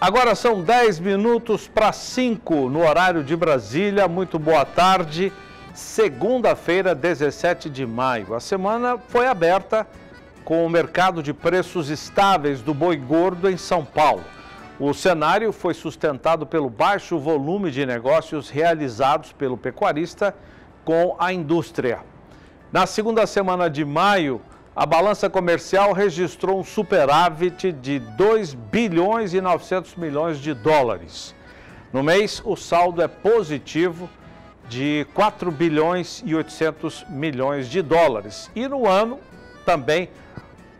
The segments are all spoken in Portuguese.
Agora são 10 minutos para 5 no horário de Brasília. Muito boa tarde. Segunda-feira, 17 de maio. A semana foi aberta com o mercado de preços estáveis do boi gordo em São Paulo. O cenário foi sustentado pelo baixo volume de negócios realizados pelo pecuarista com a indústria. Na segunda semana de maio, a balança comercial registrou um superávit de 2 bilhões e 900 milhões de dólares. No mês, o saldo é positivo de 4 bilhões e 800 milhões de dólares. E no ano, também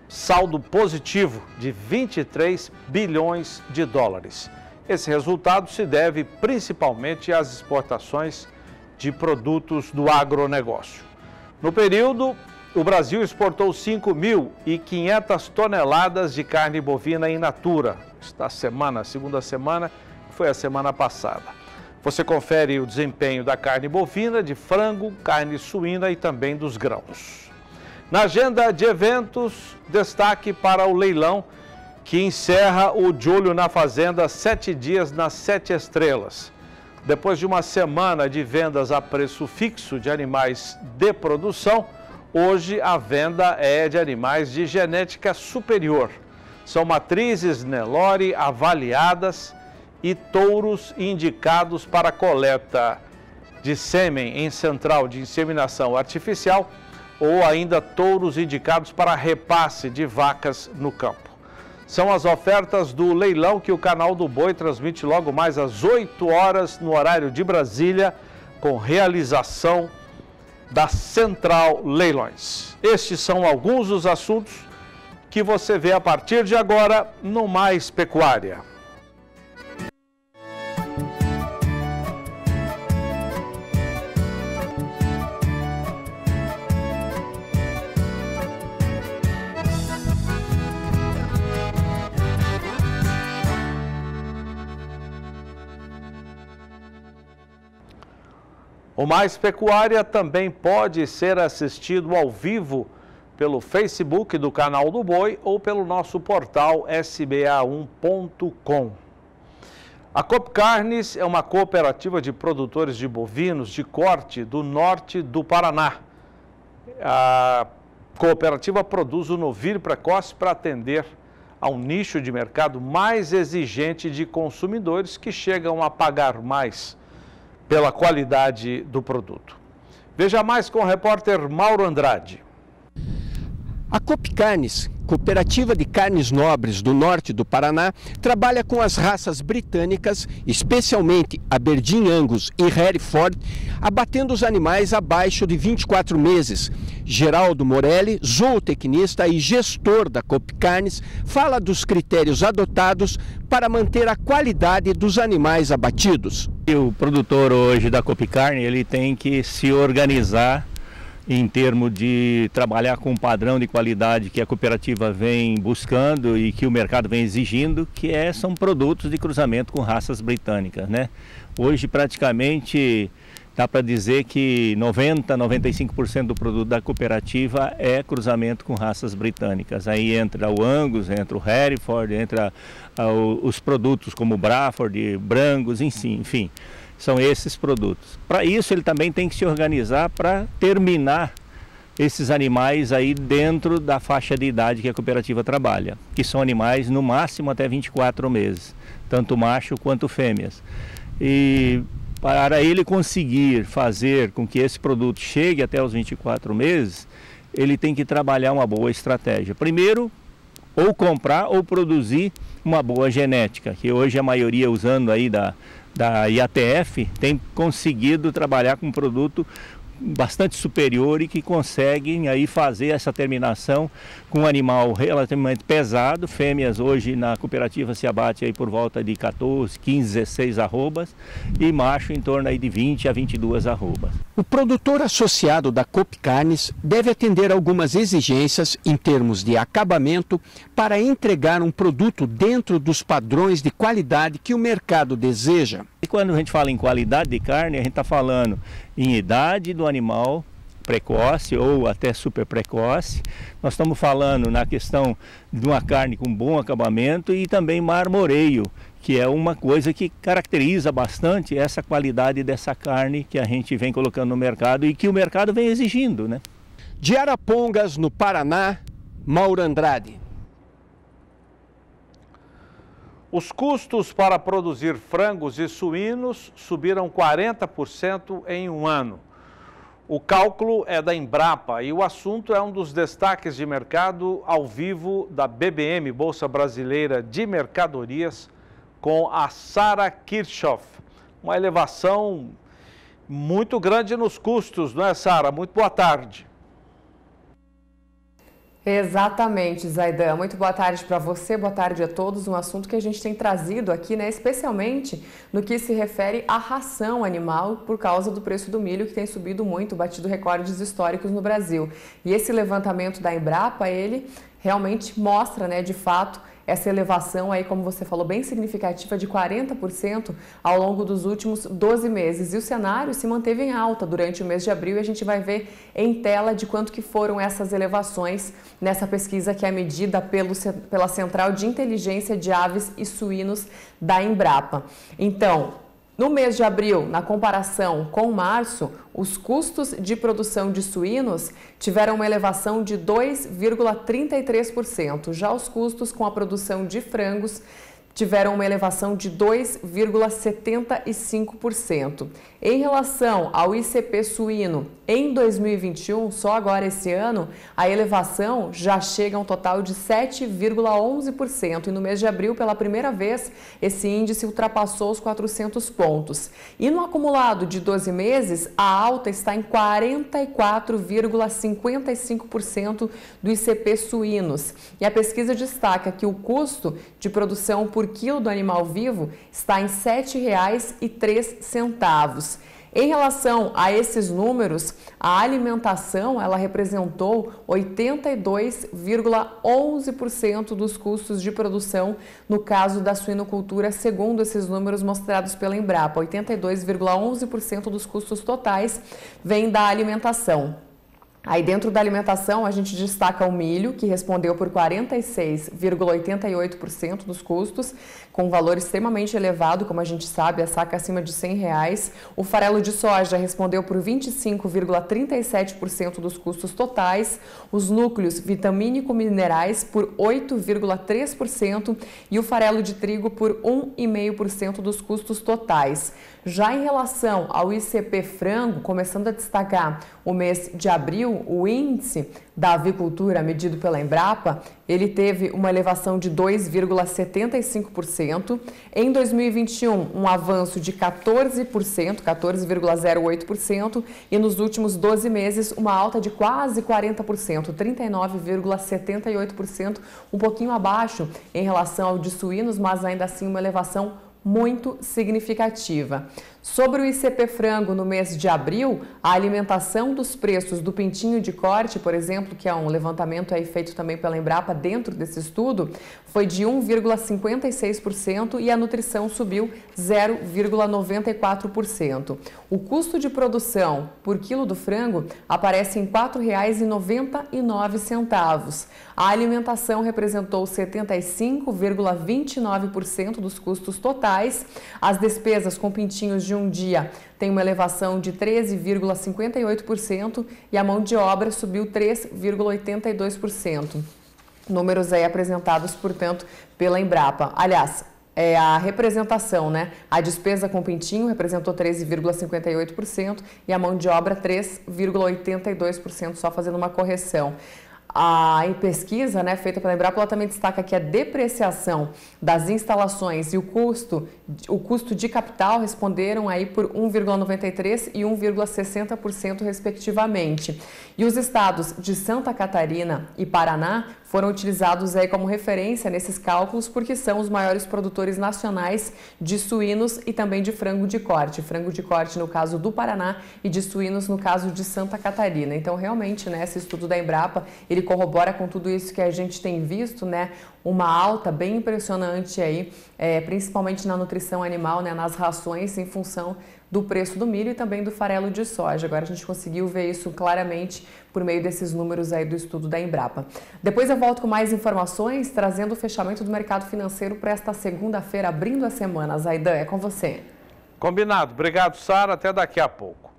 saldo positivo de 23 bilhões de dólares. Esse resultado se deve principalmente às exportações de produtos do agronegócio. No período, o Brasil exportou 5.500 toneladas de carne bovina in natura. Esta semana, segunda semana, foi a semana passada. Você confere o desempenho da carne bovina, de frango, carne suína e também dos grãos. Na agenda de eventos, destaque para o leilão que encerra o Olho na Fazenda sete dias nas sete estrelas. Depois de uma semana de vendas a preço fixo de animais de produção, Hoje a venda é de animais de genética superior. São matrizes Nelore avaliadas e touros indicados para coleta de sêmen em central de inseminação artificial ou ainda touros indicados para repasse de vacas no campo. São as ofertas do leilão que o canal do Boi transmite logo mais às 8 horas no horário de Brasília, com realização da Central Leilões. Estes são alguns dos assuntos que você vê a partir de agora no Mais Pecuária. O Mais Pecuária também pode ser assistido ao vivo pelo Facebook do canal do Boi ou pelo nosso portal sba1.com. A Coop Carnes é uma cooperativa de produtores de bovinos de corte do norte do Paraná. A cooperativa produz o novilho precoce para atender a um nicho de mercado mais exigente de consumidores que chegam a pagar mais pela qualidade do produto. Veja mais com o repórter Mauro Andrade. A Copcarnes, Cooperativa de Carnes Nobres do norte do Paraná, trabalha com as raças britânicas, especialmente Aberdeen Angus e Hereford, abatendo os animais abaixo de 24 meses. Geraldo Morelli, zootecnista e gestor da Copcarnes, fala dos critérios adotados para manter a qualidade dos animais abatidos. O produtor hoje da Copicarne, ele tem que se organizar em termos de trabalhar com um padrão de qualidade que a cooperativa vem buscando e que o mercado vem exigindo, que é, são produtos de cruzamento com raças britânicas. Né? Hoje praticamente dá para dizer que 90, 95% do produto da cooperativa é cruzamento com raças britânicas. Aí entra o Angus, entra o Hereford, entra uh, os produtos como Braford, Brangus, enfim são esses produtos. Para isso ele também tem que se organizar para terminar esses animais aí dentro da faixa de idade que a cooperativa trabalha, que são animais no máximo até 24 meses, tanto macho quanto fêmeas. E para ele conseguir fazer com que esse produto chegue até os 24 meses, ele tem que trabalhar uma boa estratégia. Primeiro, ou comprar ou produzir uma boa genética, que hoje a maioria usando aí da da IATF tem conseguido trabalhar com um produto bastante superior e que conseguem aí fazer essa terminação com um animal relativamente pesado. Fêmeas hoje na cooperativa se abate aí por volta de 14, 15, 16 arrobas e macho em torno aí de 20 a 22 arrobas. O produtor associado da Cop Carnes deve atender algumas exigências em termos de acabamento para entregar um produto dentro dos padrões de qualidade que o mercado deseja. E quando a gente fala em qualidade de carne, a gente está falando em idade do animal, precoce ou até super precoce. Nós estamos falando na questão de uma carne com bom acabamento e também marmoreio, que é uma coisa que caracteriza bastante essa qualidade dessa carne que a gente vem colocando no mercado e que o mercado vem exigindo, né? De Arapongas, no Paraná, Mauro Andrade. Os custos para produzir frangos e suínos subiram 40% em um ano. O cálculo é da Embrapa e o assunto é um dos destaques de mercado ao vivo da BBM, Bolsa Brasileira de Mercadorias, com a Sara Kirchhoff. Uma elevação muito grande nos custos, não é, Sara? Muito boa tarde. Exatamente, Zaidan. Muito boa tarde para você, boa tarde a todos. Um assunto que a gente tem trazido aqui, né, especialmente no que se refere à ração animal, por causa do preço do milho que tem subido muito, batido recordes históricos no Brasil. E esse levantamento da Embrapa, ele realmente mostra, né, de fato, essa elevação aí, como você falou, bem significativa de 40% ao longo dos últimos 12 meses. E o cenário se manteve em alta durante o mês de abril e a gente vai ver em tela de quanto que foram essas elevações nessa pesquisa que é medida pelo, pela Central de Inteligência de Aves e Suínos da Embrapa. Então, no mês de abril, na comparação com março, os custos de produção de suínos tiveram uma elevação de 2,33%. Já os custos com a produção de frangos tiveram uma elevação de 2,75%. Em relação ao ICP suíno, em 2021, só agora esse ano, a elevação já chega a um total de 7,11% e no mês de abril, pela primeira vez, esse índice ultrapassou os 400 pontos. E no acumulado de 12 meses, a alta está em 44,55% do ICP suínos. E a pesquisa destaca que o custo de produção por quilo do animal vivo está em R$ 7,03. Em relação a esses números, a alimentação ela representou 82,11% dos custos de produção no caso da suinocultura, segundo esses números mostrados pela Embrapa. 82,11% dos custos totais vem da alimentação. Aí dentro da alimentação a gente destaca o milho, que respondeu por 46,88% dos custos, com valor extremamente elevado, como a gente sabe, a saca acima de 100 reais. O farelo de soja respondeu por 25,37% dos custos totais, os núcleos vitamínico-minerais por 8,3% e o farelo de trigo por 1,5% dos custos totais. Já em relação ao ICP frango, começando a destacar o mês de abril, o índice da avicultura medido pela Embrapa, ele teve uma elevação de 2,75%. Em 2021, um avanço de 14%, 14,08%, e nos últimos 12 meses, uma alta de quase 40%, 39,78%, um pouquinho abaixo em relação ao de suínos, mas ainda assim uma elevação muito significativa. Sobre o ICP frango no mês de abril, a alimentação dos preços do pintinho de corte, por exemplo, que é um levantamento aí feito também pela Embrapa dentro desse estudo, foi de 1,56% e a nutrição subiu 0,94%. O custo de produção por quilo do frango aparece em R$ 4,99. A alimentação representou 75,29% dos custos totais. As despesas com pintinhos de um dia tem uma elevação de 13,58% e a mão de obra subiu 3,82%. Números aí apresentados, portanto, pela Embrapa. Aliás, é a representação, né? A despesa com pintinho representou 13,58% e a mão de obra 3,82%, só fazendo uma correção. A em pesquisa né, feita pela Embrapa, ela também destaca que a depreciação das instalações e o custo, o custo de capital responderam aí por 1,93% e 1,60% respectivamente. E os estados de Santa Catarina e Paraná foram utilizados aí como referência nesses cálculos porque são os maiores produtores nacionais de suínos e também de frango de corte. Frango de corte no caso do Paraná e de suínos no caso de Santa Catarina. Então, realmente, né, esse estudo da Embrapa, ele corrobora com tudo isso que a gente tem visto, né, uma alta bem impressionante aí, é, principalmente na nutrição animal, né, nas rações, em função do preço do milho e também do farelo de soja. Agora a gente conseguiu ver isso claramente por meio desses números aí do estudo da Embrapa. Depois eu volto com mais informações, trazendo o fechamento do mercado financeiro para esta segunda-feira, abrindo a semana. Zaidan, é com você. Combinado. Obrigado, Sara. Até daqui a pouco.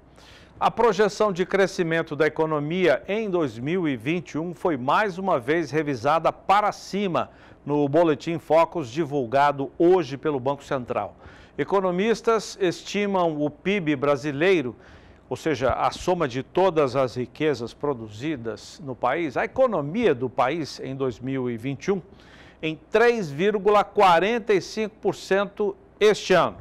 A projeção de crescimento da economia em 2021 foi mais uma vez revisada para cima no Boletim Focus divulgado hoje pelo Banco Central. Economistas estimam o PIB brasileiro, ou seja, a soma de todas as riquezas produzidas no país, a economia do país em 2021, em 3,45% este ano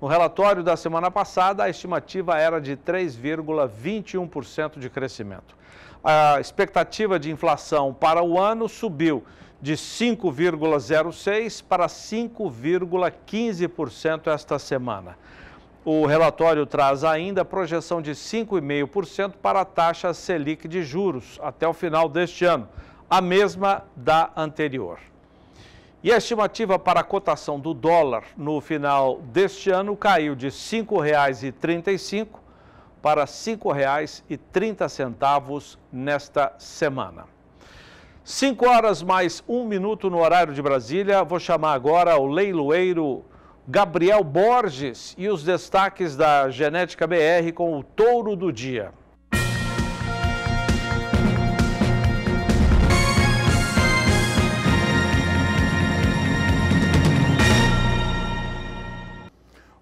no relatório da semana passada, a estimativa era de 3,21% de crescimento. A expectativa de inflação para o ano subiu de 5,06% para 5,15% esta semana. O relatório traz ainda a projeção de 5,5% para a taxa Selic de juros até o final deste ano, a mesma da anterior. E a estimativa para a cotação do dólar no final deste ano caiu de R$ 5,35 para R$ 5,30 nesta semana. 5 horas mais um minuto no horário de Brasília. Vou chamar agora o leiloeiro Gabriel Borges e os destaques da Genética BR com o touro do dia.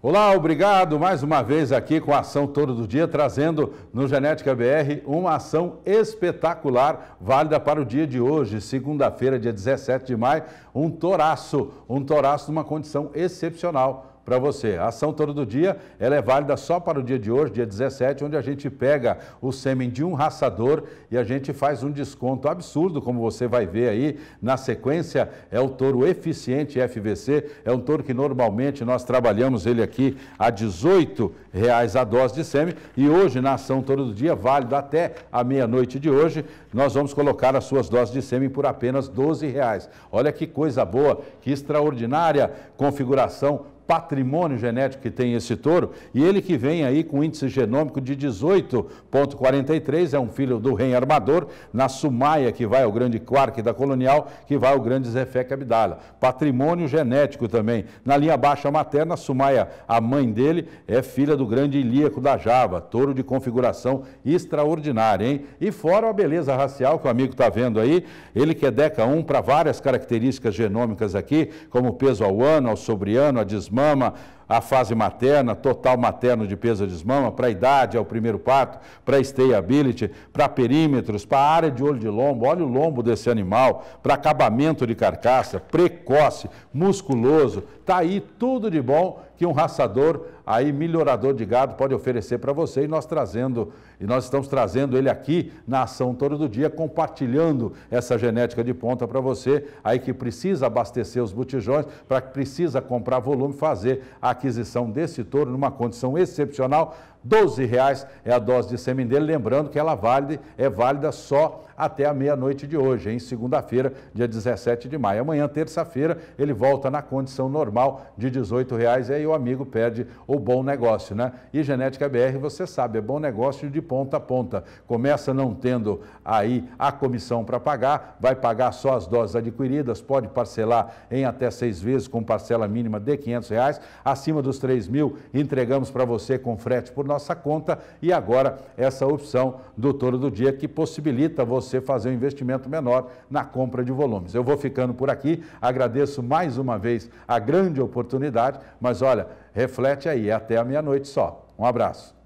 Olá, obrigado mais uma vez aqui com a ação todo do dia, trazendo no Genética BR uma ação espetacular, válida para o dia de hoje, segunda-feira, dia 17 de maio, um toraço, um toraço numa condição excepcional para você. A ação todo do dia ela é válida só para o dia de hoje, dia 17, onde a gente pega o sêmen de um raçador e a gente faz um desconto absurdo, como você vai ver aí na sequência. É o touro eficiente FVC, é um touro que normalmente nós trabalhamos ele aqui a 18 reais a dose de sêmen e hoje na ação todo do dia, válido até a meia-noite de hoje, nós vamos colocar as suas doses de sêmen por apenas 12 reais. Olha que coisa boa, que extraordinária configuração patrimônio genético que tem esse touro, e ele que vem aí com índice genômico de 18,43, é um filho do rei armador, na Sumaia, que vai ao grande quark da colonial, que vai ao grande Zefec Abdala. Patrimônio genético também. Na linha baixa materna, Sumaia, a mãe dele, é filha do grande ilíaco da Java, touro de configuração extraordinária, hein? E fora a beleza racial que o amigo está vendo aí, ele que é DECA 1 para várias características genômicas aqui, como peso ao ano, ao sobriano, a desmã, mama, a fase materna, total materno de peso de desmama, para a idade, ao primeiro parto, para stayability, para perímetros, para área de olho de lombo, olha o lombo desse animal, para acabamento de carcaça, precoce, musculoso, tá aí tudo de bom que um raçador aí melhorador de gado pode oferecer para você. E nós trazendo e nós estamos trazendo ele aqui na ação todo do dia compartilhando essa genética de ponta para você aí que precisa abastecer os botijões para que precisa comprar volume fazer a aquisição desse touro numa condição excepcional 12 reais é a dose de sêmen dele, lembrando que ela vale, é válida só até a meia-noite de hoje, em segunda-feira, dia 17 de maio. Amanhã, terça-feira, ele volta na condição normal de 18 reais e aí o amigo perde o bom negócio, né? E Genética BR, você sabe, é bom negócio de ponta a ponta. Começa não tendo aí a comissão para pagar, vai pagar só as doses adquiridas, pode parcelar em até seis vezes com parcela mínima de 500 reais. Acima dos 3 mil, entregamos para você com frete por nossa conta e agora essa opção do Toro do Dia que possibilita você fazer um investimento menor na compra de volumes. Eu vou ficando por aqui, agradeço mais uma vez a grande oportunidade, mas olha, reflete aí, até a meia-noite só. Um abraço.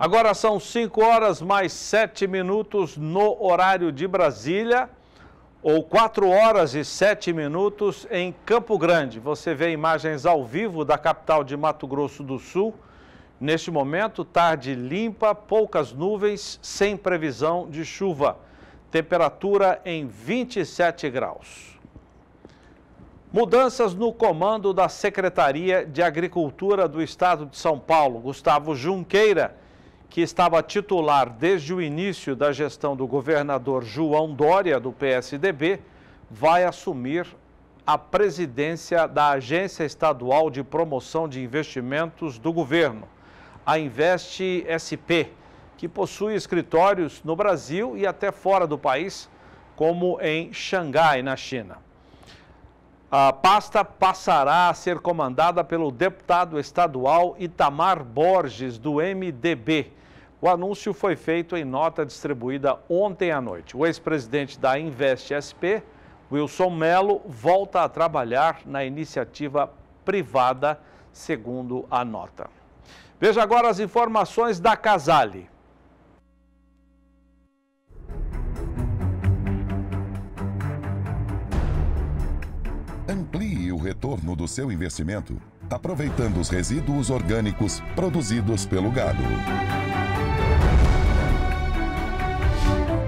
Agora são 5 horas mais 7 minutos no horário de Brasília, ou 4 horas e 7 minutos em Campo Grande. Você vê imagens ao vivo da capital de Mato Grosso do Sul. Neste momento, tarde limpa, poucas nuvens, sem previsão de chuva. Temperatura em 27 graus. Mudanças no comando da Secretaria de Agricultura do Estado de São Paulo. Gustavo Junqueira que estava titular desde o início da gestão do governador João Dória, do PSDB, vai assumir a presidência da Agência Estadual de Promoção de Investimentos do governo, a Investe SP, que possui escritórios no Brasil e até fora do país, como em Xangai, na China. A pasta passará a ser comandada pelo deputado estadual Itamar Borges, do MDB, o anúncio foi feito em nota distribuída ontem à noite. O ex-presidente da Invest SP, Wilson Melo, volta a trabalhar na iniciativa privada, segundo a nota. Veja agora as informações da Casale. Amplie o retorno do seu investimento aproveitando os resíduos orgânicos produzidos pelo gado.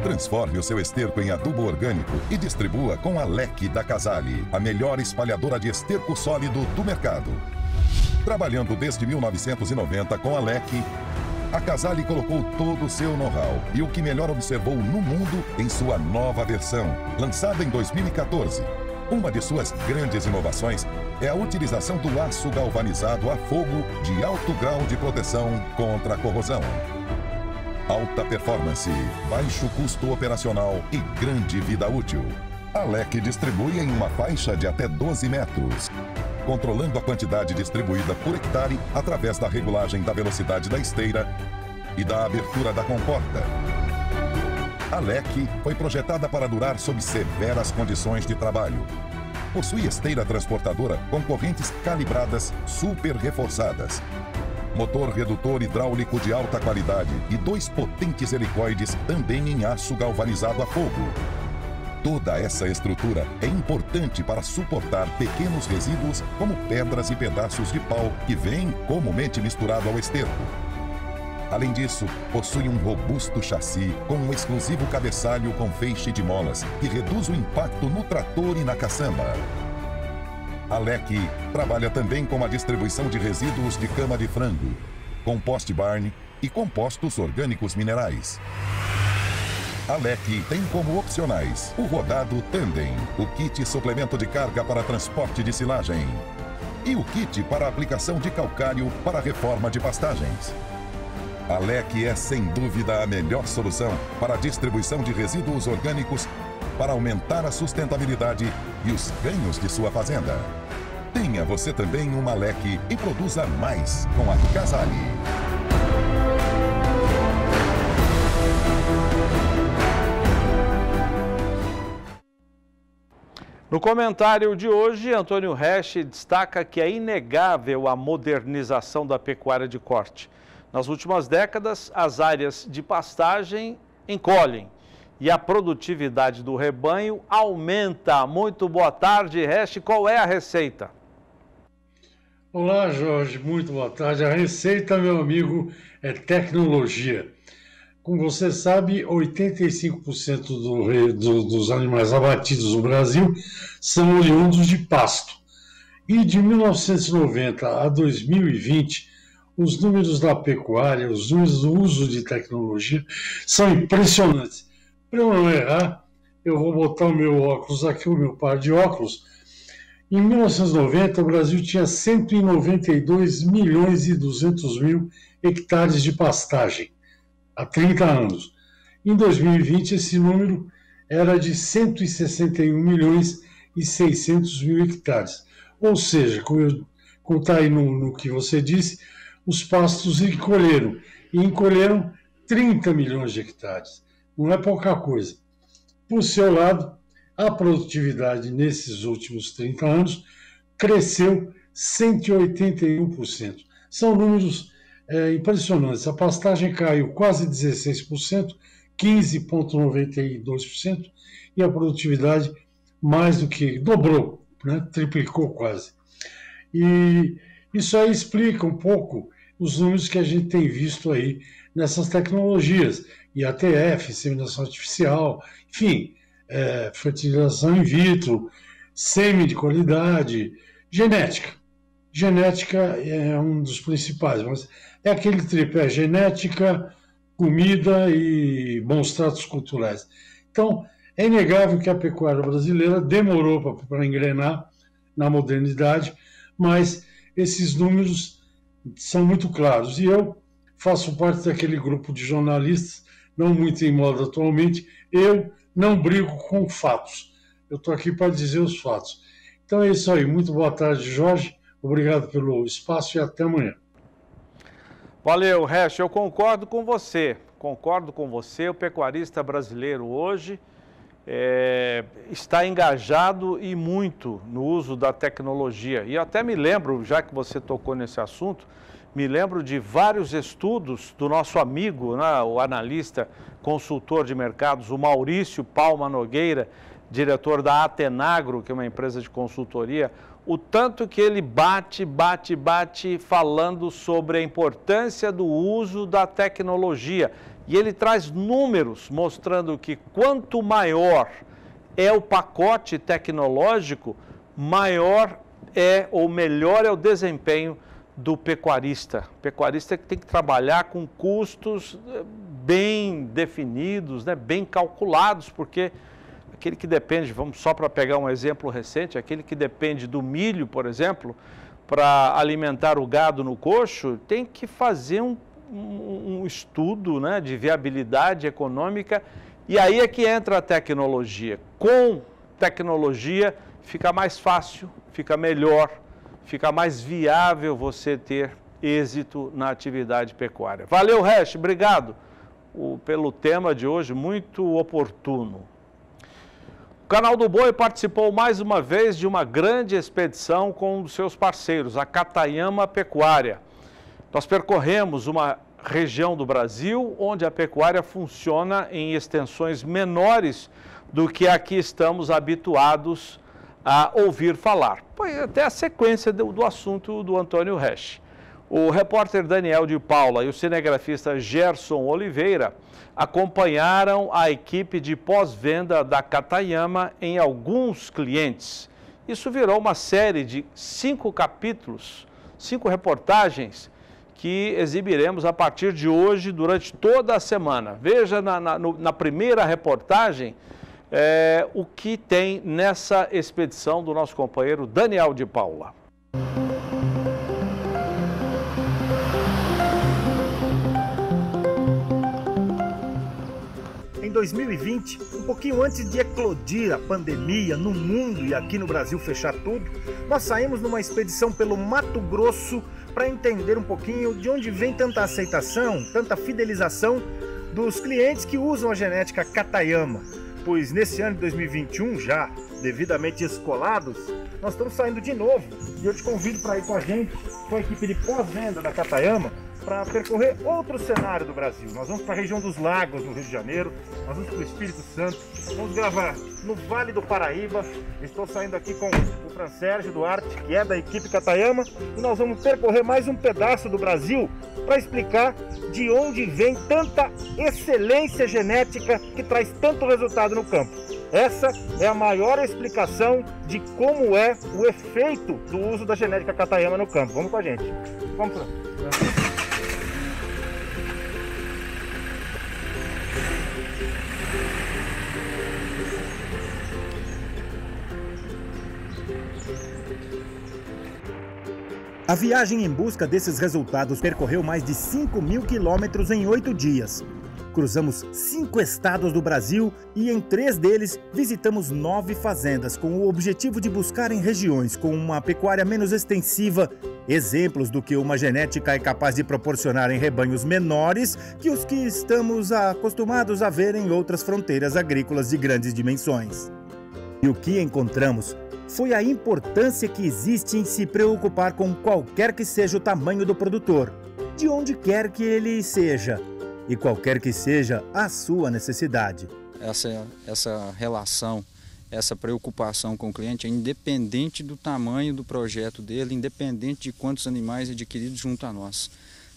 Transforme o seu esterco em adubo orgânico e distribua com a LEC da Casale, a melhor espalhadora de esterco sólido do mercado. Trabalhando desde 1990 com a LEC, a Casale colocou todo o seu know-how e o que melhor observou no mundo em sua nova versão, lançada em 2014. Uma de suas grandes inovações é a utilização do aço galvanizado a fogo de alto grau de proteção contra a corrosão. Alta performance, baixo custo operacional e grande vida útil. A LEC distribui em uma faixa de até 12 metros, controlando a quantidade distribuída por hectare através da regulagem da velocidade da esteira e da abertura da comporta. A LEC foi projetada para durar sob severas condições de trabalho, possui esteira transportadora com correntes calibradas super reforçadas. Motor redutor hidráulico de alta qualidade e dois potentes helicoides também em aço galvanizado a fogo. Toda essa estrutura é importante para suportar pequenos resíduos como pedras e pedaços de pau que vêm comumente misturado ao esterco. Além disso, possui um robusto chassi com um exclusivo cabeçalho com feixe de molas, que reduz o impacto no trator e na caçamba. A LEC trabalha também com a distribuição de resíduos de cama de frango, compost barn e compostos orgânicos minerais. A LEC tem como opcionais o rodado Tandem, o kit suplemento de carga para transporte de silagem e o kit para aplicação de calcário para reforma de pastagens. A LEC é sem dúvida a melhor solução para a distribuição de resíduos orgânicos para aumentar a sustentabilidade e os ganhos de sua fazenda. Tenha você também uma LEC e produza mais com a Casale. No comentário de hoje, Antônio Resch destaca que é inegável a modernização da pecuária de corte. Nas últimas décadas, as áreas de pastagem encolhem e a produtividade do rebanho aumenta. Muito boa tarde, Reste. Qual é a receita? Olá, Jorge. Muito boa tarde. A receita, meu amigo, é tecnologia. Como você sabe, 85% do, do, dos animais abatidos no Brasil são oriundos de pasto. E de 1990 a 2020, os números da pecuária, os números do uso de tecnologia são impressionantes. Para eu não errar, eu vou botar o meu óculos aqui, o meu par de óculos. Em 1990, o Brasil tinha 192 milhões e 200 mil hectares de pastagem, há 30 anos. Em 2020, esse número era de 161 milhões e 600 mil hectares. Ou seja, como está aí no, no que você disse, os pastos encolheram. E encolheram 30 milhões de hectares. Não é pouca coisa. Por seu lado, a produtividade nesses últimos 30 anos cresceu 181%. São números é, impressionantes. A pastagem caiu quase 16%, 15,92%, e a produtividade mais do que dobrou, né? triplicou quase. E isso aí explica um pouco os números que a gente tem visto aí nessas tecnologias, IATF, inseminação artificial, enfim, é, fertilização in vitro, semi de qualidade, genética. Genética é um dos principais, mas é aquele tripé genética, comida e bons tratos culturais. Então, é inegável que a pecuária brasileira demorou para engrenar na modernidade, mas esses números são muito claros. E eu faço parte daquele grupo de jornalistas, não muito em moda atualmente, eu não brigo com fatos. Eu estou aqui para dizer os fatos. Então é isso aí. Muito boa tarde, Jorge. Obrigado pelo espaço e até amanhã. Valeu, Resch. Eu concordo com você. Concordo com você. O pecuarista brasileiro hoje é, está engajado e muito no uso da tecnologia. E até me lembro, já que você tocou nesse assunto, me lembro de vários estudos do nosso amigo, né, o analista, consultor de mercados, o Maurício Palma Nogueira, diretor da Atenagro, que é uma empresa de consultoria, o tanto que ele bate, bate, bate falando sobre a importância do uso da tecnologia. E ele traz números mostrando que quanto maior é o pacote tecnológico, maior é ou melhor é o desempenho do pecuarista. O pecuarista tem que trabalhar com custos eh, bem definidos, né, bem calculados, porque aquele que depende, vamos só para pegar um exemplo recente, aquele que depende do milho, por exemplo, para alimentar o gado no coxo, tem que fazer um, um, um estudo né, de viabilidade econômica e aí é que entra a tecnologia. Com tecnologia fica mais fácil, fica melhor fica mais viável você ter êxito na atividade pecuária. Valeu, Resch, obrigado pelo tema de hoje, muito oportuno. O Canal do Boi participou mais uma vez de uma grande expedição com um dos seus parceiros, a Catayama Pecuária. Nós percorremos uma região do Brasil onde a pecuária funciona em extensões menores do que aqui estamos habituados a ouvir falar. Foi até a sequência do, do assunto do Antônio Resch. O repórter Daniel de Paula e o cinegrafista Gerson Oliveira acompanharam a equipe de pós-venda da Katayama em alguns clientes. Isso virou uma série de cinco capítulos, cinco reportagens que exibiremos a partir de hoje durante toda a semana. Veja na, na, no, na primeira reportagem é, o que tem nessa expedição do nosso companheiro Daniel de Paula. Em 2020, um pouquinho antes de eclodir a pandemia no mundo e aqui no Brasil fechar tudo, nós saímos numa expedição pelo Mato Grosso para entender um pouquinho de onde vem tanta aceitação, tanta fidelização dos clientes que usam a genética Katayama pois nesse ano de 2021, já devidamente escolados, nós estamos saindo de novo. E eu te convido para ir com a gente, com a equipe de pós-venda da Catayama, para percorrer outro cenário do Brasil. Nós vamos para a região dos Lagos, no Rio de Janeiro, nós vamos para o Espírito Santo, vamos gravar no Vale do Paraíba. Estou saindo aqui com o Fran Sérgio Duarte, que é da equipe Catayama, e nós vamos percorrer mais um pedaço do Brasil para explicar de onde vem tanta excelência genética que traz tanto resultado no campo. Essa é a maior explicação de como é o efeito do uso da genética Catayama no campo. Vamos com a gente. Vamos, Fran. A viagem em busca desses resultados percorreu mais de 5 mil quilômetros em oito dias. Cruzamos cinco estados do Brasil e em três deles visitamos nove fazendas com o objetivo de buscar em regiões com uma pecuária menos extensiva exemplos do que uma genética é capaz de proporcionar em rebanhos menores que os que estamos acostumados a ver em outras fronteiras agrícolas de grandes dimensões. E o que encontramos foi a importância que existe em se preocupar com qualquer que seja o tamanho do produtor, de onde quer que ele seja, e qualquer que seja a sua necessidade. Essa, essa relação, essa preocupação com o cliente é independente do tamanho do projeto dele, independente de quantos animais adquiridos junto a nós.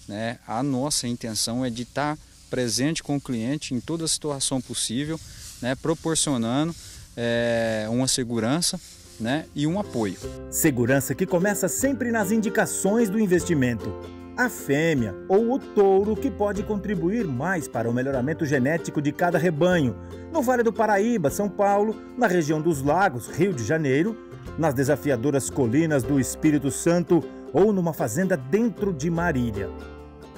Né? A nossa intenção é de estar presente com o cliente em toda a situação possível, né? proporcionando é, uma segurança né, e um apoio. Segurança que começa sempre nas indicações do investimento. a fêmea ou o touro que pode contribuir mais para o melhoramento genético de cada rebanho, no Vale do Paraíba, São Paulo, na região dos Lagos, Rio de Janeiro, nas desafiadoras colinas do Espírito Santo ou numa fazenda dentro de Marília.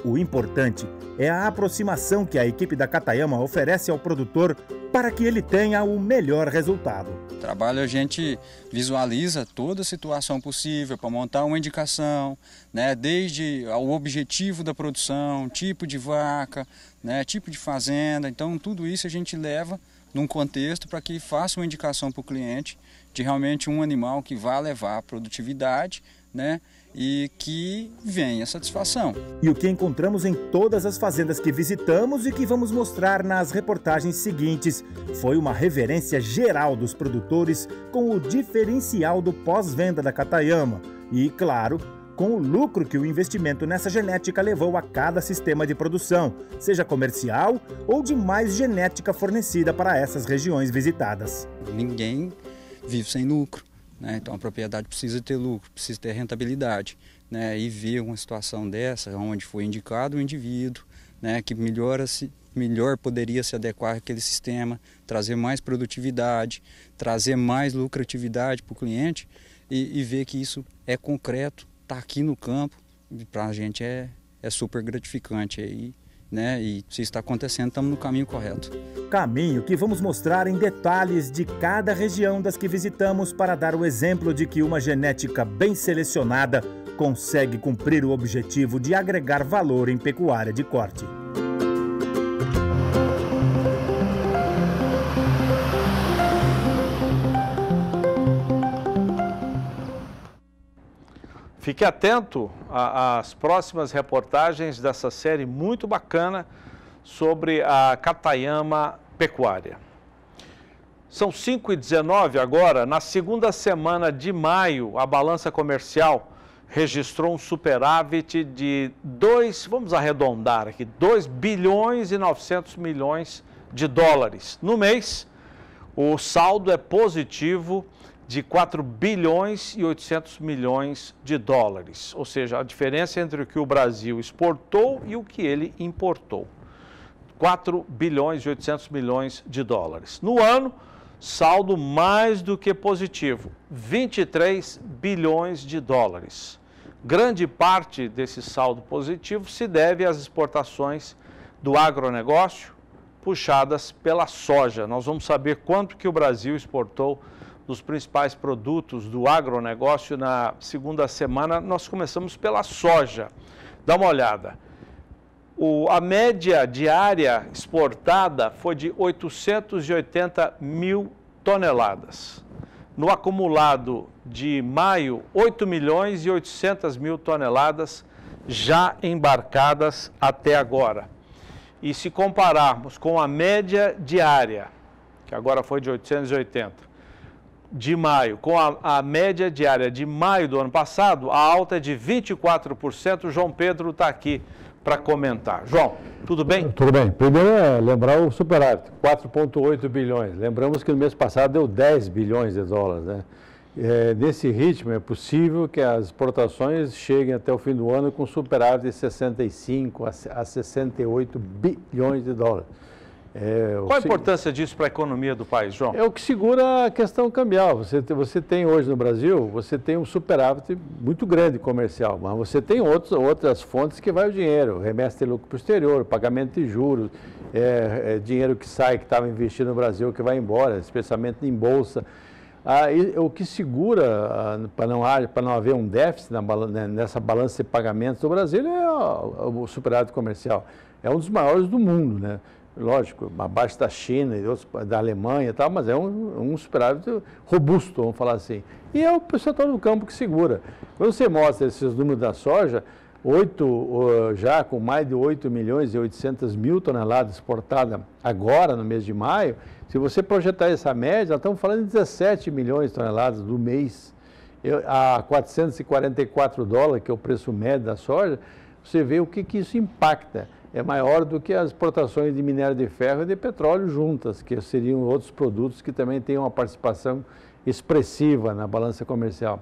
O importante é a aproximação que a equipe da Catayama oferece ao produtor para que ele tenha o melhor resultado. O trabalho a gente visualiza toda a situação possível para montar uma indicação, né, desde o objetivo da produção, tipo de vaca, né, tipo de fazenda. Então tudo isso a gente leva num contexto para que faça uma indicação para o cliente de realmente um animal que vá levar produtividade, né, e que venha satisfação. E o que encontramos em todas as fazendas que visitamos e que vamos mostrar nas reportagens seguintes foi uma reverência geral dos produtores com o diferencial do pós-venda da Catayama e, claro, com o lucro que o investimento nessa genética levou a cada sistema de produção, seja comercial ou de mais genética fornecida para essas regiões visitadas. Ninguém vive sem lucro. Né? Então a propriedade precisa ter lucro, precisa ter rentabilidade. Né? E ver uma situação dessa, onde foi indicado o indivíduo, né? que melhora -se, melhor poderia se adequar àquele sistema, trazer mais produtividade, trazer mais lucratividade para o cliente e, e, ver que isso é concreto, está aqui no campo, para a gente é, é super gratificante. E, né? E se está acontecendo, estamos no caminho correto. Caminho que vamos mostrar em detalhes de cada região das que visitamos para dar o exemplo de que uma genética bem selecionada consegue cumprir o objetivo de agregar valor em pecuária de corte. Fique atento às próximas reportagens dessa série muito bacana sobre a Catayama Pecuária. São 5 e 19 agora, na segunda semana de maio, a balança comercial registrou um superávit de 2, vamos arredondar aqui, 2 bilhões e 900 milhões de dólares. No mês, o saldo é positivo de 4 bilhões e 800 milhões de dólares, ou seja, a diferença entre o que o Brasil exportou e o que ele importou. 4 bilhões e 800 milhões de dólares. No ano, saldo mais do que positivo, 23 bilhões de dólares. Grande parte desse saldo positivo se deve às exportações do agronegócio puxadas pela soja. Nós vamos saber quanto que o Brasil exportou dos principais produtos do agronegócio na segunda semana, nós começamos pela soja. Dá uma olhada. O, a média diária exportada foi de 880 mil toneladas. No acumulado de maio, 8 milhões e 800 mil toneladas já embarcadas até agora. E se compararmos com a média diária, que agora foi de 880, de maio, com a, a, média diária de maio do ano passado, a alta é de 24%. O João Pedro está aqui para comentar. João, tudo bem? Tudo bem. Primeiro é lembrar o superávit, 4,8 bilhões. Lembramos que no mês passado deu 10 bilhões de dólares. Né? É, nesse ritmo, é possível que as exportações cheguem até o fim do ano com superávit de 65 a 68 bilhões de dólares. É, Qual a importância disso para a economia do país, João? É o que segura a questão cambial. Você, você tem hoje no Brasil, você tem um superávit muito grande comercial, mas você tem outros, outras fontes que vai o dinheiro, remessa de lucro para o exterior, pagamento de juros, é, é dinheiro que sai, que estava investido no Brasil, que vai embora, especialmente em bolsa. Ah, e, o que segura ah, para não, não haver um déficit na, né, nessa balança de pagamentos do Brasil é o, o superávit comercial. É um dos maiores do mundo, né? Lógico, abaixo da China e outros, da Alemanha e tal, mas é um, um superávit robusto, vamos falar assim. E é o setor do campo que segura. Quando você mostra esses números da soja, 8, já com mais de 8 milhões e 800 mil toneladas exportadas agora, no mês de maio, se você projetar essa média, nós estamos falando de 17 milhões de toneladas do mês. Eu, a 444 dólares, que é o preço médio da soja, você vê o que, que isso impacta é maior do que as exportações de minério de ferro e de petróleo juntas, que seriam outros produtos que também têm uma participação expressiva na balança comercial.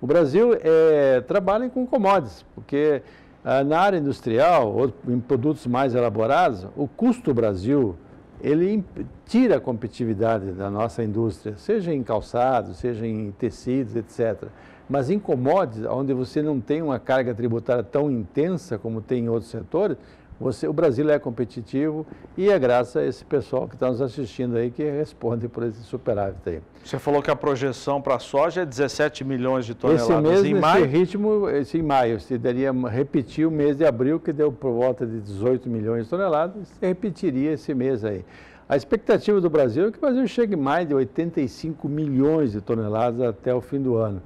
O Brasil é, trabalha com commodities, porque Ah, na área industrial, ou em produtos mais elaborados, o custo do Brasil, ele tira a competitividade da nossa indústria, seja em calçados, seja em tecidos, etc. Mas em commodities, onde você não tem uma carga tributária tão intensa como tem em outros setores, você, o Brasil é competitivo e é graças a esse pessoal que está nos assistindo aí que responde por esse superávit aí. Você falou que a projeção para a soja é 17 milhões de toneladas esse mês, em nesse maio. ritmo, esse em maio, você daria repetir o mês de abril que deu por volta de 18 milhões de toneladas, você repetiria esse mês aí. A expectativa do Brasil é que o Brasil chegue mais de 85 milhões de toneladas até o fim do ano.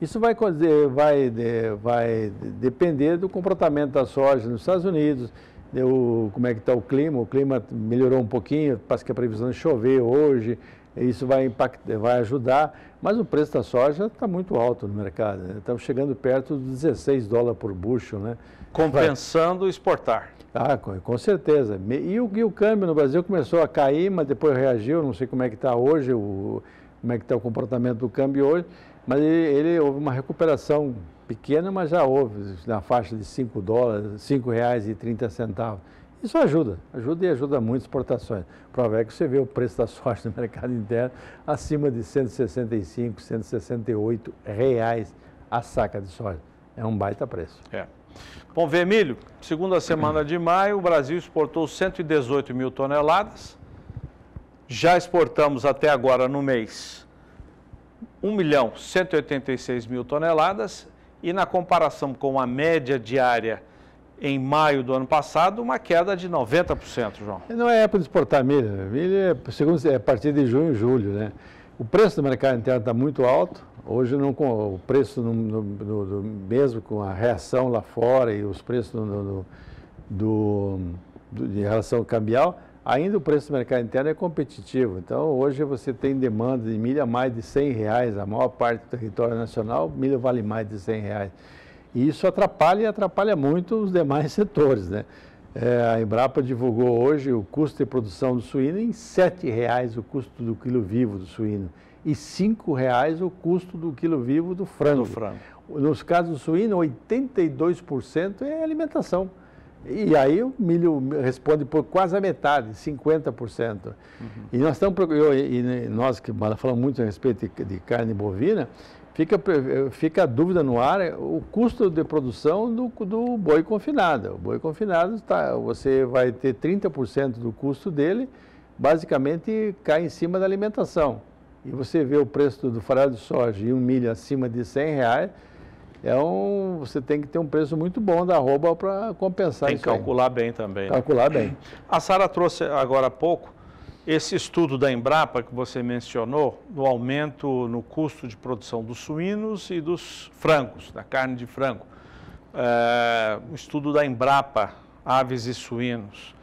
Isso vai, vai, vai depender do comportamento da soja nos Estados Unidos, como é que está o clima, o clima melhorou um pouquinho, parece que a previsão de chover hoje, isso vai, impactar, vai ajudar, mas o preço da soja está muito alto no mercado, né? estamos chegando perto dos 16 dólares por bushel. Né? Compensando vai... exportar. Ah, com, com certeza. E o, e o, câmbio no Brasil começou a cair, mas depois reagiu, não sei como é que está hoje, o, como é que está o comportamento do câmbio hoje, mas ele, ele houve uma recuperação pequena, mas já houve, na faixa de 5 dólares, 5 reais e 30 centavos. Isso ajuda, ajuda e ajuda muito exportações. Prova é que você vê o preço da soja no mercado interno acima de 165, 168 reais a saca de soja. É um baita preço. É. Bom, Vermílio, segunda semana de maio, o Brasil exportou 118 mil toneladas. Já exportamos até agora no mês 1 milhão 186 mil toneladas e na comparação com a média diária em maio do ano passado, uma queda de 90%, João. Não é época de exportar milho. Milho é, segundo, é a partir de junho e julho, né? O preço do mercado interno está muito alto. Hoje não, o preço, no, no, no, mesmo com a reação lá fora e os preços do, do, de relação cambial, ainda o preço do mercado interno é competitivo. Então, hoje você tem demanda de milho a mais de 100 reais, a maior parte do território nacional, milho vale mais de 100 reais. E isso atrapalha e atrapalha muito os demais setores, né? É, a Embrapa divulgou hoje o custo de produção do suíno em R$ 7,00 o custo do quilo vivo do suíno e R$ 5,00 o custo do quilo vivo do frango. Do frango. Nos casos do suíno, 82% é alimentação. E aí o milho responde por quase a metade, 50%. Uhum. E nós estamos, eu, e nós que falamos muito a respeito de, de, carne bovina, fica, fica a dúvida no ar o custo de produção do, do boi confinado. O boi confinado, tá, você vai ter 30% do custo dele, basicamente cai em cima da alimentação. E você vê o preço do farelo de soja e um milho acima de 100 reais, é um, você tem que ter um preço muito bom da arroba para compensar tem isso. Tem que calcular aí. bem também. Calcular bem. A Sara trouxe agora há pouco esse estudo da Embrapa que você mencionou, do aumento no custo de produção dos suínos e dos frangos, da carne de frango. É, o estudo da Embrapa, aves e suínos.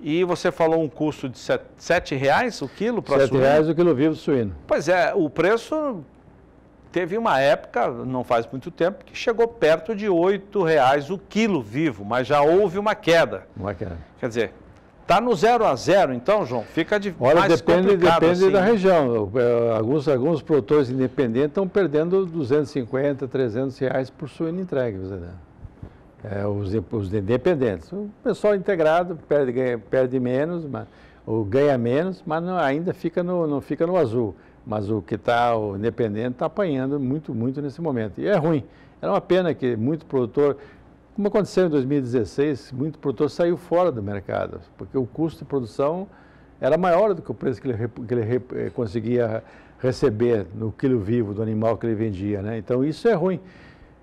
E você falou um custo de R$ 7,00 o quilo para suíno? R$ 7,00 o quilo vivo suíno. Pois é, o preço teve uma época, não faz muito tempo, que chegou perto de R$ reais o quilo vivo, mas já houve uma queda. Uma queda. Quer dizer, está no zero a zero, então, João, fica de Olha, mais depende, depende assim. da região. É, alguns, alguns produtores independentes estão perdendo 250, 300 reais por suíno entregue, você é, os, os independentes. O pessoal integrado perde, ganha, perde menos, mas, ou ganha menos, mas não, ainda fica no, não fica no azul mas o que está, o independente, está apanhando muito, muito nesse momento. E é ruim. Era uma pena que muito produtor, como aconteceu em 2016, muito produtor saiu fora do mercado, porque o custo de produção era maior do que o preço que ele, que ele eh, conseguia receber no quilo vivo do animal que ele vendia. Né? Então isso é ruim.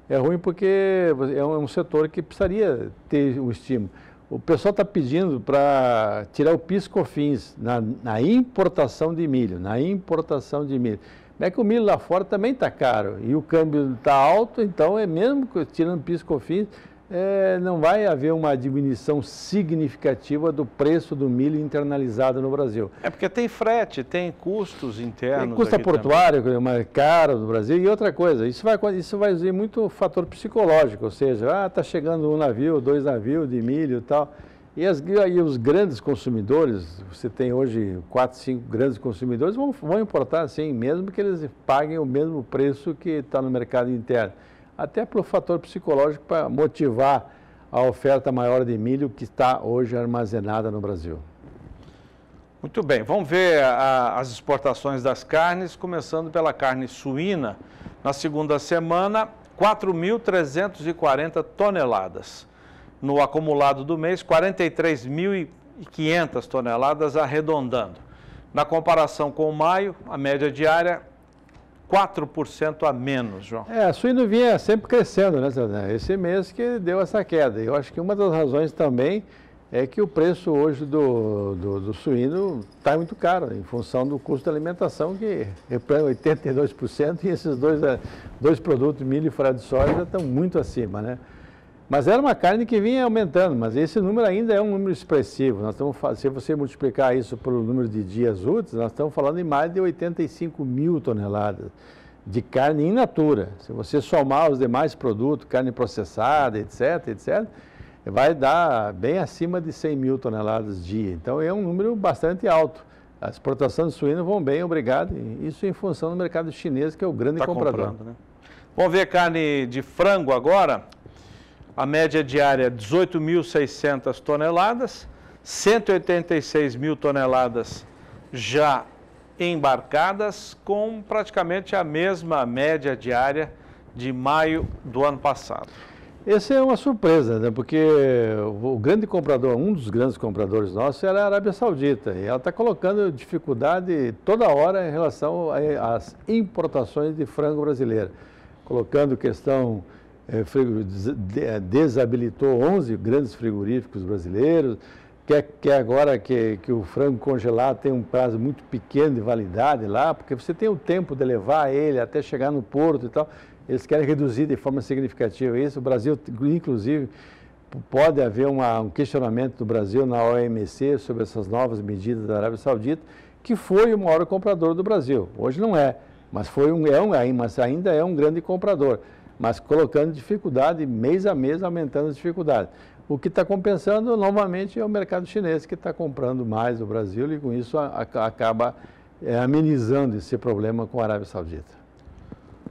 É ruim porque é um setor que precisaria ter um estímulo. O pessoal está pedindo para tirar o PIS/COFINS na, na, importação de milho, na importação de milho. Como é que o milho lá fora também está caro e o câmbio está alto, então é mesmo que tirando PIS/COFINS, é, não vai haver uma diminuição significativa do preço do milho internalizado no Brasil. É porque tem frete, tem custos internos. Tem custo portuário, que é mais caro no Brasil. E outra coisa, isso vai, isso vai ser muito fator psicológico, ou seja, ah, está chegando um navio, dois navios de milho e tal. E, as, e os grandes consumidores, você tem hoje quatro, cinco grandes consumidores, vão, vão importar sim, mesmo que eles paguem o mesmo preço que está no mercado interno até pelo fator psicológico para motivar a oferta maior de milho que está hoje armazenada no Brasil. Muito bem, vamos ver a, as exportações das carnes, começando pela carne suína. Na segunda semana, 4.340 toneladas. No acumulado do mês, 43.500 toneladas, arredondando. Na comparação com maio, a média diária 4% a menos, João. É, a suíno vinha sempre crescendo, né, Sandra? Esse mês que deu essa queda. Eu acho que uma das razões também é que o preço hoje do, do, do suíno está muito caro, em função do custo da alimentação, que representa 82%, e esses dois, eh, dois produtos, milho e farelo de soja, estão muito acima, né? Mas era uma carne que vinha aumentando, mas esse número ainda é um número expressivo. Nós estamos, se você multiplicar isso pelo número de dias úteis, nós estamos falando em mais de 85 mil toneladas de carne in natura. Se você somar os demais produtos, carne processada, etc., etc., vai dar bem acima de 100 mil toneladas dia. Então é um número bastante alto. As exportações de suíno vão bem, obrigado. Isso em função do mercado chinês, que é o grande tá comprador. Comprando, né? Vamos ver carne de frango agora. A média diária 18.600 toneladas, 186 mil toneladas já embarcadas, com praticamente a mesma média diária de maio do ano passado. Essa é uma surpresa, né? porque o grande comprador, um dos grandes compradores nossos era a Arábia Saudita, e ela está colocando dificuldade toda hora em relação às importações de frango brasileiro, colocando questão, é, desabilitou 11 grandes frigoríficos brasileiros, quer, quer agora que, que o frango congelado tem um prazo muito pequeno de validade lá, porque você tem o tempo de levar ele até chegar no porto e tal, eles querem reduzir de forma significativa isso. O Brasil, inclusive, pode haver uma, um questionamento do Brasil na OMC sobre essas novas medidas da Arábia Saudita, que foi o maior comprador do Brasil. Hoje não é, mas, foi um, é um, mas ainda é um grande comprador, mas colocando dificuldade mês a mês, aumentando a dificuldade. O que está compensando novamente é o mercado chinês, que está comprando mais do Brasil e com isso a, a, acaba é, amenizando esse problema com a Arábia Saudita.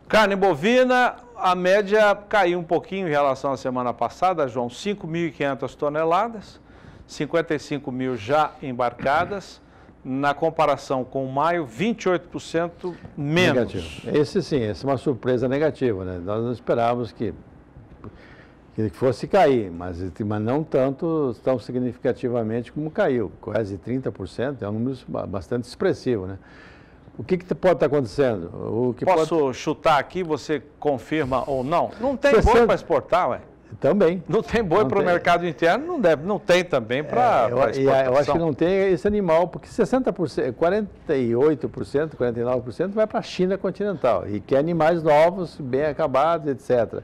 Carne bovina, a média caiu um pouquinho em relação à semana passada, João, 5.500 toneladas, 55 mil já embarcadas. Na comparação com maio, 28% menos. Negativo. Esse sim, essa é uma surpresa negativa. Né? Nós não esperávamos que, que fosse cair, mas, mas não tanto, tão significativamente como caiu. Quase 30%, é um número bastante expressivo. Né? O que, que pode estar acontecendo? O que Posso pode... chutar aqui, você confirma ou não? Não tem 60... boi para exportar, ué? Também. Não tem boi para o mercado interno, não, deve, não tem também para é, exportação. Eu acho que não tem esse animal, porque 60%, 48%, 49% vai para a China continental, e que é animais novos, bem acabados, etc.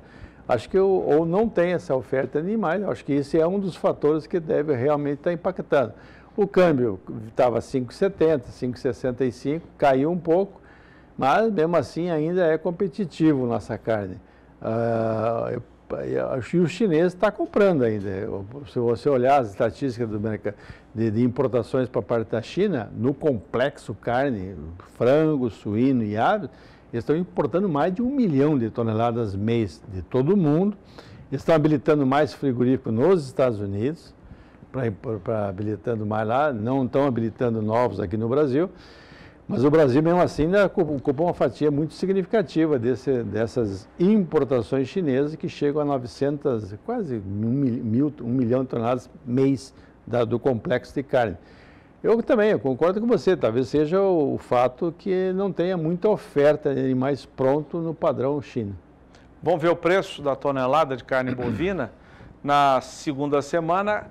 Acho que eu, ou não tem essa oferta de animais, acho que esse é um dos fatores que deve realmente estar impactando. O câmbio estava 5,70, 5,65, caiu um pouco, mas mesmo assim ainda é competitivo nossa carne. Ah, e o chinês está comprando ainda. Se você olhar as estatísticas do mercado de, de importações para parte da China, no complexo carne, frango, suíno e aves, eles estão importando mais de um milhão de toneladas mês de todo o mundo. Estão habilitando mais frigorífico nos Estados Unidos para habilitando mais lá, não estão habilitando novos aqui no Brasil, mas o Brasil mesmo assim ainda ocupa uma fatia muito significativa desse, dessas importações chinesas que chegam a 900, quase um, mil, um milhão de toneladas mês da, do complexo de carne. Eu também, eu concordo com você, talvez seja o, o fato que não tenha muita oferta de animais pronto no padrão China. Vamos ver o preço da tonelada de carne bovina. Na segunda semana,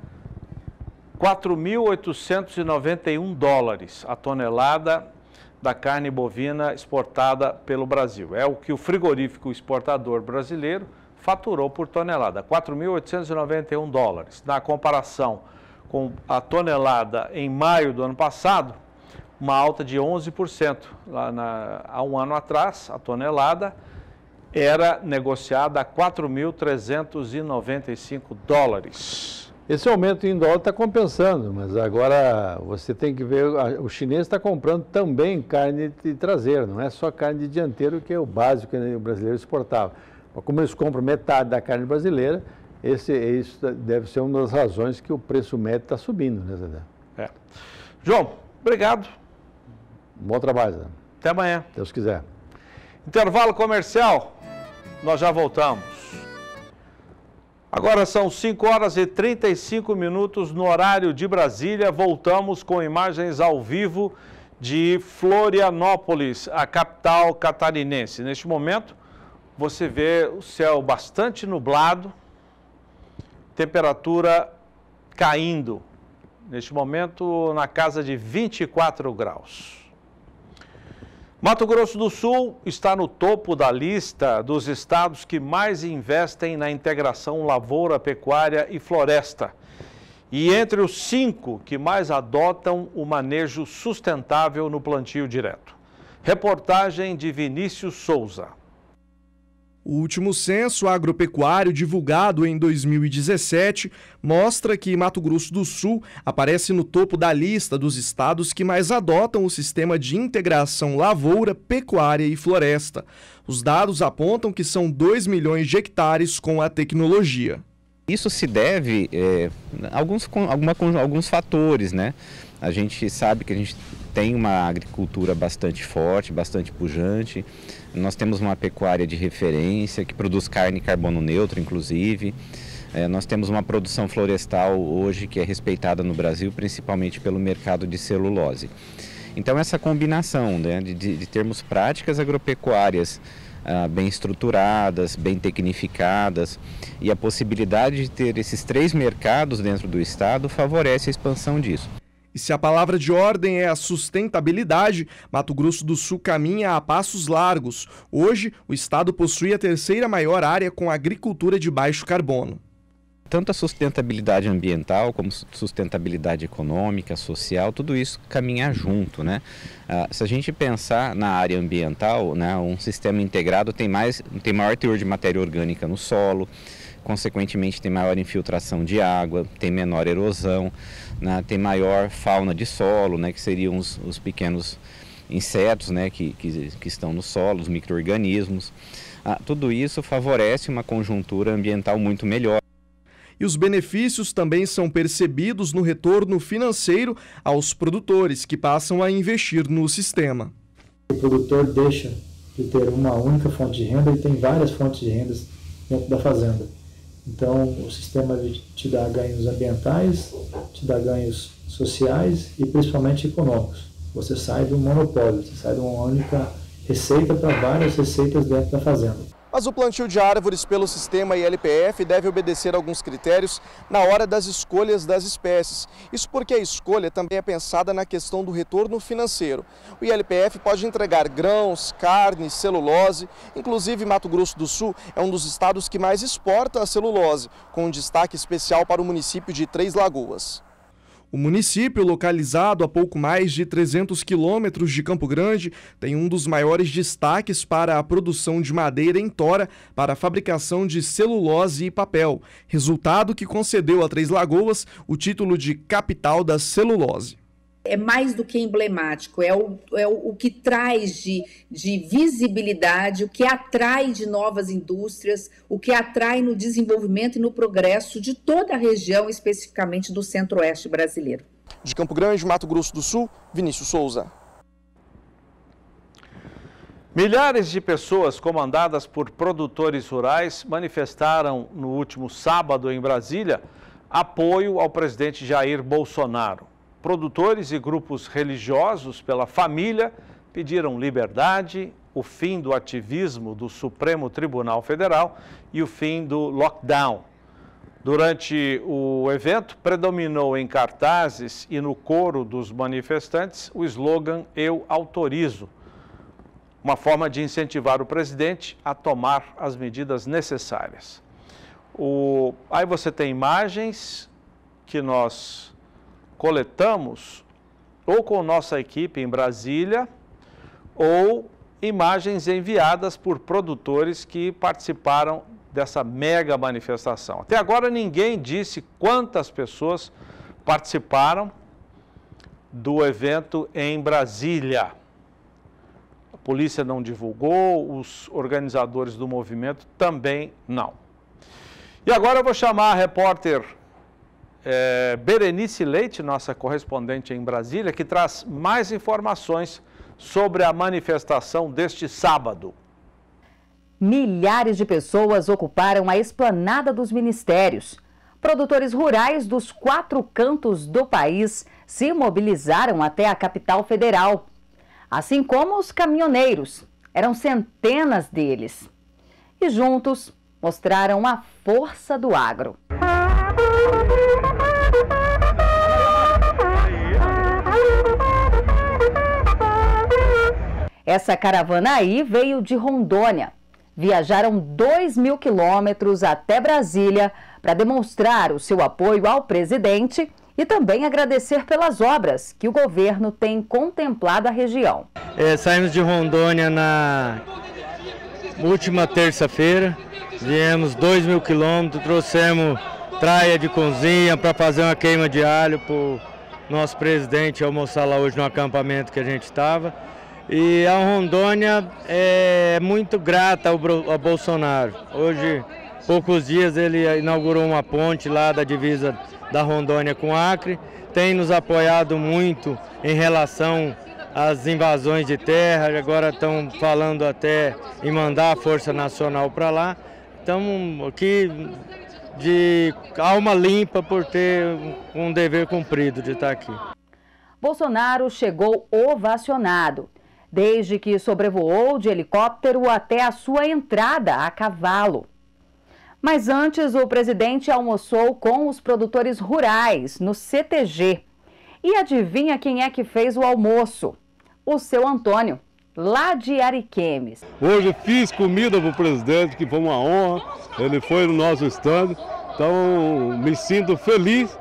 4.891 dólares a tonelada da carne bovina exportada pelo Brasil. É o que o frigorífico exportador brasileiro faturou por tonelada, 4.891 dólares. Na comparação com a tonelada em maio do ano passado, uma alta de 11%. Lá na, há um ano atrás, a tonelada era negociada a 4.395 dólares. Esse aumento em dólar está compensando, mas agora você tem que ver, o chinês está comprando também carne de traseiro, não é só carne de dianteiro, que é o básico que o brasileiro exportava. Mas como eles compram metade da carne brasileira, esse, isso deve ser uma das razões que o preço médio está subindo, né, Zé? É. João, obrigado. Bom trabalho, Zé. Até amanhã. Deus quiser. Intervalo comercial, nós já voltamos. Agora são 5 horas e 35 minutos no horário de Brasília. Voltamos com imagens ao vivo de Florianópolis, a capital catarinense. Neste momento, você vê o céu bastante nublado, temperatura caindo. Neste momento, na casa de 24 graus. Mato Grosso do Sul está no topo da lista dos estados que mais investem na integração lavoura, pecuária e floresta. E entre os cinco que mais adotam o manejo sustentável no plantio direto. Reportagem de Vinícius Souza. O último censo agropecuário divulgado em 2017 mostra que Mato Grosso do Sul aparece no topo da lista dos estados que mais adotam o sistema de integração lavoura, pecuária e floresta. Os dados apontam que são 2 milhões de hectares com a tecnologia. Isso se deve é, a alguns, alguma, alguns fatores, né? A gente sabe que a gente tem uma agricultura bastante forte, bastante pujante. Nós temos uma pecuária de referência que produz carne carbono neutro, inclusive. É, nós temos uma produção florestal hoje que é respeitada no Brasil, principalmente pelo mercado de celulose. Então, essa combinação né, de, de, termos práticas agropecuárias ah, bem estruturadas, bem tecnificadas e a possibilidade de ter esses três mercados dentro do estado favorece a expansão disso. E se a palavra de ordem é a sustentabilidade, Mato Grosso do Sul caminha a passos largos. Hoje, o estado possui a terceira maior área com agricultura de baixo carbono. Tanto a sustentabilidade ambiental como sustentabilidade econômica, social, tudo isso caminha junto, né? Ah, se a gente pensar na área ambiental, né, um sistema integrado tem mais, tem maior teor de matéria orgânica no solo, consequentemente tem maior infiltração de água, tem menor erosão né, tem maior fauna de solo, né, que seriam os, os pequenos insetos né, que, que, que, estão no solo, os micro-organismos. Ah, tudo isso favorece uma conjuntura ambiental muito melhor. E os benefícios também são percebidos no retorno financeiro aos produtores que passam a investir no sistema. O produtor deixa de ter uma única fonte de renda e tem várias fontes de rendas dentro da fazenda. Então, o sistema te dá ganhos ambientais, te dá ganhos sociais e principalmente econômicos. Você sai do monopólio, você sai de uma única receita para várias receitas dentro da fazenda. Mas o plantio de árvores pelo sistema ILPF deve obedecer alguns critérios na hora das escolhas das espécies. Isso porque a escolha também é pensada na questão do retorno financeiro. O ILPF pode entregar grãos, carne, celulose. Inclusive, Mato Grosso do Sul é um dos estados que mais exporta a celulose, com um destaque especial para o município de Três Lagoas. O município, localizado a pouco mais de 300 quilômetros de Campo Grande, tem um dos maiores destaques para a produção de madeira em tora para a fabricação de celulose e papel, resultado que concedeu a Três Lagoas o título de capital da celulose é mais do que emblemático, é o, é o, o, que traz de, de visibilidade, o que atrai de novas indústrias, o que atrai no desenvolvimento e no progresso de toda a região, especificamente do centro-oeste brasileiro. De Campo Grande, Mato Grosso do Sul, Vinícius Souza. Milhares de pessoas comandadas por produtores rurais manifestaram no último sábado em Brasília apoio ao presidente Jair Bolsonaro. Produtores e grupos religiosos pela família pediram liberdade, o fim do ativismo do Supremo Tribunal Federal e o fim do lockdown. Durante o evento, predominou em cartazes e no coro dos manifestantes o slogan Eu autorizo, uma forma de incentivar o presidente a tomar as medidas necessárias. O... Aí você tem imagens que nós coletamos ou com nossa equipe em Brasília ou imagens enviadas por produtores que participaram dessa mega manifestação. Até agora ninguém disse quantas pessoas participaram do evento em Brasília. A polícia não divulgou, os organizadores do movimento também não. E agora eu vou chamar a repórter é, Berenice Leite, nossa correspondente em Brasília, que traz mais informações sobre a manifestação deste sábado. Milhares de pessoas ocuparam a esplanada dos ministérios. Produtores rurais dos quatro cantos do país se mobilizaram até a capital federal, assim como os caminhoneiros. Eram centenas deles. E juntos mostraram a força do agro. Essa caravana aí veio de Rondônia. Viajaram 2 mil quilômetros até Brasília para demonstrar o seu apoio ao presidente e também agradecer pelas obras que o governo tem contemplado a região. É, saímos de Rondônia na última terça-feira, viemos 2 mil quilômetros, trouxemos traia de cozinha para fazer uma queima de alho para o nosso presidente almoçar lá hoje no acampamento que a gente estava. E a Rondônia é muito grata ao, Bolsonaro. Hoje, poucos dias, ele inaugurou uma ponte lá da divisa da Rondônia com Acre, tem nos apoiado muito em relação às invasões de terra, agora estão falando até em mandar a Força Nacional para lá. Estamos aqui de alma limpa por ter um dever cumprido de estar aqui. Bolsonaro chegou ovacionado desde que sobrevoou de helicóptero até a sua entrada a cavalo. Mas antes, o presidente almoçou com os produtores rurais no CTG. E adivinha quem é que fez o almoço? O seu Antônio, lá de Ariquemes. Hoje fiz comida para o presidente, que foi uma honra. Ele foi no nosso estande. Então, me sinto feliz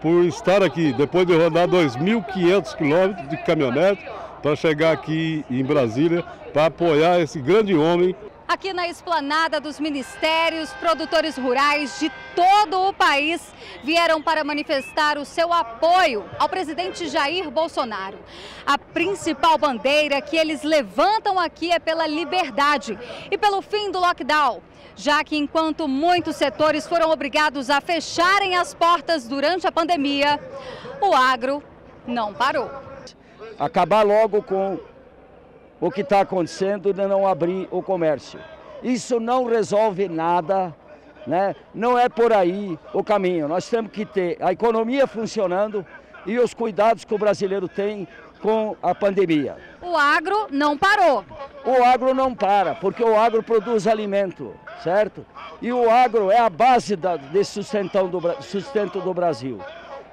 por estar aqui, depois de rodar 2.500 quilômetros de caminhonete para chegar aqui em Brasília para apoiar esse grande homem. Aqui na esplanada dos ministérios, produtores rurais de todo o país vieram para manifestar o seu apoio ao presidente Jair Bolsonaro. A principal bandeira que eles levantam aqui é pela liberdade e pelo fim do lockdown já que enquanto muitos setores foram obrigados a fecharem as portas durante a pandemia, o agro não parou acabar logo com o que está acontecendo de não abrir o comércio. Isso não resolve nada, né? não é por aí o caminho. Nós temos que ter a economia funcionando e os cuidados que o brasileiro tem com a pandemia. O agro não parou. O agro não para, porque o agro produz alimento, certo? E o agro é a base da, desse sustentão do, sustento do Brasil.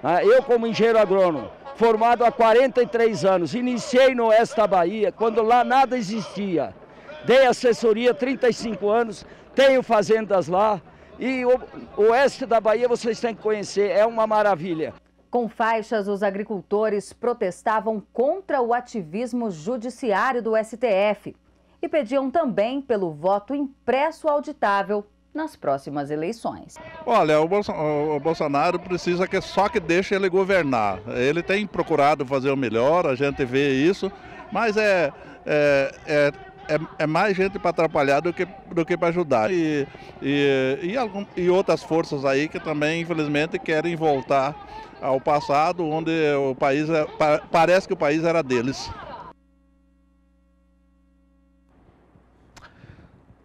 Ah, eu, como engenheiro agrônomo, formado há 43 anos. Iniciei no Oeste da Bahia, quando lá nada existia. Dei assessoria 35 anos, tenho fazendas lá. E o Oeste da Bahia vocês têm que conhecer, é uma maravilha. Com faixas, os agricultores protestavam contra o ativismo judiciário do STF e pediam também pelo voto impresso auditável nas próximas eleições. Olha, o, Bolson o Bolsonaro precisa que só que deixe ele governar. Ele tem procurado fazer o melhor, a gente vê isso, mas é, é, é é, é, mais gente para atrapalhar do que, do que para ajudar. E, e, e, algum, e, outras forças aí que também, infelizmente, querem voltar ao passado, onde o país é, parece que o país era deles.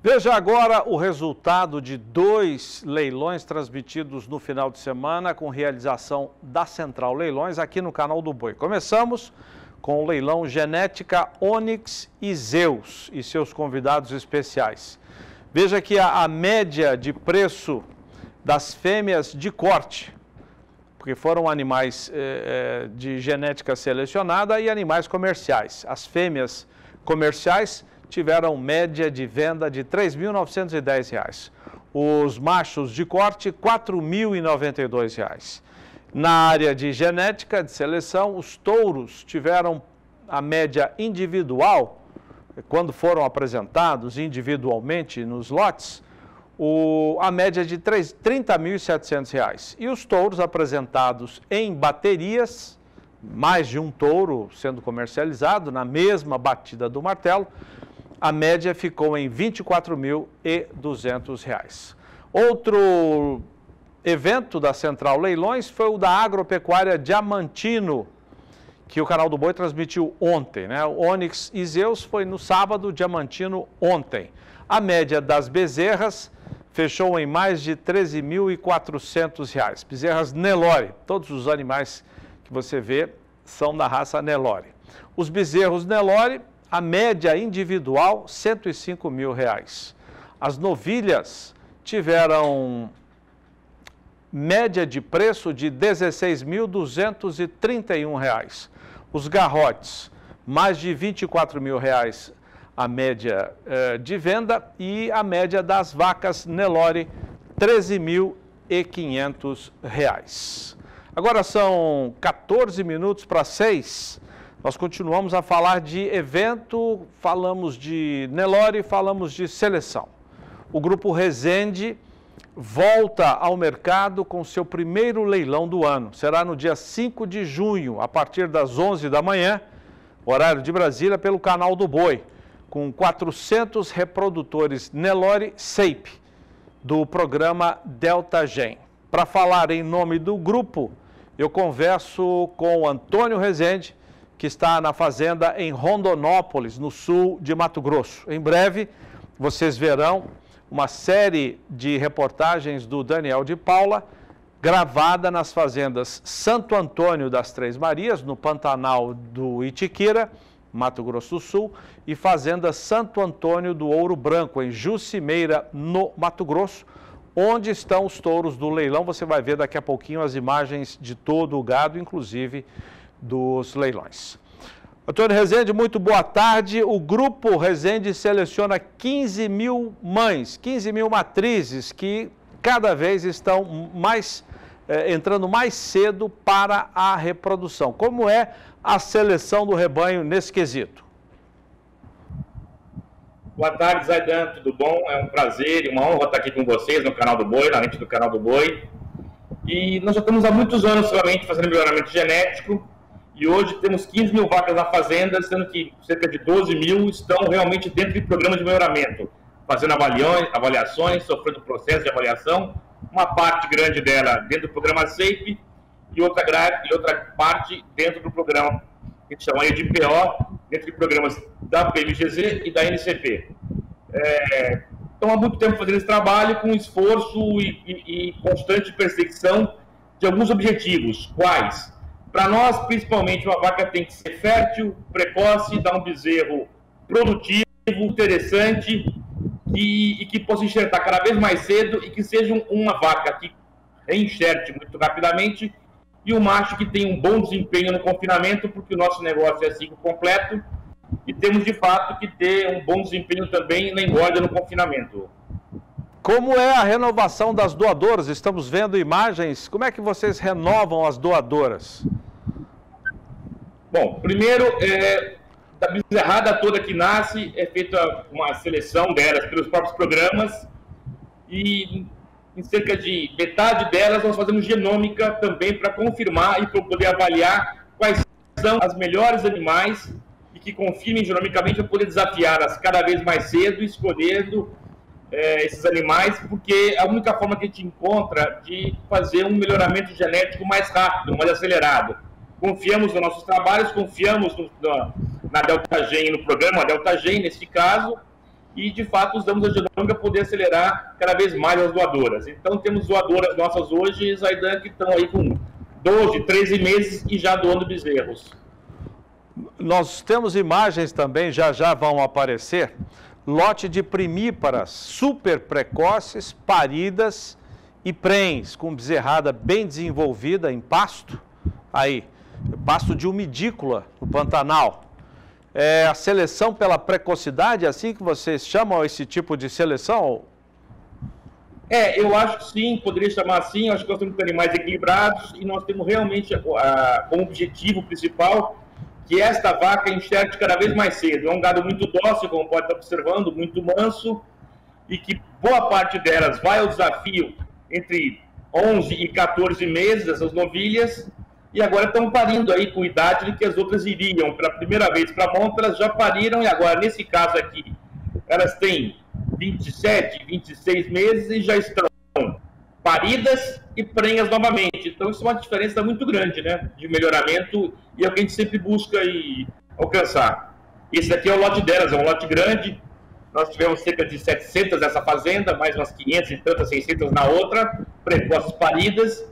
Veja agora o resultado de dois leilões transmitidos no final de semana com realização da Central Leilões aqui no canal do Boi. Começamos com o leilão Genética Onix e Zeus e seus convidados especiais. Veja que a, a média de preço das fêmeas de corte, porque foram animais eh, de genética selecionada e animais comerciais. As fêmeas comerciais tiveram média de venda de R$ 3.910. Os machos de corte, R$ 4.092. Na área de genética de seleção, os touros tiveram a média individual, quando foram apresentados individualmente nos lotes, o, a média de R$ 30.700. E os touros apresentados em baterias, mais de um touro sendo comercializado na mesma batida do martelo, a média ficou em R$ 24.200. Outro evento da Central Leilões foi o da Agropecuária Diamantino, que o canal do Boi transmitiu ontem. Né? O Onyx e Zeus foi no sábado, Diamantino ontem. A média das bezerras fechou em mais de R$ 13.400. Bezerras Nelore, todos os animais que você vê são da raça Nelore. Os bezerros Nelore, a média individual, 105 mil reais. As novilhas tiveram média de preço de R$ 16.231. Os garrotes, mais de 24 mil reais a média eh, de venda e a média das vacas Nelore, R$ 13.500. Agora são 14 minutos para 6. Nós continuamos a falar de evento, falamos de Nelore, falamos de seleção. O grupo Resende volta ao mercado com seu primeiro leilão do ano. Será no dia 5 de junho, a partir das 11 da manhã, horário de Brasília, pelo canal do Boi, com 400 reprodutores Nelore Sape, do programa Delta Gen. Para falar em nome do grupo, eu converso com Antônio Rezende, que está na fazenda em Rondonópolis, no sul de Mato Grosso. Em breve, vocês verão uma série de reportagens do Daniel de Paula, gravada nas fazendas Santo Antônio das Três Marias, no Pantanal do Itiquira, Mato Grosso do Sul, e fazenda Santo Antônio do Ouro Branco, em Jucimeira, no Mato Grosso, onde estão os touros do leilão. Você vai ver daqui a pouquinho as imagens de todo o gado, inclusive dos leilões. Antônio Rezende, muito boa tarde. O Grupo Rezende seleciona 15 mil mães, 15 mil matrizes que cada vez estão mais eh, entrando mais cedo para a reprodução. Como é a seleção do rebanho nesse quesito? Boa tarde, Zaidan, tudo bom? É um prazer e uma honra estar aqui com vocês no canal do Boi, na lente do canal do Boi. E nós já estamos há muitos anos realmente fazendo melhoramento genético e hoje temos 15 mil vacas na fazenda, sendo que cerca de 12 mil estão realmente dentro de programas de melhoramento, fazendo avaliações, avaliações sofrendo processo de avaliação, uma parte grande dela dentro do programa SAFE e outra, e outra parte dentro do programa que chama de PO, dentro de programas da PMGZ e da NCP. É, estão há muito tempo fazendo esse trabalho com esforço e, e, e constante perseguição de alguns objetivos, quais? Para nós, principalmente, uma vaca tem que ser fértil, precoce, dar um bezerro produtivo, interessante e, e que possa enxertar cada vez mais cedo e que seja uma vaca que enxerte muito rapidamente e o macho que tem um bom desempenho no confinamento, porque o nosso negócio é ciclo completo e temos de fato que ter um bom desempenho também na engorda no confinamento. Como é a renovação das doadoras? Estamos vendo imagens. Como é que vocês renovam as doadoras? Bom, primeiro, é, da bezerrada toda que nasce, é feita uma seleção delas pelos próprios programas e em cerca de metade delas nós fazemos genômica também para confirmar e para poder avaliar quais são as melhores animais e que confirmem genomicamente para poder desafiá-las cada vez mais cedo, escolhendo é, esses animais, porque a única forma que a gente encontra de fazer um melhoramento genético mais rápido, mais acelerado confiamos nos nossos trabalhos, confiamos no, na, na Delta Gen, no programa Delta Gen, nesse caso, e de fato usamos a genômica para poder acelerar cada vez mais as doadoras. Então temos doadoras nossas hoje, Zaidan, que estão aí com 12, 13 meses e já doando bezerros. Nós temos imagens também, já já vão aparecer, lote de primíparas super precoces, paridas e prens, com bezerrada bem desenvolvida em pasto, aí, pasto de umidícula no Pantanal. É a seleção pela precocidade, é assim que vocês chamam esse tipo de seleção? É, eu acho que sim, poderia chamar assim. Acho que nós temos animais equilibrados e nós temos realmente como objetivo principal que esta vaca enxergue cada vez mais cedo. É um gado muito dócil, como pode estar observando, muito manso e que boa parte delas vai ao desafio entre 11 e 14 meses, essas novilhas, e agora estão parindo aí com idade de que as outras iriam pela primeira vez para monta, elas já pariram e agora, nesse caso aqui, elas têm 27, 26 meses e já estão paridas e prenhas novamente. Então isso é uma diferença muito grande, né? De melhoramento e é o que a gente sempre busca e alcançar. Esse aqui é o lote delas, é um lote grande. Nós tivemos cerca de 700 nessa fazenda, mais umas 500 e tantas, 600 na outra, precoces paridas.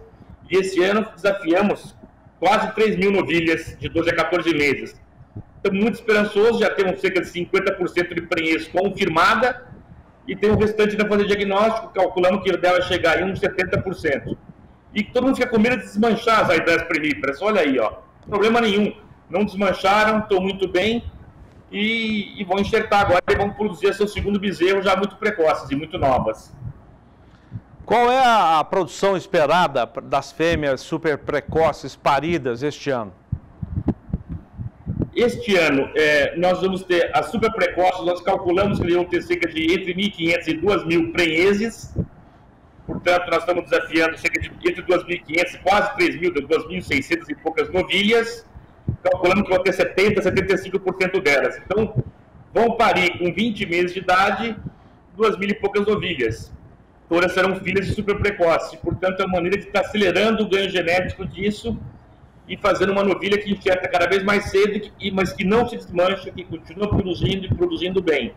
E esse ano desafiamos quase 3 mil novilhas de 12 a 14 meses. Estamos muito esperançosos, já temos cerca de 50% de prenhez confirmada e tem o restante da fazer diagnóstico, calculamos que deve chegar em uns 70%. E todo mundo fica com medo de desmanchar as ideias primíferas. Olha aí, ó, problema nenhum. Não desmancharam, estão muito bem e, e, vão enxertar agora e vão produzir seu segundo bezerro já muito precoces e muito novas. Qual é a produção esperada das fêmeas super precoces paridas este ano? Este ano, é, nós vamos ter as super nós calculamos que vão ter cerca de entre 1.500 e 2.000 prenheses. Portanto, nós estamos desafiando cerca de entre 2.500 e quase 3.000, 2.600 e poucas novilhas calculando que vão ter 70%, 75% delas. Então, vão parir com 20 meses de idade, duas mil e poucas ovelhas. Todas serão filhas de super precoce. Portanto, é uma maneira de estar acelerando o ganho genético disso e fazendo uma novilha que enxerta cada vez mais cedo, mas que não se desmancha, que continua produzindo e produzindo bem.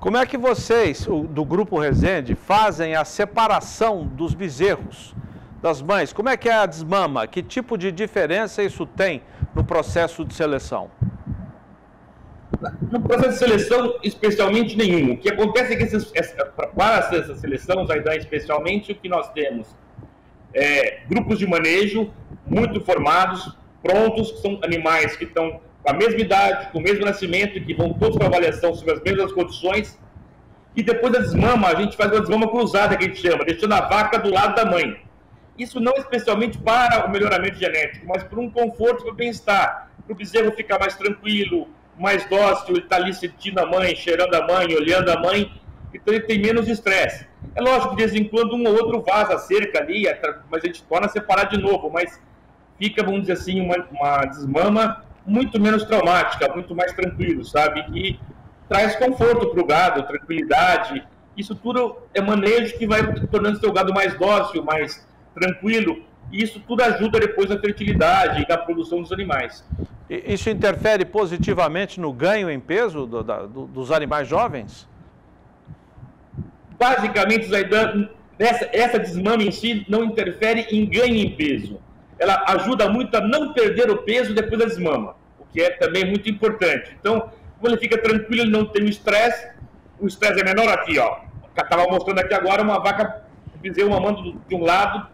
Como é que vocês, do Grupo Resende, fazem a separação dos bezerros? das mães, como é que é a desmama? Que tipo de diferença isso tem no processo de seleção? No processo de seleção, especialmente nenhum. O que acontece é que esses, para essa seleção, Zaidan, especialmente, o que nós temos é grupos de manejo muito formados, prontos, que são animais que estão com a mesma idade, com o mesmo nascimento, que vão todos para avaliação sobre as mesmas condições. E depois da desmama, a gente faz uma desmama cruzada, que a gente chama, deixando a vaca do lado da mãe. Isso não especialmente para o melhoramento genético, mas por um conforto para o bem-estar, para o bezerro ficar mais tranquilo, mais dócil, ele está ali sentindo a mãe, cheirando a mãe, olhando a mãe, então ele tem menos estresse. É lógico de vez em quando um ou outro vaza a cerca ali, mas a gente torna a separar de novo, mas fica, vamos dizer assim, uma, uma desmama muito menos traumática, muito mais tranquilo, sabe? Que traz conforto para o gado, tranquilidade. Isso tudo é manejo que vai tornando seu gado mais dócil, mais tranquilo, e isso tudo ajuda depois na fertilidade e na produção dos animais. Isso interfere positivamente no ganho em peso do, da, do, dos animais jovens? Basicamente, Zaidan, essa, essa desmame em si não interfere em ganho em peso. Ela ajuda muito a não perder o peso depois da desmama, o que é também muito importante. Então, quando ele fica tranquilo, ele não tem o estresse, o estresse é menor aqui, ó. Estava mostrando aqui agora uma vaca bezerro mamando de um lado,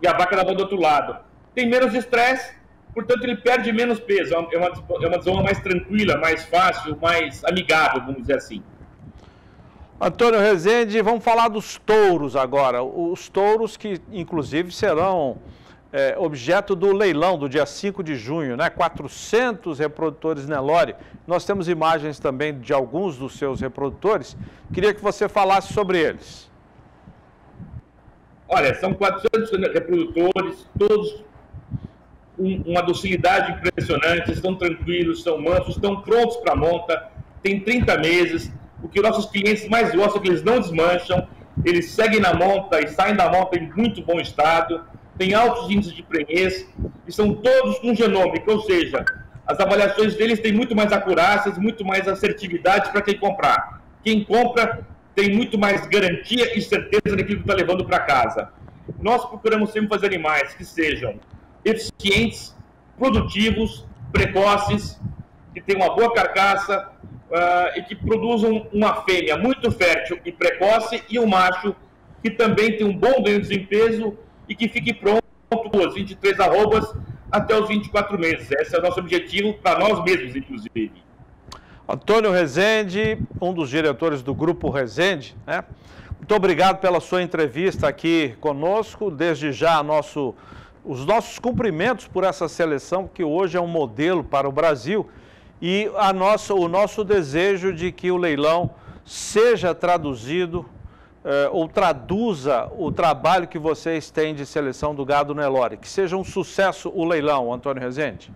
e a vaca dava do outro lado. Tem menos estresse, portanto ele perde menos peso. É uma, é uma zona mais tranquila, mais fácil, mais amigável, vamos dizer assim. Antônio Rezende, vamos falar dos touros agora. Os touros que, inclusive, serão é, objeto do leilão do dia 5 de junho, né? 400 reprodutores Nelore. Nós temos imagens também de alguns dos seus reprodutores. Queria que você falasse sobre eles. Olha, são 400 reprodutores, todos com uma docilidade impressionante, estão tranquilos, estão mansos, estão prontos para monta, tem 30 meses. O que nossos clientes mais gostam é que eles não desmancham, eles seguem na monta e saem da monta em muito bom estado, tem altos índices de prenhez e são todos com genômica, ou seja, as avaliações deles têm muito mais acurácias, muito mais assertividade para quem comprar. Quem compra tem muito mais garantia e certeza daquilo que está levando para casa. Nós procuramos sempre fazer animais que sejam eficientes, produtivos, precoces, que tenham uma boa carcaça uh, e que produzam uma fêmea muito fértil e precoce e um macho que também tem um bom ganho de desempenho e que fique pronto às 23 arrobas até os 24 meses. Esse é o nosso objetivo para nós mesmos, inclusive. Antônio Rezende, um dos diretores do Grupo Rezende, né? Muito obrigado pela sua entrevista aqui conosco. Desde já, nosso, os nossos cumprimentos por essa seleção, que hoje é um modelo para o Brasil, e a nossa, o nosso desejo de que o leilão seja traduzido eh, ou traduza o trabalho que vocês têm de seleção do gado Nelore. Que seja um sucesso o leilão, Antônio Rezende.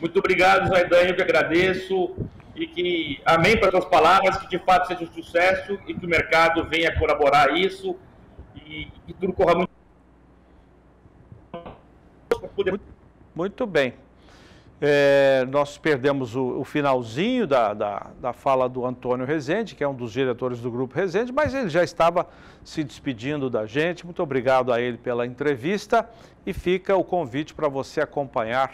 Muito obrigado, Zaidan, eu que agradeço. e que, amém para as suas palavras, que de fato seja um sucesso e que o mercado venha colaborar isso e que tudo corra muito. Muito bem. É, nós perdemos o, o finalzinho da, da, da, fala do Antônio Rezende, que é um dos diretores do Grupo Rezende, mas ele já estava se despedindo da gente. Muito obrigado a ele pela entrevista e fica o convite para você acompanhar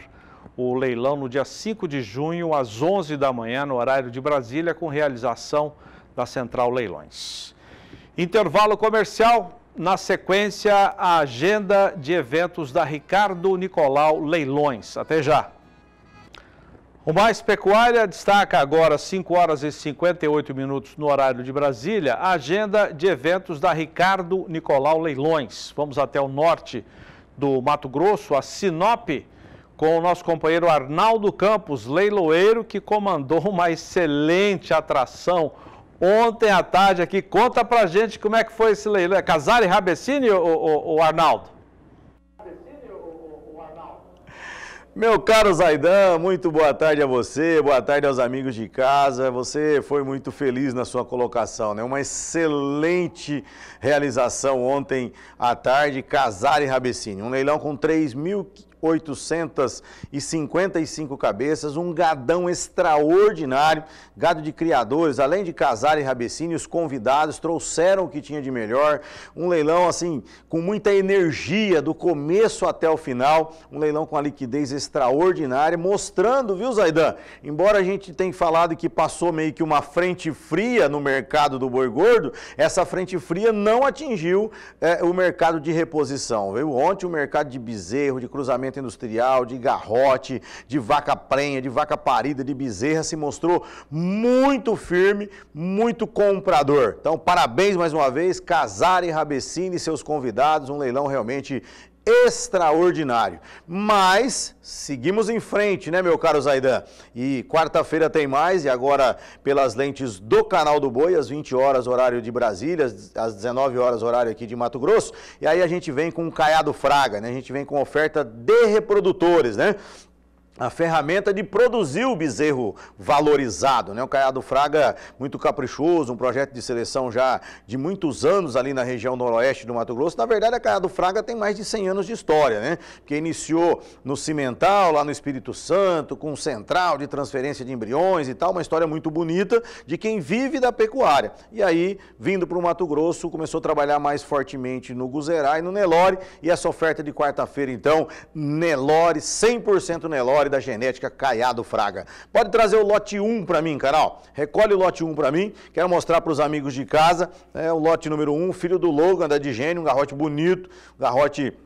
o leilão no dia 5 de junho, às 11 da manhã, no horário de Brasília, com realização da Central Leilões. Intervalo comercial, na sequência, a agenda de eventos da Ricardo Nicolau Leilões. Até já! O Mais Pecuária destaca agora 5 horas e 58 minutos no horário de Brasília, a agenda de eventos da Ricardo Nicolau Leilões. Vamos até o norte do Mato Grosso, a Sinop, com o nosso companheiro Arnaldo Campos, leiloeiro, que comandou uma excelente atração ontem à tarde aqui. Conta pra gente como é que foi esse leilão. É Casari Rabessini, o Arnaldo? Meu caro Zaidan, muito boa tarde a você, boa tarde aos amigos de casa. Você foi muito feliz na sua colocação, né? Uma excelente realização ontem à tarde, Casari Rabessini. Um leilão com 3 mil 855 cabeças, um gadão extraordinário, gado de criadores, além de casar e rabecine, os convidados trouxeram o que tinha de melhor, um leilão assim, com muita energia do começo até o final, um leilão com a liquidez extraordinária, mostrando, viu Zaidan, embora a gente tenha falado que passou meio que uma frente fria no mercado do boi gordo, essa frente fria não atingiu é, o mercado de reposição, viu? Ontem o mercado de bezerro, de cruzamento industrial, de garrote, de vaca prenha, de vaca parida, de bezerra, se mostrou muito firme, muito comprador. Então, parabéns mais uma vez, Casar e Rabecine e seus convidados, um leilão realmente extraordinário. Mas seguimos em frente, né, meu caro Zaidan? E quarta-feira tem mais, e agora pelas lentes do Canal do Boi, às 20 horas, horário de Brasília, às 19 horas, horário aqui de Mato Grosso. E aí a gente vem com um Caiado Fraga, né? A gente vem com oferta de reprodutores, né? A ferramenta de produzir o bezerro valorizado, né? O Caiado Fraga, muito caprichoso, um projeto de seleção já de muitos anos ali na região noroeste do Mato Grosso. Na verdade, a Caiado Fraga tem mais de 100 anos de história, né? Que iniciou no Cimental, lá no Espírito Santo, com central de transferência de embriões e tal, uma história muito bonita de quem vive da pecuária. E aí, vindo para o Mato Grosso, começou a trabalhar mais fortemente no Guzerá e no Nelore, e essa oferta de quarta-feira, então, Nelore, 100% Nelore, da genética Caiado Fraga. Pode trazer o lote 1 para mim, Carol. Recolhe o lote 1 para mim. Quero mostrar para os amigos de casa. É o lote número 1, filho do Logan da Digênio, um garrote bonito, um garrote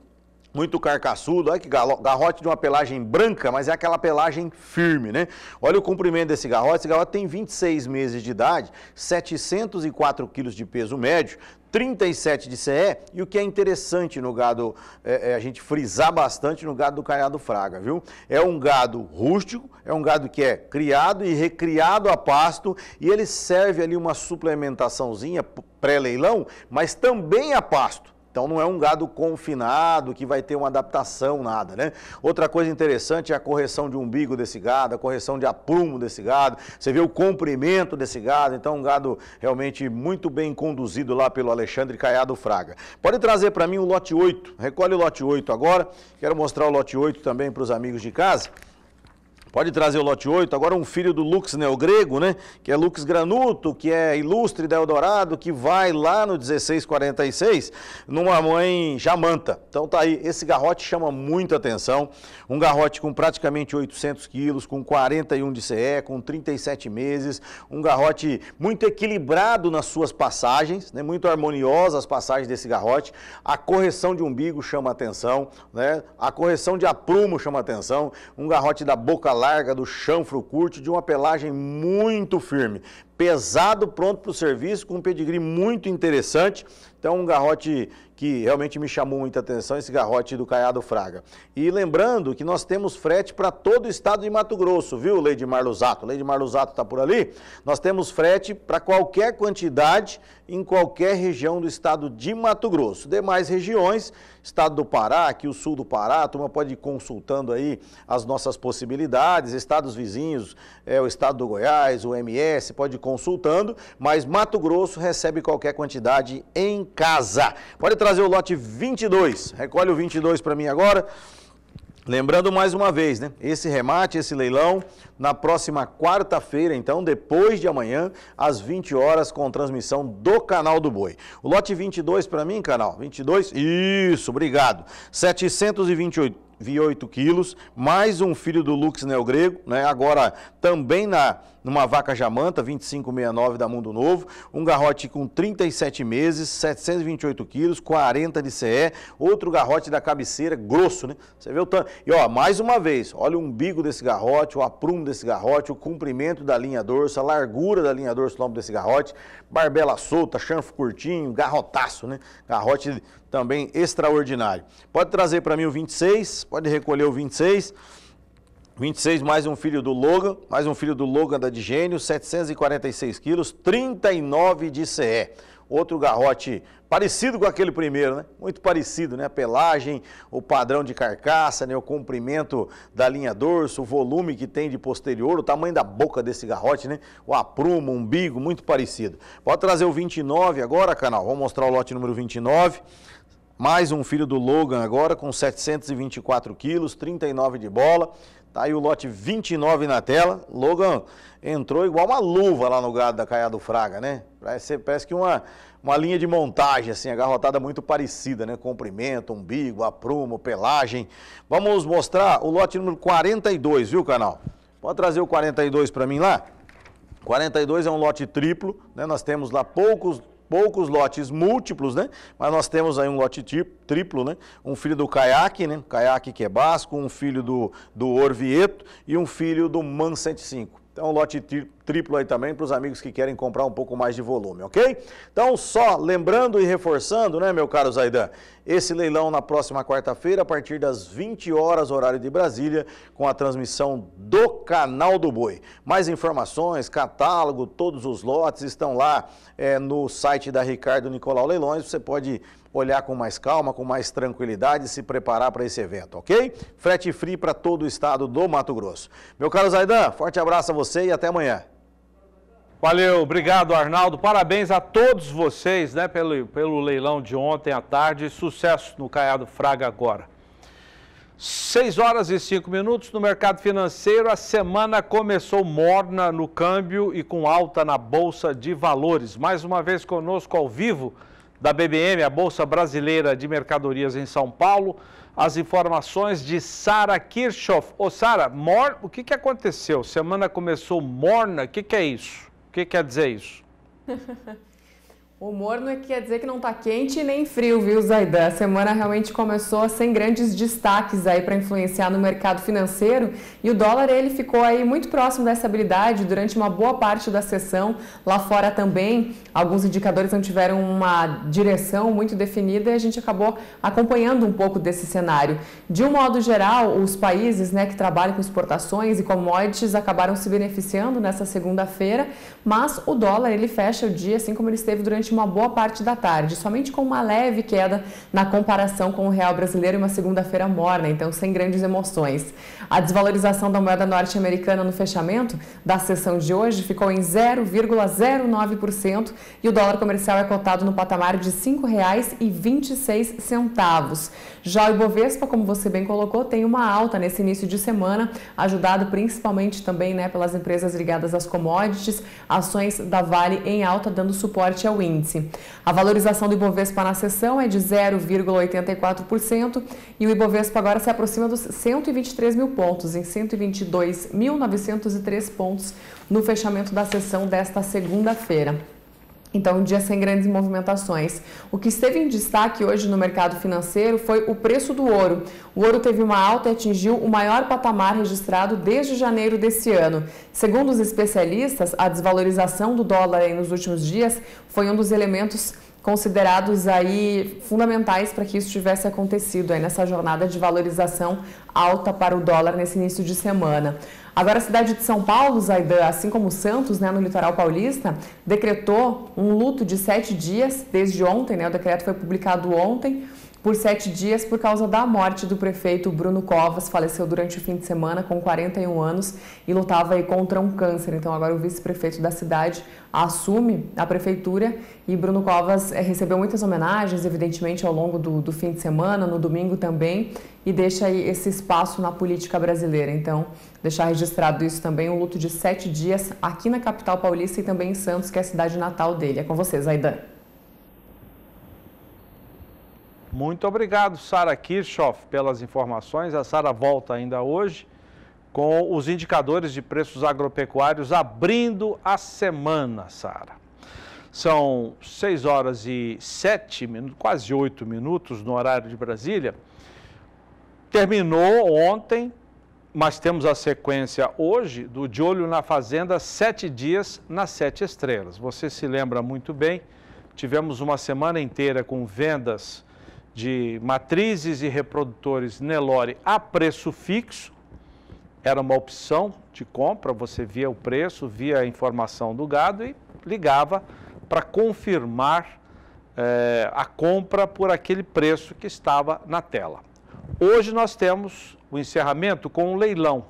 muito carcaçudo, olha que garrote de uma pelagem branca, mas é aquela pelagem firme, né? Olha o comprimento desse garrote, esse garrote tem 26 meses de idade, 704 quilos de peso médio, 37 de CE, e o que é interessante no gado, é, é, a gente frisar bastante no gado do Caiado Fraga, viu? É um gado rústico, é um gado que é criado e recriado a pasto, e ele serve ali uma suplementaçãozinha pré-leilão, mas também a pasto. Então não é um gado confinado que vai ter uma adaptação, nada, né? Outra coisa interessante é a correção de umbigo desse gado, a correção de aprumo desse gado. Você vê o comprimento desse gado, então um gado realmente muito bem conduzido lá pelo Alexandre Caiado Fraga. Pode trazer para mim o lote 8, recolhe o lote 8 agora. Quero mostrar o lote 8 também para os amigos de casa. Pode trazer o lote 8. Agora um filho do Lux Neogrego, né? Que é Lux Granuto, que é ilustre da Eldorado, que vai lá no 1646, numa mãe Jamanta. Então tá aí, esse garrote chama muita atenção. Um garrote com praticamente 800 quilos, com 41 de CE, com 37 meses. Um garrote muito equilibrado nas suas passagens, né? Muito harmoniosa as passagens desse garrote. A correção de umbigo chama atenção, né? A correção de aprumo chama atenção. Um garrote da boca larga, do chanfro curto, de uma pelagem muito firme. pesado, pronto para o serviço, com um pedigree muito interessante. Então, um garrote que realmente me chamou muita atenção, esse garrote do Caiado Fraga. E lembrando que nós temos frete para todo o estado de Mato Grosso, viu, Leide Marluzato? Leide Marluzato está por ali? Nós temos frete para qualquer quantidade em qualquer região do estado de Mato Grosso. Demais regiões, estado do Pará, aqui o sul do Pará, a turma pode ir consultando aí as nossas possibilidades, estados vizinhos, é, o estado do Goiás, o MS, pode ir consultando, mas Mato Grosso recebe qualquer quantidade em casa. Pode trazer o lote 22. Recolhe o 22 para mim agora. Lembrando mais uma vez, né? Esse remate, esse leilão, na próxima quarta-feira, então, depois de amanhã, às 20 horas, com transmissão do canal do Boi. O lote 22 para mim, canal? 22? Isso, obrigado. 728 8 quilos, mais um filho do Lux Neogrego, né? agora também na, numa vaca jamanta, 2569 da Mundo Novo, um garrote com 37 meses, 728 quilos, 40 de CE, outro garrote da cabeceira, grosso, né? Você vê o tanto. E ó, mais uma vez, olha o umbigo desse garrote, o aprumo desse garrote, o comprimento da linha dorso, a largura da linha dorso lombo desse garrote, barbela solta, chanfo curtinho, garrotaço, né? Garrote também extraordinário. Pode trazer para mim o 26, pode recolher o 26. 26 mais um filho do Logan, mais um filho do Logan da Digênio, 746 quilos, 39 de CE. Outro garrote parecido com aquele primeiro, né? Muito parecido, né? A pelagem, o padrão de carcaça, né? O comprimento da linha dorso, o volume que tem de posterior, o tamanho da boca desse garrote, né? O aprumo, o umbigo, muito parecido. Pode trazer o 29 agora, canal. Vamos mostrar o lote número 29. Mais um filho do Logan agora com 724 quilos, 39 de bola. Tá aí o lote 29 na tela. Logan entrou igual uma luva lá no gado da Caiado Fraga, né? Parece, parece que uma, uma linha de montagem, assim, agarrotada muito parecida, né? Comprimento, umbigo, aprumo, pelagem. Vamos mostrar o lote número 42, viu, canal? Pode trazer o 42 para mim lá? 42 é um lote triplo, né? Nós temos lá poucos poucos lotes múltiplos, né? Mas nós temos aí um lote triplo, né? Um filho do Caiaque, né? Caiaque que é basco, um filho do, do Orvieto e um filho do Man 105. Então, lote triplo aí também para os amigos que querem comprar um pouco mais de volume, ok? Então, só lembrando e reforçando, né, meu caro Zaidan, esse leilão na próxima quarta-feira, a partir das 20 horas, horário de Brasília, com a transmissão do canal do Boi. Mais informações, catálogo, todos os lotes estão lá é, no site da Ricardo Nicolau Leilões. Você pode olhar com mais calma, com mais tranquilidade e se preparar para esse evento, ok? Frete free para todo o estado do Mato Grosso. Meu caro Zaidan, forte abraço a você e até amanhã. Valeu, obrigado Arnaldo. Parabéns a todos vocês né, pelo, pelo leilão de ontem à tarde. Sucesso no Caiado Fraga agora. 6 horas e 5 minutos no mercado financeiro. A semana começou morna no câmbio e com alta na Bolsa de Valores. Mais uma vez conosco ao vivo da BBM, a Bolsa Brasileira de Mercadorias em São Paulo. As informações de Sara Kirchhoff. Ô Sara, o que, que aconteceu? Semana começou morna, o que, que é isso? que quer dizer isso? O morno é que quer dizer que não está quente nem frio, viu, Zaidan? A semana realmente começou sem grandes destaques aí para influenciar no mercado financeiro e o dólar ele ficou aí muito próximo dessa habilidade durante uma boa parte da sessão. Lá fora também, alguns indicadores não tiveram uma direção muito definida e a gente acabou acompanhando um pouco desse cenário. De um modo geral, os países né, que trabalham com exportações e commodities acabaram se beneficiando nessa segunda-feira, mas o dólar ele fecha o dia assim como ele esteve durante uma boa parte da tarde, somente com uma leve queda na comparação com o real brasileiro em uma segunda-feira morna, então sem grandes emoções. A desvalorização da moeda norte-americana no fechamento da sessão de hoje ficou em 0,09% e o dólar comercial é cotado no patamar de R$ 5,26. Já o Ibovespa, como você bem colocou, tem uma alta nesse início de semana, ajudado principalmente também né, pelas empresas ligadas às commodities, ações da Vale em alta, dando suporte ao índice. A valorização do Ibovespa na sessão é de 0,84% e o Ibovespa agora se aproxima dos 123 mil pontos, em 122.903 pontos no fechamento da sessão desta segunda-feira. Então, um dia sem grandes movimentações. O que esteve em destaque hoje no mercado financeiro foi o preço do ouro. O ouro teve uma alta e atingiu o maior patamar registrado desde janeiro desse ano. Segundo os especialistas, a desvalorização do dólar nos últimos dias foi um dos elementos considerados aí fundamentais para que isso tivesse acontecido aí nessa jornada de valorização alta para o dólar nesse início de semana. Agora, a cidade de São Paulo, Zaidan, assim como Santos, né, no litoral paulista, decretou um luto de sete dias desde ontem, né, o decreto foi publicado ontem, por sete dias por causa da morte do prefeito Bruno Covas, faleceu durante o fim de semana com 41 anos e lutava contra um câncer. Então agora o vice-prefeito da cidade assume a prefeitura e Bruno Covas é, recebeu muitas homenagens, evidentemente, ao longo do, do fim de semana, no domingo também, e deixa aí esse espaço na política brasileira. Então, deixar registrado isso também, um luto de sete dias aqui na capital paulista e também em Santos, que é a cidade natal dele. É com vocês, Aidan. Muito obrigado, Sara Kirchhoff, pelas informações. A Sara volta ainda hoje com os indicadores de preços agropecuários abrindo a semana, Sara. São 6 horas e 7 minutos, quase 8 minutos no horário de Brasília. Terminou ontem, mas temos a sequência hoje do De Olho na Fazenda, sete dias nas sete estrelas. Você se lembra muito bem, tivemos uma semana inteira com vendas de matrizes e reprodutores Nelore a preço fixo. Era uma opção de compra, você via o preço, via a informação do gado e ligava para confirmar eh, a compra por aquele preço que estava na tela. Hoje nós temos o encerramento com um leilão.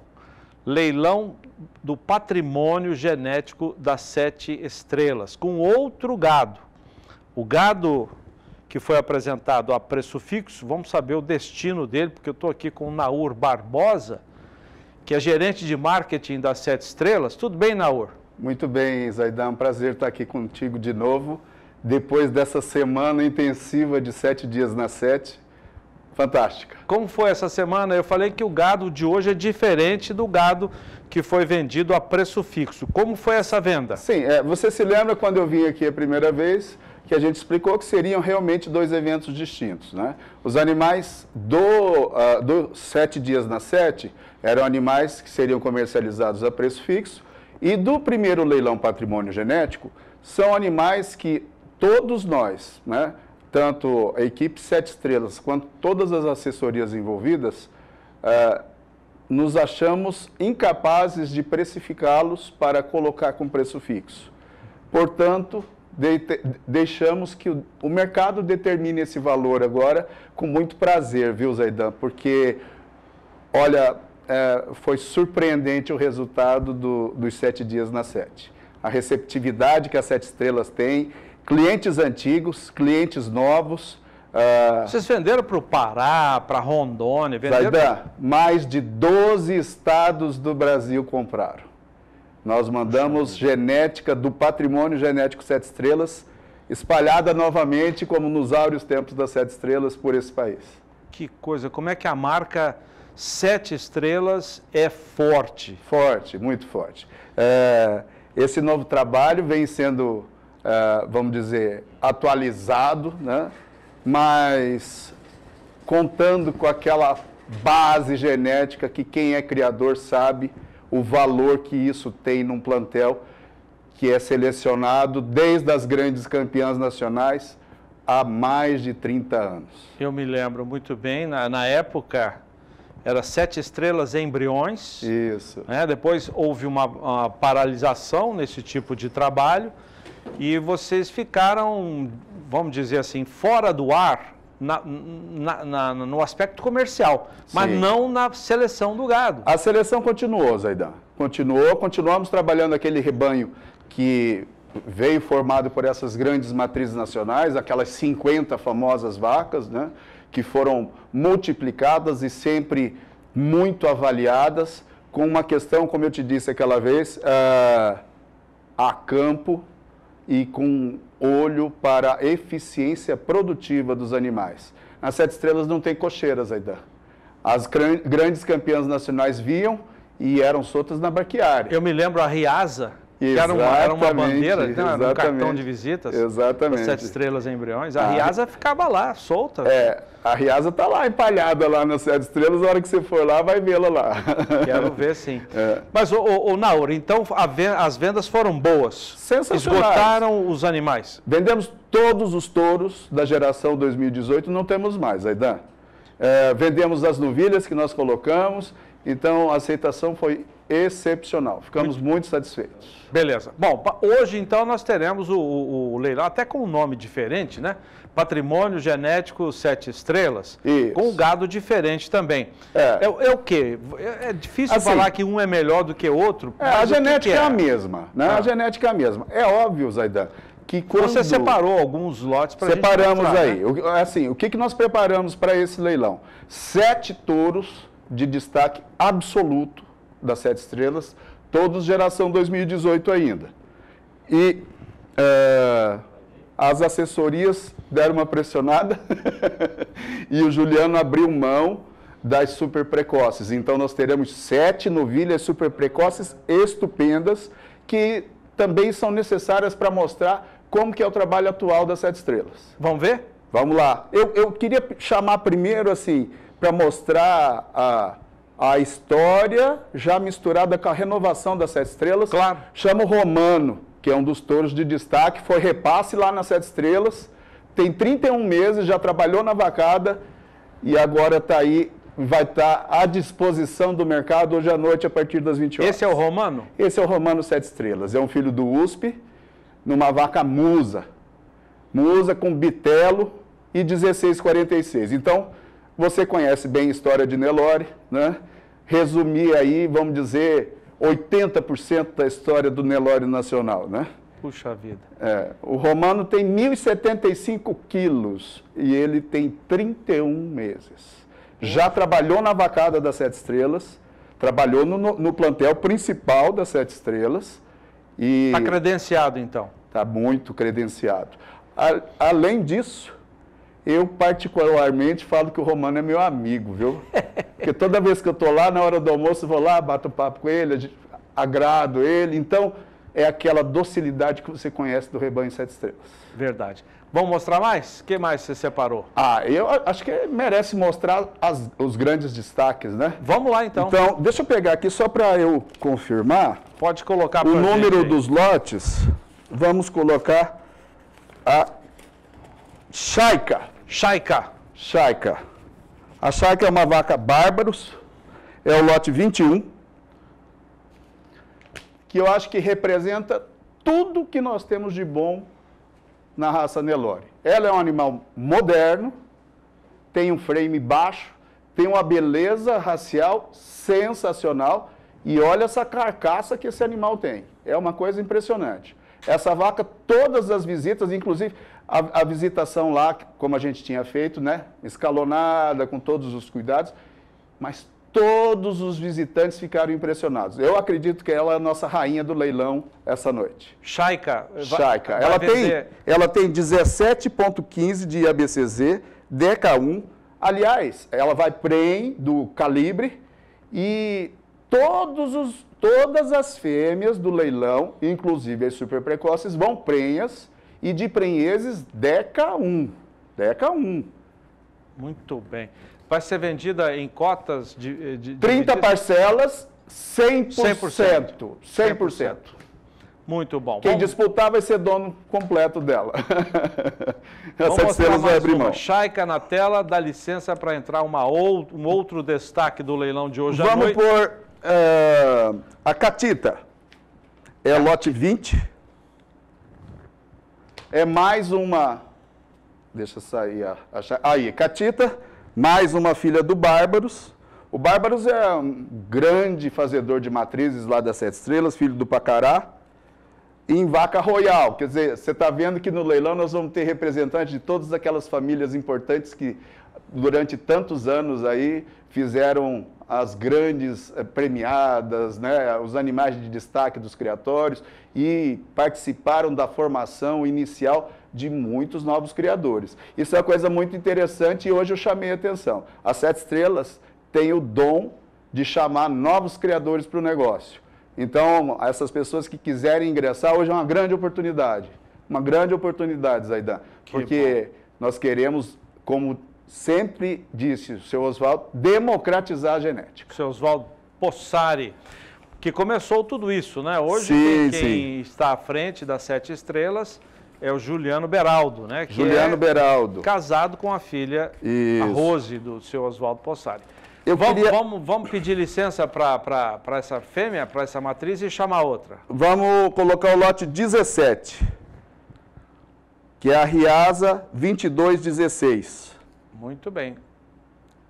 Leilão do patrimônio genético das sete estrelas, com outro gado. O gado que foi apresentado a preço fixo, vamos saber o destino dele, porque eu estou aqui com o Naur Barbosa, que é gerente de marketing das Sete Estrelas. Tudo bem, Naur? Muito bem, Zaidan. Um prazer estar aqui contigo de novo, depois dessa semana intensiva de sete dias na sete. Fantástica. Como foi essa semana? Eu falei que o gado de hoje é diferente do gado que foi vendido a preço fixo. Como foi essa venda? Sim, é, você se lembra quando eu vim aqui a primeira vez? Que a gente explicou que seriam realmente dois eventos distintos. Né? Os animais do, uh, do sete dias na sete eram animais que seriam comercializados a preço fixo e do primeiro leilão patrimônio genético são animais que todos nós, né, tanto a equipe Sete Estrelas quanto todas as assessorias envolvidas, uh, nos achamos incapazes de precificá-los para colocar com preço fixo. Portanto, deixamos que o, o, mercado determine esse valor agora com muito prazer, viu, Zaidan? Porque, olha, é, foi surpreendente o resultado do, dos sete dias na sete. A receptividade que as sete estrelas têm, clientes antigos, clientes novos. Uh, Vocês venderam para o Pará, para Rondônia? Venderam... Zaidan, mais de 12 estados do Brasil compraram. Nós mandamos genética do patrimônio genético Sete Estrelas, espalhada novamente, como nos áureos tempos das Sete Estrelas, por esse país. Que coisa, como é que a marca Sete Estrelas é forte? Forte, muito forte. É, esse novo trabalho vem sendo, é, vamos dizer, atualizado, né? mas contando com aquela base genética que quem é criador sabe o valor que isso tem num plantel que é selecionado desde as grandes campeãs nacionais há mais de 30 anos. Eu me lembro muito bem, na, na época era sete estrelas embriões. Isso. Né? Depois houve uma, uma, paralisação nesse tipo de trabalho e vocês ficaram, vamos dizer assim, fora do ar na, na, na, no aspecto comercial, mas Sim. não na seleção do gado. A seleção continuou, Zaidan. Continuou, continuamos trabalhando aquele rebanho que veio formado por essas grandes matrizes nacionais, aquelas 50 famosas vacas, né, que foram multiplicadas e sempre muito avaliadas, com uma questão, como eu te disse aquela vez, uh, a campo e com olho para a eficiência produtiva dos animais. Nas Sete Estrelas não tem cocheiras, Aidan. As grandes campeãs nacionais viam e eram soltas na barqueária. Eu me lembro a Riasa, Que era uma, era uma Exatamente, bandeira, né? um cartão exatamente. de visitas. Exatamente. Sete estrelas em embriões. A Ah. Riasa ficava lá, solta. É, a Riasa tá lá empalhada lá nas Sete Estrelas, a hora que você for lá, vai vê-la lá. Quero ver sim. É. Mas, ô, ô, ô, Naur, então a as vendas foram boas. Sensacionais. Esgotaram os animais. Vendemos todos os touros da geração 2018, não temos mais, Aidan. É, vendemos as novilhas que nós colocamos, então a aceitação foi excepcional. Ficamos muito satisfeitos. Beleza. Bom, hoje então nós teremos o, o- o leilão, até com um nome diferente, né? Patrimônio Genético Sete Estrelas. Com um gado diferente também. É, é o quê? É, é difícil Assim, falar que um é melhor do que o outro? É, a o que genética que é? a mesma, né? Ah. A genética é a mesma. É óbvio, Zaidan, que quando... Você separou alguns lotes para Separamos aí. né? O- Assim, o que, que nós preparamos para esse leilão? Sete touros de destaque absoluto das sete estrelas, todos geração 2018 ainda. E eh, as assessorias deram uma pressionada e o Juliano abriu mão das super precoces. Então nós teremos sete novilhas super precoces estupendas que também são necessárias para mostrar como que é o trabalho atual das sete estrelas. Vamos ver? Vamos lá. Eu, eu queria chamar primeiro assim para mostrar a, a história já misturada com a renovação das sete estrelas. Claro. Chama o Romano, que é um dos touros de destaque, foi repasse lá nas sete estrelas. Tem 31 meses, já trabalhou na vacada e agora está aí, vai estar à disposição do mercado hoje à noite a partir das 20 horas. Esse é o Romano? Esse é o Romano Sete Estrelas. É um filho do USP, numa vaca musa. Musa com bitelo e 1646. Então, você conhece bem a história de Nelore, né? Resumir aí, vamos dizer, 80% da história do Nelore Nacional, né? Puxa vida. É, o Romano tem 1.075 quilos e ele tem 31 meses. Já trabalhou na vacada das Sete Estrelas, trabalhou no, no- plantel principal das Sete Estrelas. e Está credenciado então? Está muito credenciado. A- além disso, eu particularmente falo que o Romano é meu amigo, viu? Porque toda vez que eu estou lá, na hora do almoço, eu vou lá, bato papo com ele, agrado ele. Então, é aquela docilidade que você conhece do rebanho Sete Estrelas. Verdade. Vamos mostrar mais? O que mais você separou? Ah, eu acho que merece mostrar as- os grandes destaques, né? Vamos lá, então. Então, deixa eu pegar aqui só para eu confirmar. Pode colocar o número dos lotes. Vamos colocar a Chaika. Chaika. Chaika. A Chaika é uma vaca bárbaros. É o lote 21. Que eu acho que representa tudo que nós temos de bom na raça Nelore. Ela é um animal moderno, tem um frame baixo, tem uma beleza racial sensacional e olha essa carcaça que esse animal tem. É uma coisa impressionante. Essa vaca, todas as visitas, inclusive a, a visitação lá, como a gente tinha feito, né? Escalonada, com todos os cuidados, mas todos os visitantes ficaram impressionados. Eu acredito que ela é a nossa rainha do leilão essa noite. Chaika. Chaika. Ela tem, ela tem 17,15 de ABCZ, DK1. Aliás, ela vai prem do calibre e todos os, todas as fêmeas do leilão, inclusive as super precoces, vão prenhas e de prenheses DK1. DK1. Muito bem. Vai ser vendida em cotas de. de 30 divididas? parcelas, 100%. 100%. 100%. Muito bom. Quem Vamos- disputar vai ser dono completo dela. Vamos Essa mostrar estrelas vai mais abrir uma. mão. Chaika na tela, dá licença para entrar uma ou- um outro destaque do leilão de hoje à Vamos noite. pôr eh, a Catita. É lote 20. É mais uma. Deixa sair a. a aí, Catita, mais uma filha do Bárbaros. O Bárbaros é um grande fazedor de matrizes lá das Sete Estrelas, filho do Pacará. Em Vaca Royal, quer dizer, você está vendo que no leilão nós vamos ter representantes de todas aquelas famílias importantes que durante tantos anos aí fizeram as grandes eh, premiadas, né, os animais de destaque dos criatórios e participaram da formação inicial de muitos novos criadores. Isso é uma coisa muito interessante e hoje eu chamei a atenção. As Sete Estrelas têm o dom de chamar novos criadores para o negócio. Então, essas pessoas que quiserem ingressar, hoje é uma grande oportunidade. Uma grande oportunidade, Zaidan. Porque nós queremos, como sempre disse o seu Oswaldo, democratizar a genética. O seu Oswaldo Possari, que começou tudo isso, né? Hoje Sim, quem, quem está à frente das Sete Estrelas é o Juliano Beraldo, né? Que Juliano é Beraldo. casado com a filha, a. Rose, do seu Oswaldo Possari. Eu vamos, queria- vamos, vamos pedir licença para essa fêmea, para essa matriz e chamar outra. Vamos colocar o lote 17, que é a Riasa 2216. Muito bem.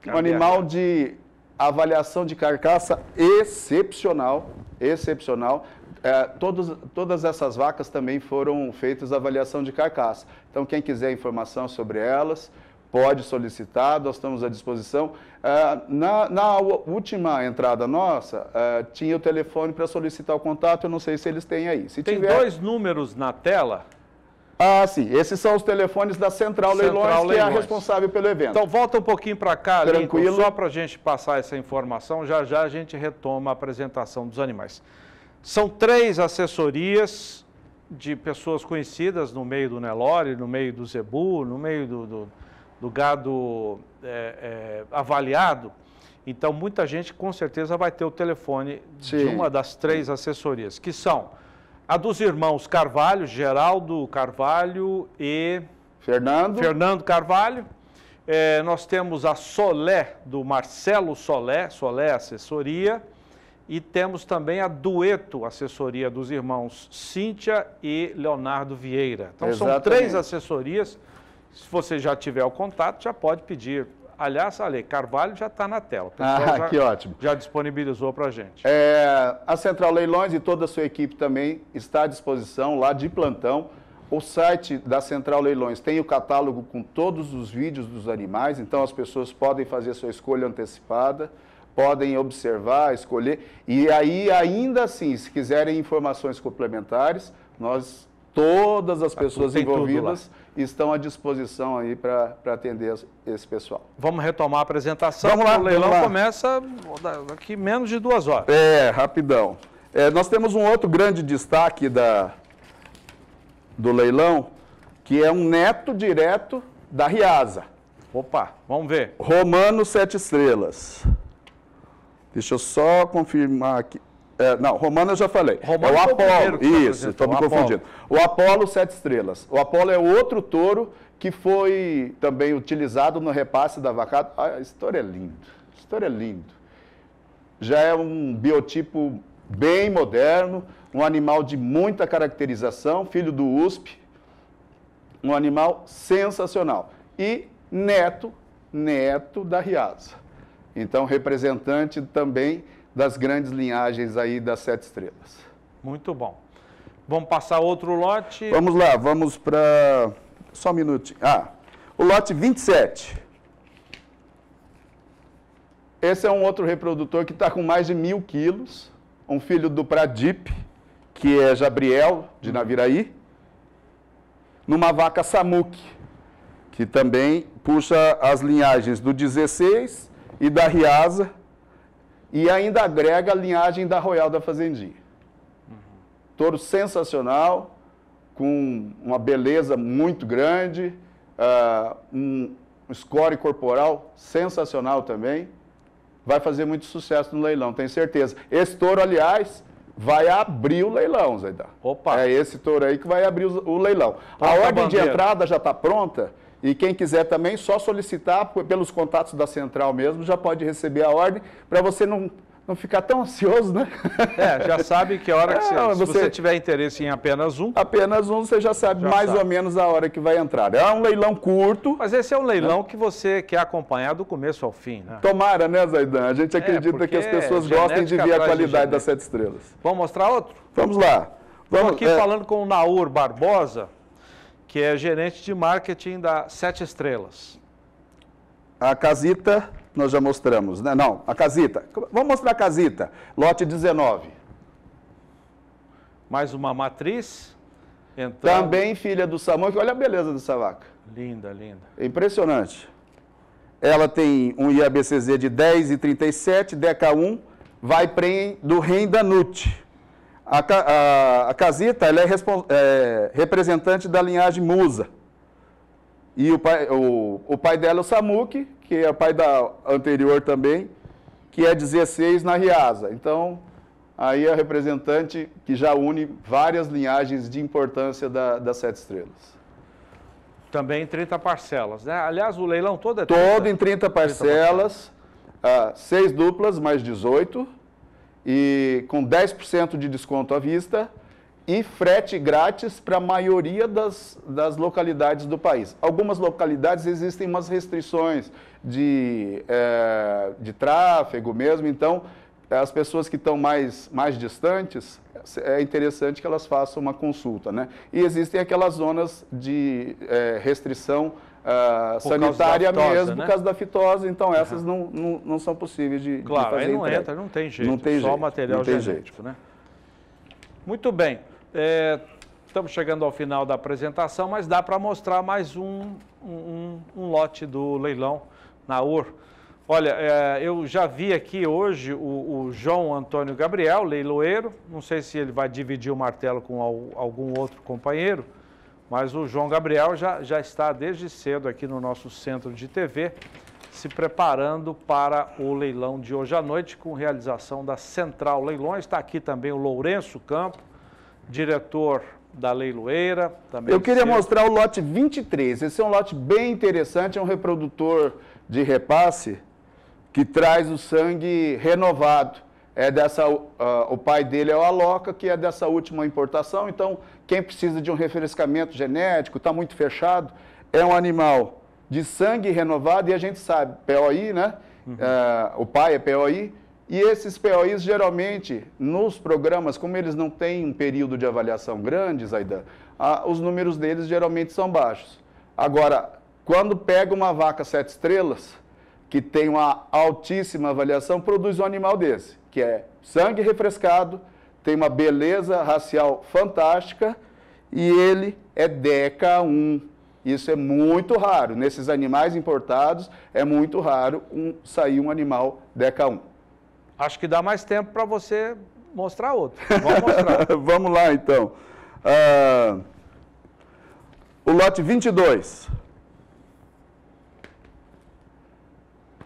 Um animal de avaliação de carcaça excepcional, excepcional. É, todos, todas essas vacas também foram feitas avaliação de carcaça. Então, quem quiser informação sobre elas, pode solicitar, nós estamos à disposição. É, na, na última entrada nossa, é, tinha o telefone para solicitar o contato, eu não sei se eles têm aí. Se Tem tiver... dois números na tela. Ah, sim. Esses são os telefones da Central, Central Leilões, que é a Leilões. responsável pelo evento. Então volta um pouquinho para cá, Lincoln, Tranquilo. só para a gente passar essa informação. Já já a gente retoma a apresentação dos animais. São três assessorias de pessoas conhecidas no meio do Nelore, no meio do Zebu, no meio do, do, do gado é, é, avaliado. Então muita gente com certeza vai ter o telefone de Sim. uma das três assessorias, que são a dos irmãos Carvalho, Geraldo Carvalho e Fernando. Fernando Carvalho. É, nós temos a Solé, do Marcelo Solé, Solé Assessoria. E temos também a Dueto, assessoria dos irmãos Cíntia e Leonardo Vieira. Então são Exatamente. três assessorias. Se você já tiver o contato, já pode pedir. Aliás, Ale, Carvalho já está na tela. Ah, já, que ótimo. Já disponibilizou para a gente. É, a Central Leilões e toda a sua equipe também está à disposição lá de plantão. O site da Central Leilões tem o catálogo com todos os vídeos dos animais, então as pessoas podem fazer sua escolha antecipada, podem observar, escolher. E aí, ainda assim, se quiserem informações complementares, nós, todas as pessoas tem tudo envolvidas, estão à disposição aí para atender esse pessoal. Vamos retomar a apresentação. Vamos lá, o leilão lá. começa daqui menos de duas horas. É, rapidão. É, nós temos um outro grande destaque da, do leilão, que é um neto direto da Riasa. Opa, vamos ver. Romano Sete Estrelas. Deixa eu só confirmar aqui. É, não, Romano eu já falei. Romano é o Apolo. Isso, estou me confundindo. O Apolo Sete Estrelas. O Apolo é outro touro que foi também utilizado no repasse da vacada. Ah, a história é linda. A história é linda. Já é um biotipo bem moderno, um animal de muita caracterização, filho do USP, um animal sensacional. E neto, neto da Riasa. Então, representante também das grandes linhagens aí das sete estrelas. Muito bom. Vamos passar outro lote. Vamos lá, vamos para... Só um minutinho. Ah, o lote 27. Esse é um outro reprodutor que está com mais de mil quilos. Um filho do Pradip, que é Jabriel, de Naviraí. Numa vaca Samuque, que também puxa as linhagens do 16 e da Riasa. E ainda agrega a linhagem da Royal da Fazendinha. Touro sensacional, com uma beleza muito grande, ah, um score corporal sensacional também. Vai fazer muito sucesso no leilão, tenho certeza. Esse touro, aliás, vai abrir o leilão, Zaidan. Opa! É esse touro aí que vai abrir o leilão. Toca a a ordem de bandeira. entrada já está pronta e quem quiser também, só solicitar pelos contatos da central mesmo, já pode receber a ordem, para você não, não ficar tão ansioso, né? É, já sabe que a hora que você, É, se você você- tiver interesse em apenas um. Apenas um, você já sabe Já mais sabe. ou menos a hora que vai entrar. É um leilão curto. Mas esse é um leilão que você quer acompanhar do começo ao fim, né? Tomara, né, Zaidan? A gente É, acredita que as pessoas gostem de ver a qualidade das sete estrelas. Vamos mostrar outro? Vamos lá. Vamos aqui é, falando com o Naur Barbosa, que é gerente de marketing da Sete Estrelas. A casita, nós já mostramos, né? Não, a casita. Vamos mostrar a casita. Lote 19. Mais uma matriz. Entrando. Também filha do Samuque. Olha a beleza dessa vaca. Linda, linda. É impressionante. Ela tem um IABCZ de 10 e 37, DECA 1, vai prenhe do Rei Danute. A, a, a Casita ela é, é, representante da linhagem Musa. E o pai, o, o pai dela é o Samuque, que é o pai da anterior também, que é 16 na Riasa. Então, aí é a representante que já une várias linhagens de importância da, das sete estrelas. Também em 30 parcelas, né? Aliás, o leilão todo é 30, Todo em 30 parcelas, 30 parcelas. Uh, seis duplas, mais 18, e com 10% de desconto à vista e frete grátis para a maioria das, das localidades do país. Algumas localidades existem umas restrições de, é, de tráfego mesmo, então as pessoas que estão mais, mais distantes, é interessante que elas façam uma consulta. Né? E existem aquelas zonas de é, restrição uh, sanitária fitose, mesmo, né? por causa da fitose, então essas uhum. não, não, não, são possíveis de, claro, de fazer aí não entrega. entra, não tem jeito, não tem só jeito, material não tem genético. Jeito. Né? Muito bem. É, estamos chegando ao final da apresentação, mas dá para mostrar mais um, um, um, lote do leilão na UR. Olha, é, eu já vi aqui hoje o, o, João Antônio Gabriel, leiloeiro. Não sei se ele vai dividir o martelo com algum outro companheiro, mas o João Gabriel já, já está desde cedo aqui no nosso centro de TV, se preparando para o leilão de hoje à noite, com realização da Central Leilões. Está aqui também o Lourenço Campo, diretor da leiloeira. Também Eu queria mostrar o lote 23. Esse é um lote bem interessante, é um reprodutor de repasse que traz o sangue renovado. É dessa, uh, o pai dele é o Aloca, que é dessa última importação. Então, quem precisa de um refrescamento genético, está muito fechado, é um animal de sangue renovado e a gente sabe, POI, né? Uhum. Uh, o pai é POI, e esses POIs, geralmente, nos programas, como eles não têm um período de avaliação grande, Zaidan, os números deles geralmente são baixos. Agora, quando pega uma vaca sete estrelas, que tem uma altíssima avaliação, produz um animal desse, que é sangue refrescado, tem uma beleza racial fantástica e ele é DECA 1. Isso é muito raro. Nesses animais importados, é muito raro um, sair um animal DECA 1. Acho que dá mais tempo para você mostrar outro. Vamos mostrar. Vamos lá, então. Uh, o lote 22.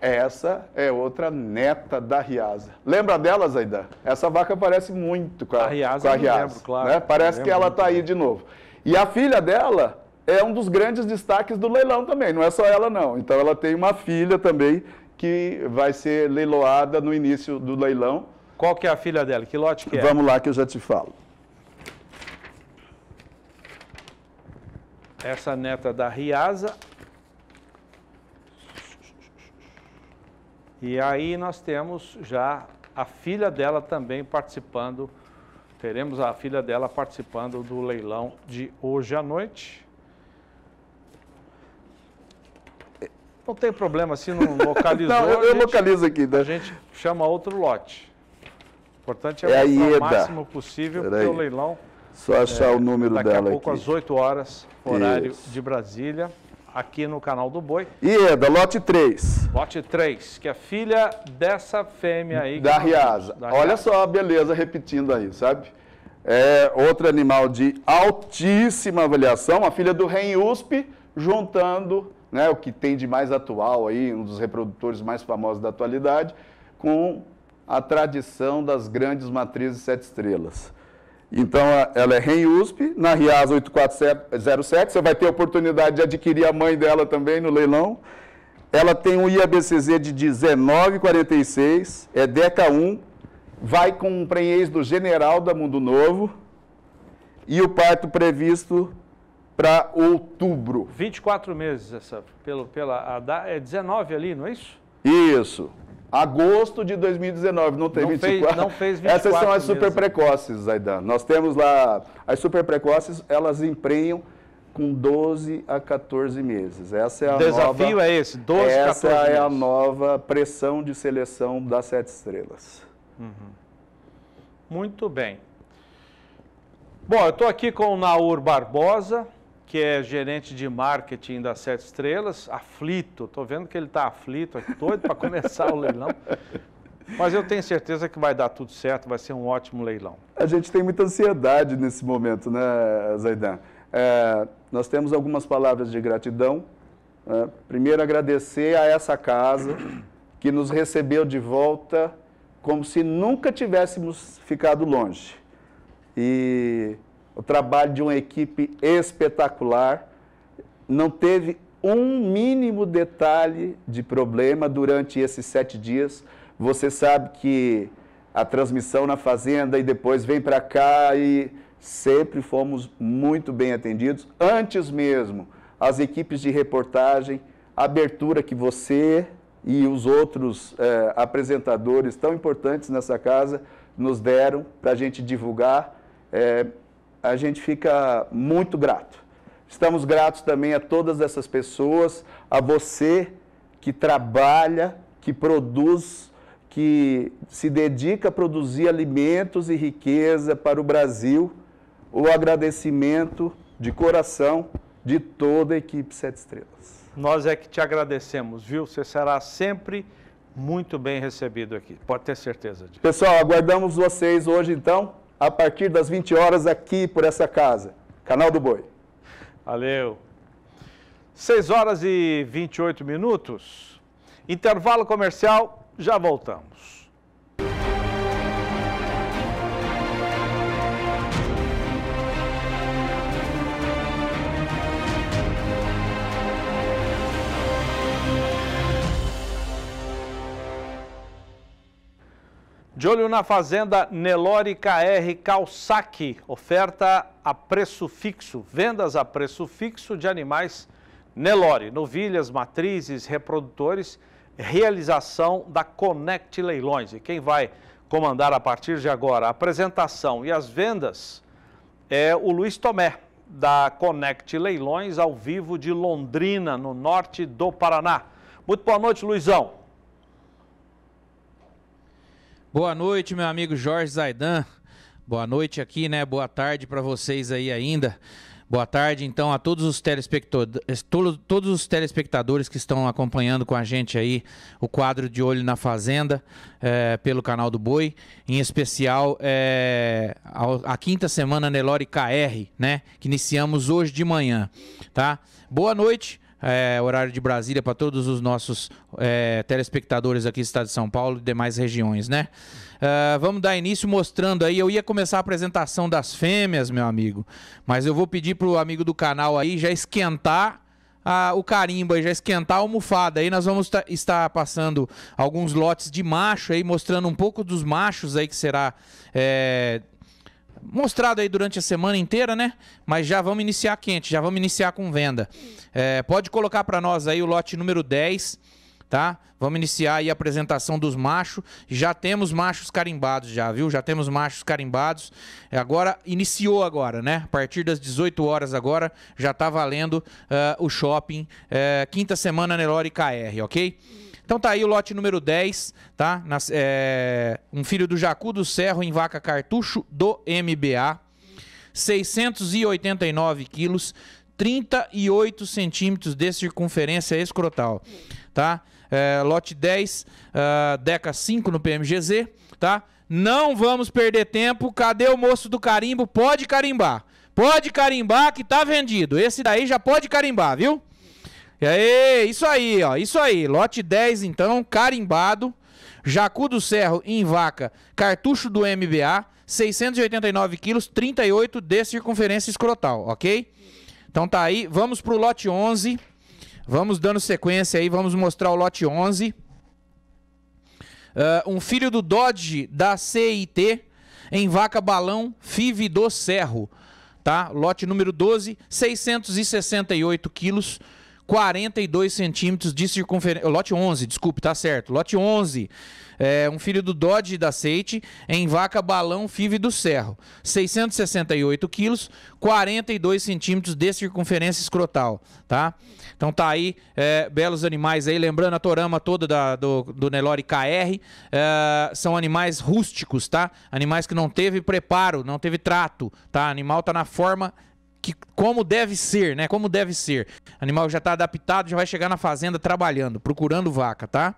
Essa é outra neta da Riasa. Lembra dela, Zaidan? Essa vaca parece muito com a, a Riasa. Com a Riasa lembro, claro. Né? Parece que ela está aí de novo. E a filha dela é um dos grandes destaques do leilão também. Não é só ela, não. Então, ela tem uma filha também que vai ser leiloada no início do leilão. Qual que é a filha dela? Que lote que é? Vamos lá que eu já te falo. Essa neta da Riasa. E aí nós temos já a filha dela também participando. Teremos a filha dela participando do leilão de hoje à noite. Não tem problema, se não localizou. não, eu, eu gente, localizo aqui. Né? A gente chama outro lote. O importante é, é o máximo possível para o leilão. Só achar é, o número daqui dela Daqui a pouco, aqui. às 8 horas, horário Isso. de Brasília, aqui no canal do Boi. Ieda, lote 3. Lote 3, que é filha dessa fêmea aí. Da Riasa. Da Olha Riasa. só a beleza repetindo aí, sabe? É outro animal de altíssima avaliação, a filha do Rei USP, juntando né, o que tem de mais atual aí, um dos reprodutores mais famosos da atualidade, com a tradição das grandes matrizes sete estrelas. Então, ela é REN USP, na RIAS 8407, você vai ter a oportunidade de adquirir a mãe dela também no leilão. Ela tem um IABCZ de 19,46, é DECA 1, vai com um prenhez do General da Mundo Novo, e o parto previsto para outubro. 24 meses, essa, pelo, pela, é 19 ali, não é isso? Isso. Agosto de 2019, não tem não 24. Fez, não fez 24 Essas são as super precoces, Zaidan. Nós temos lá, as super precoces, elas emprenham com 12 a 14 meses. Essa é a o desafio nova, é esse, 12 a 14 Essa é meses. a nova pressão de seleção das sete estrelas. Uhum. Muito bem. Bom, eu estou aqui com o Naur Barbosa, que é gerente de marketing das Sete Estrelas, aflito. Estou vendo que ele está aflito, doido para começar o leilão. Mas eu tenho certeza que vai dar tudo certo, vai ser um ótimo leilão. A gente tem muita ansiedade nesse momento, né, Zaidan? É, nós temos algumas palavras de gratidão. Né? Primeiro, agradecer a essa casa que nos recebeu de volta como se nunca tivéssemos ficado longe. E o trabalho de uma equipe espetacular, não teve um mínimo detalhe de problema durante esses sete dias. Você sabe que a transmissão na fazenda e depois vem para cá e sempre fomos muito bem atendidos. Antes mesmo, as equipes de reportagem, a abertura que você e os outros eh, apresentadores tão importantes nessa casa nos deram para a gente divulgar, eh, a gente fica muito grato. Estamos gratos também a todas essas pessoas, a você que trabalha, que produz, que se dedica a produzir alimentos e riqueza para o Brasil. O agradecimento de coração de toda a equipe Sete Estrelas. Nós é que te agradecemos, viu? Você será sempre muito bem recebido aqui, pode ter certeza disso. Pessoal, aguardamos vocês hoje então, a partir das 20 horas aqui por essa casa, Canal do Boi. Valeu. 6 horas e 28 minutos. Intervalo comercial, já voltamos. De olho na fazenda Nelore KR Calçaque, oferta a preço fixo, vendas a preço fixo de animais Nelore, novilhas, matrizes, reprodutores, realização da Connect Leilões. E quem vai comandar a partir de agora a apresentação e as vendas é o Luiz Tomé, da Connect Leilões, ao vivo de Londrina, no norte do Paraná. Muito boa noite, Luizão. Boa noite, meu amigo Jorge Zaidan. Boa noite aqui, né? Boa tarde para vocês aí ainda. Boa tarde, então, a todos os, telespectadores, todos os telespectadores que estão acompanhando com a gente aí o quadro de Olho na Fazenda é, pelo canal do Boi, em especial é, a, a, quinta semana Nelore KR, né? Que iniciamos hoje de manhã, tá? Boa noite é, horário de Brasília, para todos os nossos é, telespectadores aqui do estado de São Paulo e demais regiões, né? Uh, vamos dar início mostrando aí. Eu ia começar a apresentação das fêmeas, meu amigo, mas eu vou pedir pro amigo do canal aí já esquentar o carimbo aí, já esquentar a almofada. Aí nós vamos estar passando alguns lotes de macho aí, mostrando um pouco dos machos aí que será. É, mostrado aí durante a semana inteira, né? Mas já vamos iniciar quente, já vamos iniciar com venda. É, pode colocar para nós aí o lote número 10, tá? Vamos iniciar aí a apresentação dos machos. Já temos machos carimbados já, viu? Já temos machos carimbados. Agora, iniciou agora, né? A partir das 18 horas agora, já tá valendo uh, o shopping uh, quinta semana Nelore KR, ok? Então tá aí o lote número 10, tá? Nas, é, um filho do Jacu do Serro em vaca cartucho do MBA. 689 quilos, 38 centímetros de circunferência escrotal, tá? É, lote 10, uh, Deca 5 no PMGZ, tá? Não vamos perder tempo. Cadê o moço do carimbo? Pode carimbar. Pode carimbar que tá vendido. Esse daí já pode carimbar, viu? E aí, isso aí, ó, isso aí. Lote 10, então, carimbado. Jacu do Cerro em vaca, cartucho do MBA, 689 quilos, 38 de circunferência escrotal, ok? Então tá aí, vamos pro lote 11. Vamos dando sequência aí, vamos mostrar o lote 11. Uh, um filho do Dodge da CIT em vaca balão FIV do Cerro, tá? Lote número 12, 668 quilos, 42 centímetros de circunferência. Lote 11, desculpe, tá certo. Lote 11. É, um filho do Dodge da Seite em vaca balão FIV do Cerro. 668 quilos, 42 centímetros de circunferência escrotal, tá? Então tá aí, é, belos animais aí. Lembrando a torama toda da, do, do Nelore KR. É, são animais rústicos, tá? Animais que não teve preparo, não teve trato, tá? Animal tá na forma que como deve ser, né? Como deve ser. O animal já está adaptado, já vai chegar na fazenda trabalhando, procurando vaca, tá?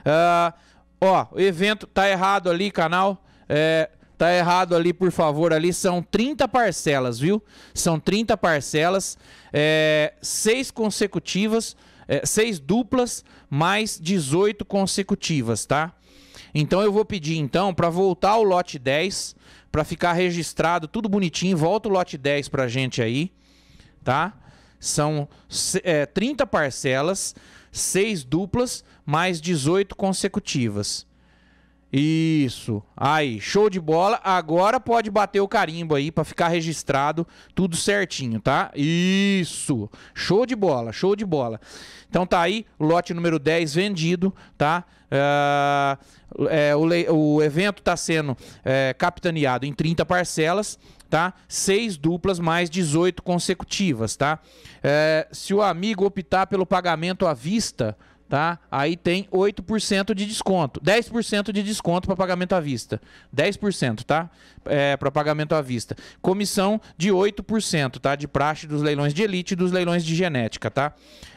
Uh, Ó, o evento tá errado ali, canal. É, tá errado ali, por favor, ali. São 30 parcelas, viu? São 30 parcelas, é, seis consecutivas, é, seis duplas, mais 18 consecutivas, tá? Então eu vou pedir então para voltar o lote 10, para ficar registrado tudo bonitinho. Volta o lote 10 pra gente aí, tá? São é, 30 parcelas, seis duplas, mais 18 consecutivas. Isso. Aí, show de bola. Agora pode bater o carimbo aí para ficar registrado tudo certinho, tá? Isso. Show de bola, show de bola. Então tá aí, lote número 10 vendido, tá? Uh, é, o, o, evento está sendo é, capitaneado em 30 parcelas, tá? Seis duplas mais 18 consecutivas, tá? É, se o amigo optar pelo pagamento à vista, tá? Aí tem 8% de desconto, 10% de desconto para pagamento à vista, 10%, tá? É, para pagamento à vista. Comissão de 8%, tá? De praxe dos leilões de elite e dos leilões de genética, tá?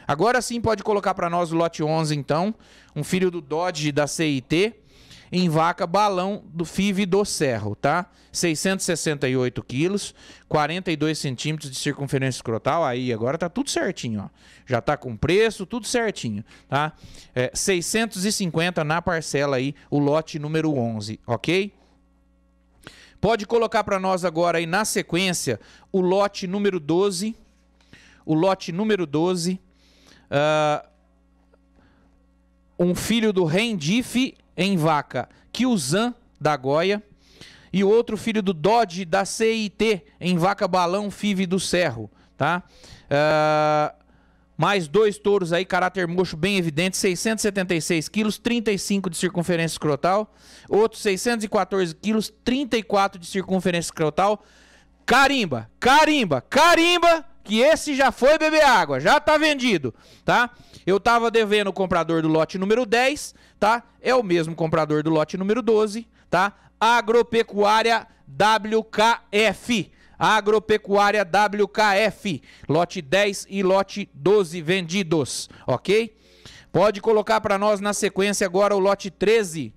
Agora sim pode colocar para nós o lote 11 então, um filho do Dodge da CIT, em vaca balão do FIV do Cerro, tá? 668 quilos, 42 centímetros de circunferência escrotal. Aí, agora tá tudo certinho, ó. Já tá com preço, tudo certinho, tá? É, 650 na parcela aí, o lote número 11, ok? Pode colocar para nós agora aí na sequência o lote número 12. O lote número 12. Uh, ah, um filho do Rendif em vaca Kyuzan da Goia e outro filho do Dodge da CIT em vaca balão FIV do Cerro, tá? Uh, mais dois touros aí, caráter mocho bem evidente, 676 quilos, 35 de circunferência escrotal. Outro 614 quilos, 34 de circunferência escrotal. Carimba, carimba, carimba, que esse já foi beber água, já tá vendido, tá? Eu tava devendo o comprador do lote número 10, tá? É o mesmo comprador do lote número 12, tá? Agropecuária WKF. Agropecuária WKF. Lote 10 e lote 12 vendidos, ok? Pode colocar para nós na sequência agora o lote 13.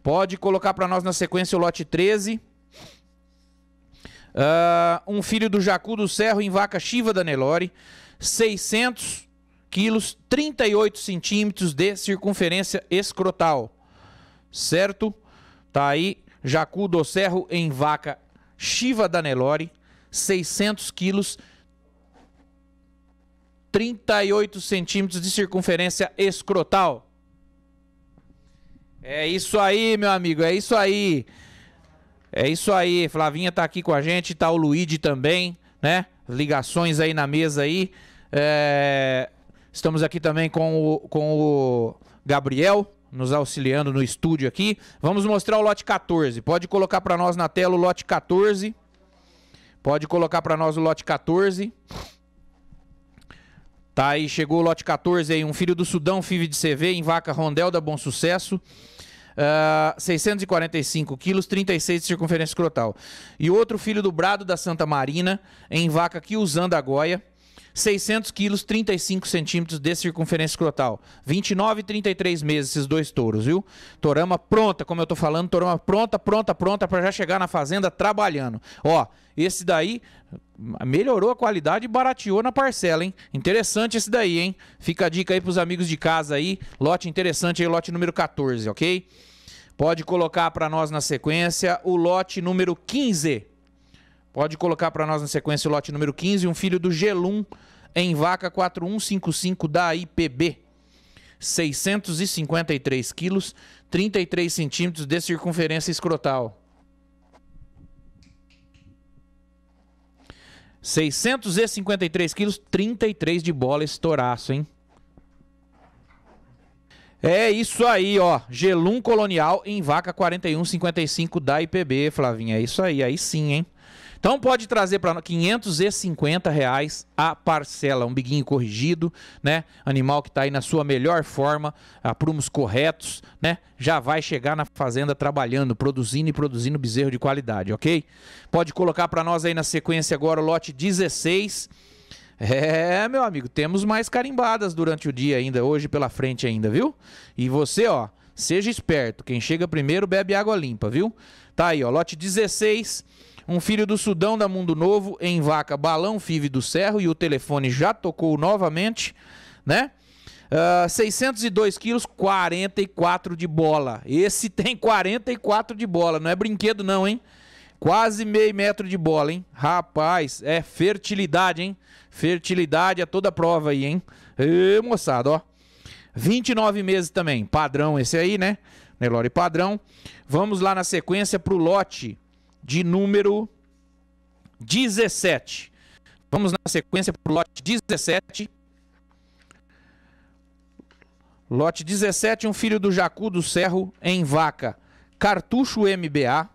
Pode colocar para nós na sequência o lote 13. Uh, um filho do Jacu do Cerro em vaca Chiva da Nelore. 600 quilos, 38 centímetros de circunferência escrotal. Certo? Tá aí, Jacu do Cerro em vaca Chiva da Nelore, 600 quilos, 38 centímetros de circunferência escrotal. É isso aí, meu amigo, é isso aí. É isso aí, Flavinha tá aqui com a gente, tá o Luigi também, né? Ligações aí na mesa aí. É... Estamos aqui também com o, com o Gabriel, nos auxiliando no estúdio aqui. Vamos mostrar o lote 14. Pode colocar para nós na tela o lote 14. Pode colocar para nós o lote 14. Tá aí, chegou o lote 14 aí, um filho do Sudão, FIV de CV, em vaca Rondel da Bom Sucesso. Uh, 645 quilos, 36 de circunferência escrotal. E outro filho do Brado da Santa Marina, em vaca aqui usando a Goia. 600 quilos, 35 centímetros de circunferência escrotal. 29 e 33 meses esses dois touros, viu? Torama pronta, como eu tô falando, torama pronta, pronta, pronta para já chegar na fazenda trabalhando. Ó, esse daí melhorou a qualidade e barateou na parcela, hein? Interessante esse daí, hein? Fica a dica aí pros amigos de casa aí. Lote interessante aí, lote número 14, ok? Pode colocar para nós na sequência o lote número 15. Pode colocar para nós na sequência o lote número 15, um filho do Gelum em vaca 4155 da IPB. 653 quilos, 33 centímetros de circunferência escrotal. 653 quilos, 33 de bola estouraço, hein? É isso aí, ó. Gelum colonial em vaca 4155 da IPB, Flavinha. É isso aí, aí sim, hein? Então pode trazer para 550 reais a parcela, um biguinho corrigido, né? Animal que está aí na sua melhor forma, aprumos corretos, né? Já vai chegar na fazenda trabalhando, produzindo e produzindo bezerro de qualidade, ok? Pode colocar para nós aí na sequência agora o lote 16. É, meu amigo, temos mais carimbadas durante o dia ainda, hoje pela frente ainda, viu? E você, ó, Seja esperto. Quem chega primeiro bebe água limpa, viu? Tá aí, ó. Lote 16. Um filho do Sudão da Mundo Novo em vaca Balão Five do Cerro e o telefone já tocou novamente, né? Uh, 602 quilos, 44 de bola. Esse tem 44 de bola, não é brinquedo não, hein? Quase meio metro de bola, hein? Rapaz, é fertilidade, hein? Fertilidade a toda prova aí, hein? Ê, moçada, ó. 29 meses também, padrão esse aí, né? Nelore padrão. Vamos lá na sequência pro lote de número 17. Vamos na sequência pro lote 17. Lote 17, um filho do Jacu do Cerro em vaca. Cartucho MBA,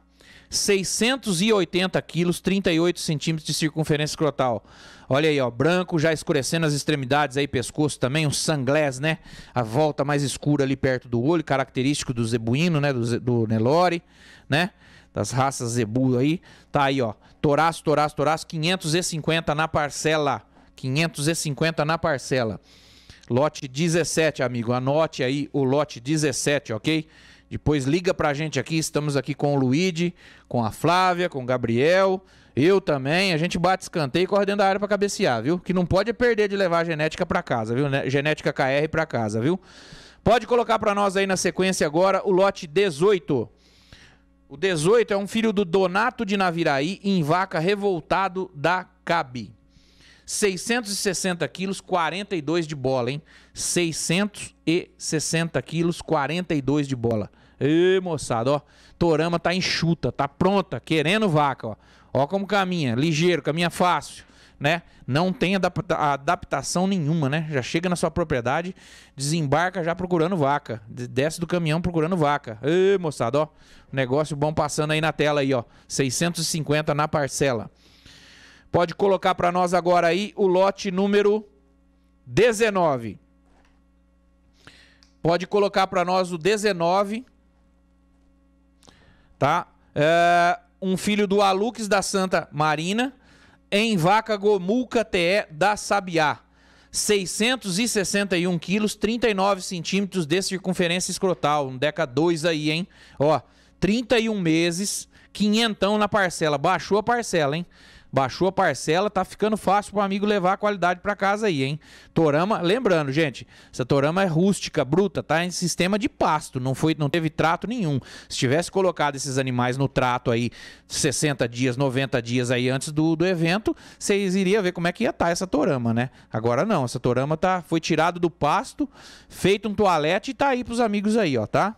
680 quilos, 38 centímetros de circunferência escrotal. Olha aí, ó, branco já escurecendo as extremidades aí, pescoço também, um sanglés, né? A volta mais escura ali perto do olho, característico do zebuíno, né? Do, do Nelore, né? Das raças zebu aí. Tá aí, ó, toraço, toraço, toraço, 550 na parcela. 550 na parcela. Lote 17, amigo. Anote aí o lote 17, ok? Depois liga pra gente aqui. Estamos aqui com o Luigi, com a Flávia, com o Gabriel, eu também. A gente bate escanteio e corre dentro da área pra cabecear, viu? Que não pode perder de levar a genética pra casa, viu? Genética KR pra casa, viu? Pode colocar pra nós aí na sequência agora o lote 18. O 18 é um filho do Donato de Naviraí em vaca revoltado da Cabi. 660 quilos, 42 de bola, hein? 660 quilos, 42 de bola. Ê, moçada, ó. Torama tá enxuta, tá pronta, querendo vaca, ó. Ó como caminha, ligeiro, caminha fácil, né? Não tem adapta adaptação nenhuma, né? Já chega na sua propriedade, desembarca já procurando vaca. Desce do caminhão procurando vaca. Ê, moçada, ó. Negócio bom passando aí na tela aí, ó. 650 na parcela. Pode colocar para nós agora aí o lote número 19. Pode colocar para nós o 19. Tá? É, um filho do Alux da Santa Marina em vaca Gomulca TE da Sabiá. 661 quilos, 39 centímetros de circunferência escrotal. Um Deca 2 aí, hein? Ó, 31 meses, quinhentão na parcela. Baixou a parcela, hein? Baixou a parcela, tá ficando fácil pro amigo levar a qualidade para casa aí, hein? Torama, lembrando, gente, essa torama é rústica, bruta, tá em sistema de pasto, não foi, não teve trato nenhum. Se tivesse colocado esses animais no trato aí 60 dias, 90 dias aí antes do, do evento, vocês iriam ver como é que ia estar tá essa torama, né? Agora não, essa torama tá foi tirado do pasto, feito um toalete e tá aí pros amigos aí, ó, tá?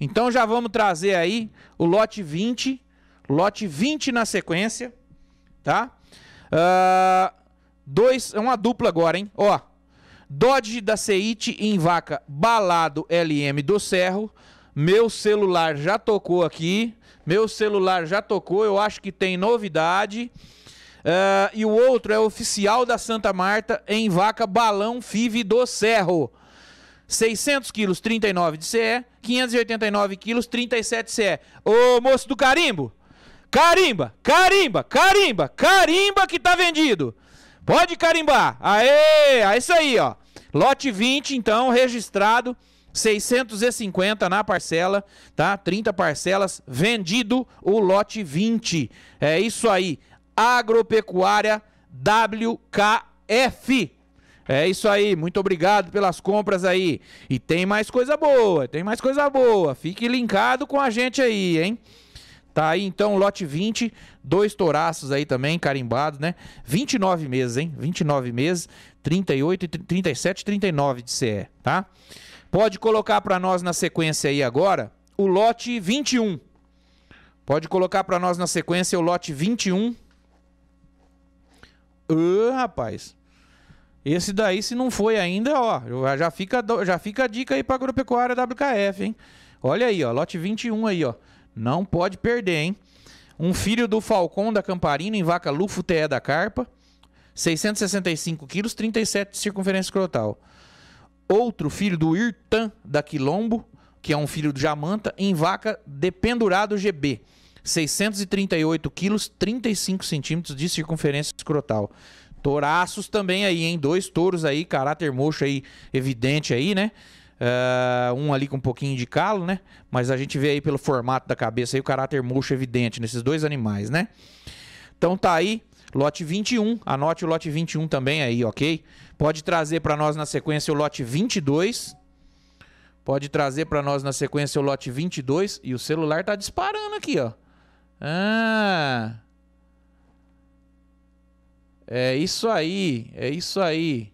Então já vamos trazer aí o lote 20, lote 20 na sequência tá? Uh, dois, é uma dupla agora, hein? Ó, Dodge da Seite em vaca balado LM do Cerro. Meu celular já tocou aqui. Meu celular já tocou. Eu acho que tem novidade. Uh, e o outro é oficial da Santa Marta em vaca balão FIV do Cerro. 600 quilos, 39 de CE. 589 quilos, 37 CE. Ô moço do carimbo, Carimba, carimba, carimba, carimba que tá vendido. Pode carimbar. Aê, é isso aí, ó. Lote 20, então, registrado. 650 na parcela, tá? 30 parcelas, vendido o lote 20. É isso aí. Agropecuária WKF. É isso aí, muito obrigado pelas compras aí. E tem mais coisa boa, tem mais coisa boa. Fique linkado com a gente aí, hein? Tá aí então lote 20, dois touraços aí também carimbados, né? 29 meses, hein? 29 meses, 38, 37, 39 de CE, tá? Pode colocar para nós na sequência aí agora o lote 21. Pode colocar para nós na sequência o lote 21. Uh, rapaz. Esse daí, se não foi ainda, ó, já fica, já fica a dica aí para agropecuária WKF, hein? Olha aí, ó, lote 21 aí, ó. Não pode perder, hein? Um filho do Falcão da Camparina em vaca Lufo TE da Carpa. 665 quilos, 37 de circunferência escrotal. Outro filho do Irtan da Quilombo, que é um filho do Jamanta, em vaca dependurado GB. 638 quilos, 35 centímetros de circunferência escrotal. Touraços também aí, hein? Dois touros aí, caráter mocho aí, evidente aí, né? Uh, um ali com um pouquinho de calo, né? Mas a gente vê aí pelo formato da cabeça aí o caráter murcho evidente nesses dois animais, né? Então tá aí, lote 21. Anote o lote 21 também aí, ok? Pode trazer para nós na sequência o lote 22. Pode trazer para nós na sequência o lote 22. E o celular tá disparando aqui, ó. Ah. É isso aí, é isso aí.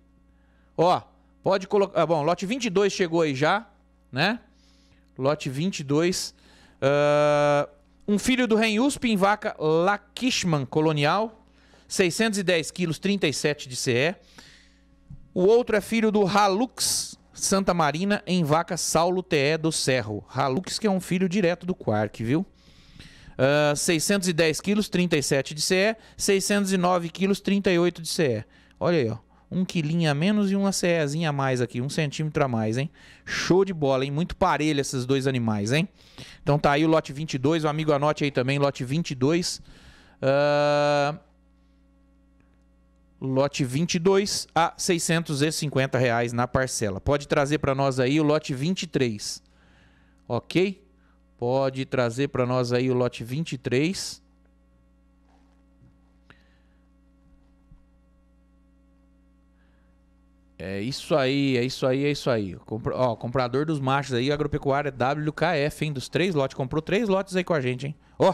Ó, pode colocar. Ah, bom, lote 22 chegou aí já, né? Lote 22. Uh, um filho do Ren USP em vaca Lakishman Colonial, 610 quilos, 37 de CE. O outro é filho do Halux Santa Marina em vaca Saulo TE do Cerro. Halux que é um filho direto do Quark, viu? Uh, 610 quilos, 37 de CE. 609 quilos, 38 de CE. Olha aí, ó. Um quilinho a menos e uma CEzinha a mais aqui. Um centímetro a mais, hein? Show de bola, hein? Muito parelho esses dois animais, hein? Então tá aí o lote 22. O amigo anote aí também, lote 22. Uh, lote 22 a 650 reais na parcela. Pode trazer para nós aí o lote 23. Ok? Pode trazer para nós aí o lote 23. É isso aí, é isso aí, é isso aí. Ó, comprador dos machos aí, agropecuária WKF, hein? Dos três lotes. Comprou três lotes aí com a gente, hein? Ó,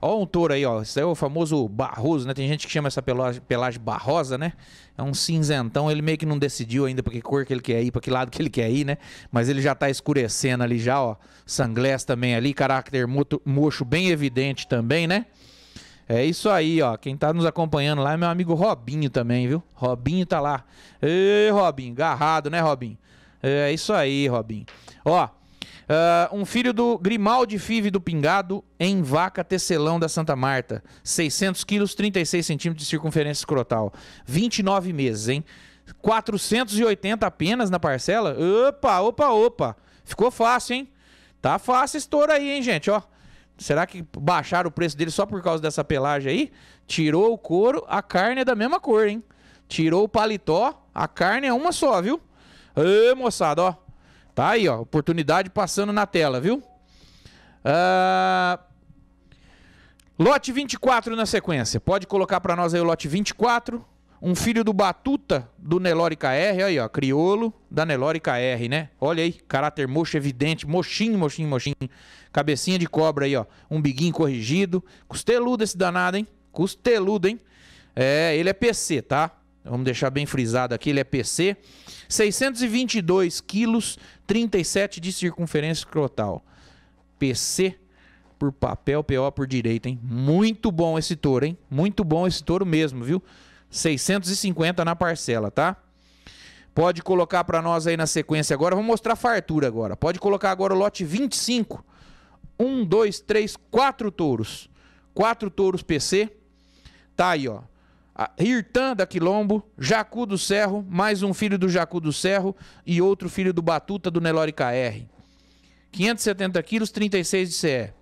ó um touro aí, ó. Esse é o famoso barroso, né? Tem gente que chama essa pelagem, pelagem barrosa, né? É um cinzentão. Ele meio que não decidiu ainda pra que cor que ele quer ir, pra que lado que ele quer ir, né? Mas ele já tá escurecendo ali já, ó. Sanglés também ali, caráter mocho bem evidente também, né? É isso aí, ó. Quem tá nos acompanhando lá é meu amigo Robinho também, viu? Robinho tá lá. Ê, Robinho, garrado, né, Robinho? É isso aí, Robinho. Ó, uh, um filho do Grimaldi Five do Pingado em vaca tecelão da Santa Marta. 600 quilos, 36 centímetros de circunferência escrotal. 29 meses, hein? 480 apenas na parcela. Opa, opa, opa. Ficou fácil, hein? Tá fácil esse touro aí, hein, gente? Ó, Será que baixaram o preço dele só por causa dessa pelagem aí? Tirou o couro, a carne é da mesma cor, hein? Tirou o paletó, a carne é uma só, viu? Ê, moçada, ó. Tá aí, ó. Oportunidade passando na tela, viu? Uh... Lote 24 na sequência. Pode colocar para nós aí o lote 24 um filho do Batuta do Nelore KR, aí ó, criolo da Nelore KR, né? Olha aí, caráter mocho evidente, mochinho, mochinho, mochinho. Cabecinha de cobra aí, ó, um biguinho corrigido. Costeludo esse danado, hein? Costeludo, hein? É, ele é PC, tá? Vamos deixar bem frisado aqui, ele é PC. 622 quilos, 37 de circunferência escrotal. PC por papel, PO por direita, hein? Muito bom esse touro, hein? Muito bom esse touro mesmo, viu? 650 na parcela, tá? Pode colocar para nós aí na sequência agora. Vamos mostrar fartura agora. Pode colocar agora o lote 25. Um, dois, três, quatro touros. Quatro touros PC. Tá aí, ó. Hirtan da Quilombo, Jacu do Cerro, mais um filho do Jacu do Cerro e outro filho do Batuta do Nelore KR. 570 quilos, 36 de CE.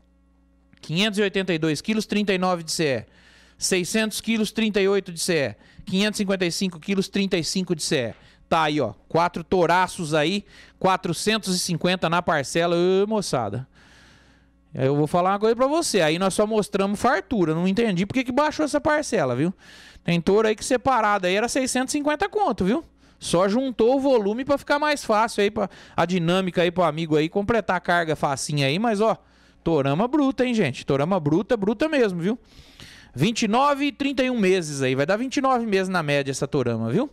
582 quilos, 39 de CE. 600 quilos, 38 de CE. 555 quilos, 35 de CE. Tá aí, ó. Quatro touraços aí, 450 na parcela. Ô, moçada. Eu vou falar uma coisa pra você. Aí nós só mostramos fartura. Não entendi porque que baixou essa parcela, viu? Tem touro aí que separado aí era 650 conto, viu? Só juntou o volume para ficar mais fácil aí, pra, a dinâmica aí pro amigo aí, completar a carga facinha aí, mas ó, torama bruta, hein, gente? Torama bruta, bruta mesmo, viu? 29 e 31 meses aí. Vai dar 29 meses na média essa Torama, viu?